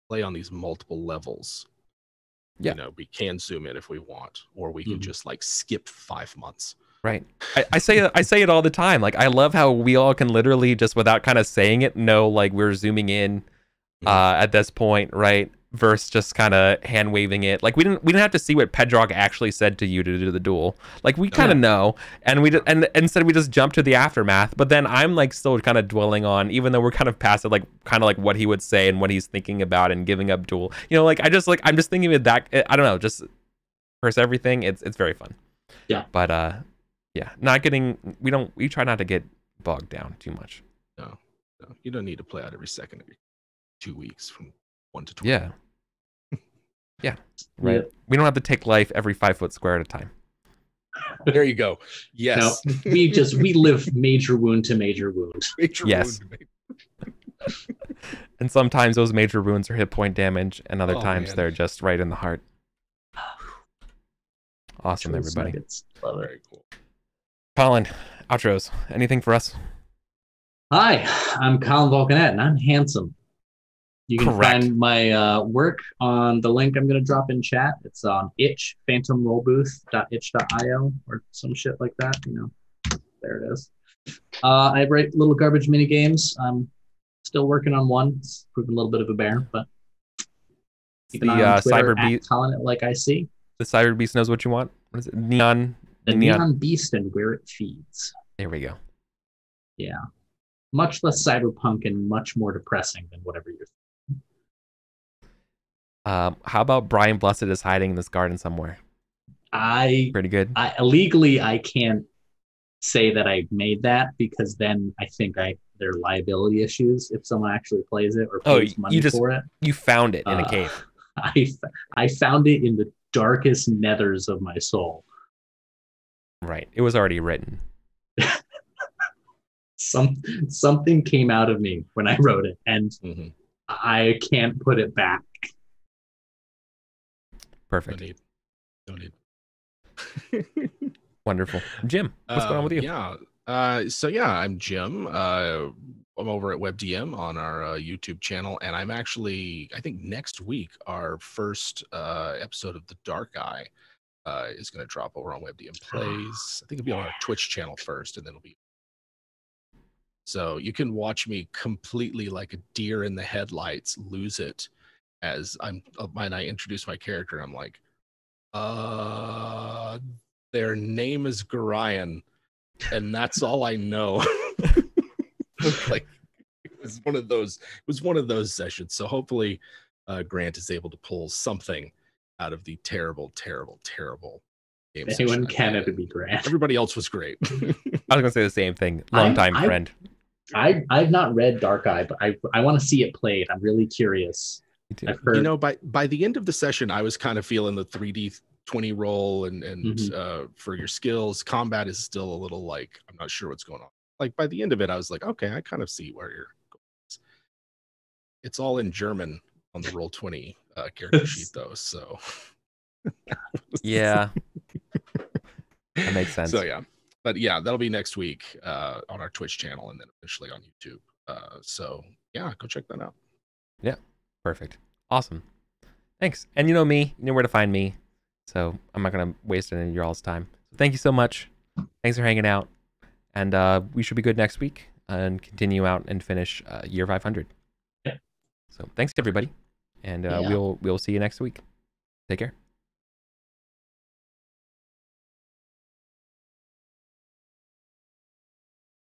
play on these multiple levels. Yeah. You know, we can zoom in if we want, or we can Mhm. just like skip five months. Right. I, I say it I say it all the time. Like I love how we all can literally just without kind of saying it know like we're zooming in Mhm. uh at this point, right? Versus just kind of hand waving it. Like we didn't we didn't have to see what Pedrog actually said to you to do the duel. Like we kind of know, and we just, and instead we just jump to the aftermath. But then I'm like still kind of dwelling on, even though we're kind of past it, like kind of like what he would say and what he's thinking about and giving up duel. You know, like I just like I'm just thinking of that. I don't know, just first everything. It's it's very fun. Yeah. But uh, yeah, not getting. We don't. We try not to get bogged down too much. No, no, you don't need to play out every second of your two weeks from one to twenty. Yeah. [laughs] [laughs] Yeah. Right. Yeah. We don't have to take life every five foot square at a time. There you go. Yes. No, we just we live major wound to major wound. [laughs] Major Yes. wound, And sometimes those major wounds are hit point damage, and other Oh, times man. they're just right in the heart. [sighs] Awesome, everybody. nuggets. Love. Very cool. Colin, outros. Anything for us? Hi, I'm Colin Volcanet, and I'm handsome. You can Correct. find my uh, work on the link I'm going to drop in chat. It's on itch, phantomrollbooth.itch.io or some shit like that. You know, there it is. Uh, I write little garbage mini games. I'm still working on one. It's proving a little bit of a bear, but keep an The eye uh, on Twitter cyber beast. Colin it like I see. The cyber beast knows what you want. What is it? Neon. The neon. neon beast and where it feeds. There we go. Yeah. Much less cyberpunk and much more depressing than whatever you're Um, how about Brian Blessed is hiding in this garden somewhere? I Pretty good. I legally I can't say that I made that because then I think I there are liability issues if someone actually plays it or Oh, pays you money just- for it. You found it in a Uh, cave. [laughs] I found it in the darkest nethers of my soul. Right. It was already written. Some something came out of me when I wrote it, and Mhm. I can't put it back. No Perfect. need. No need. [laughs] Wonderful. Jim, what's going on with Um, you? Yeah. Uh, so yeah, I'm Jim. Uh, I'm over at WebDM on our uh, YouTube channel, and I'm actually, I think next week, our first uh, episode of The Dark Eye uh, is going to drop over on WebDM [sighs] Plays. I think it'll be on our Twitch channel first, and then it'll be. So you can watch me completely like a deer in the headlights lose it as I'm uh, when I introduce my character. I'm like, uh, their name is Gorion, and that's all I know. [laughs] like it was one of those it was one of those sessions so hopefully uh, grant is able to pull something out of the terrible terrible terrible game If anyone session I can, had. it'd be great. everybody else was great [laughs] I was gonna say the same thing. I'm- Long time I- friend. I I've not read Dark Eye, but I I want to see it played. I'm really curious. I've heard. you know by by the end of the session i was kind of feeling the 3d 20 roll and and Mhm. uh for your skills combat is still a little like i'm not sure what's going on like by the end of it i was like okay i kind of see where you're going it's all in german on the Roll20 uh character sheet [laughs] though so Yeah. [laughs] That makes sense. so yeah but yeah that'll be next week uh on our twitch channel and then officially on youtube uh so yeah go check that out Yeah, Perfect. Awesome. Thanks. And you know me, you know where to find me. So I'm not gonna waste any of your all's time. So thank you so much. Thanks for hanging out. And uh, we should be good next week and continue out and finish uh, year 500. Yeah. So thanks everybody, and uh, Yeah. we'll we'll see you next week. Take care.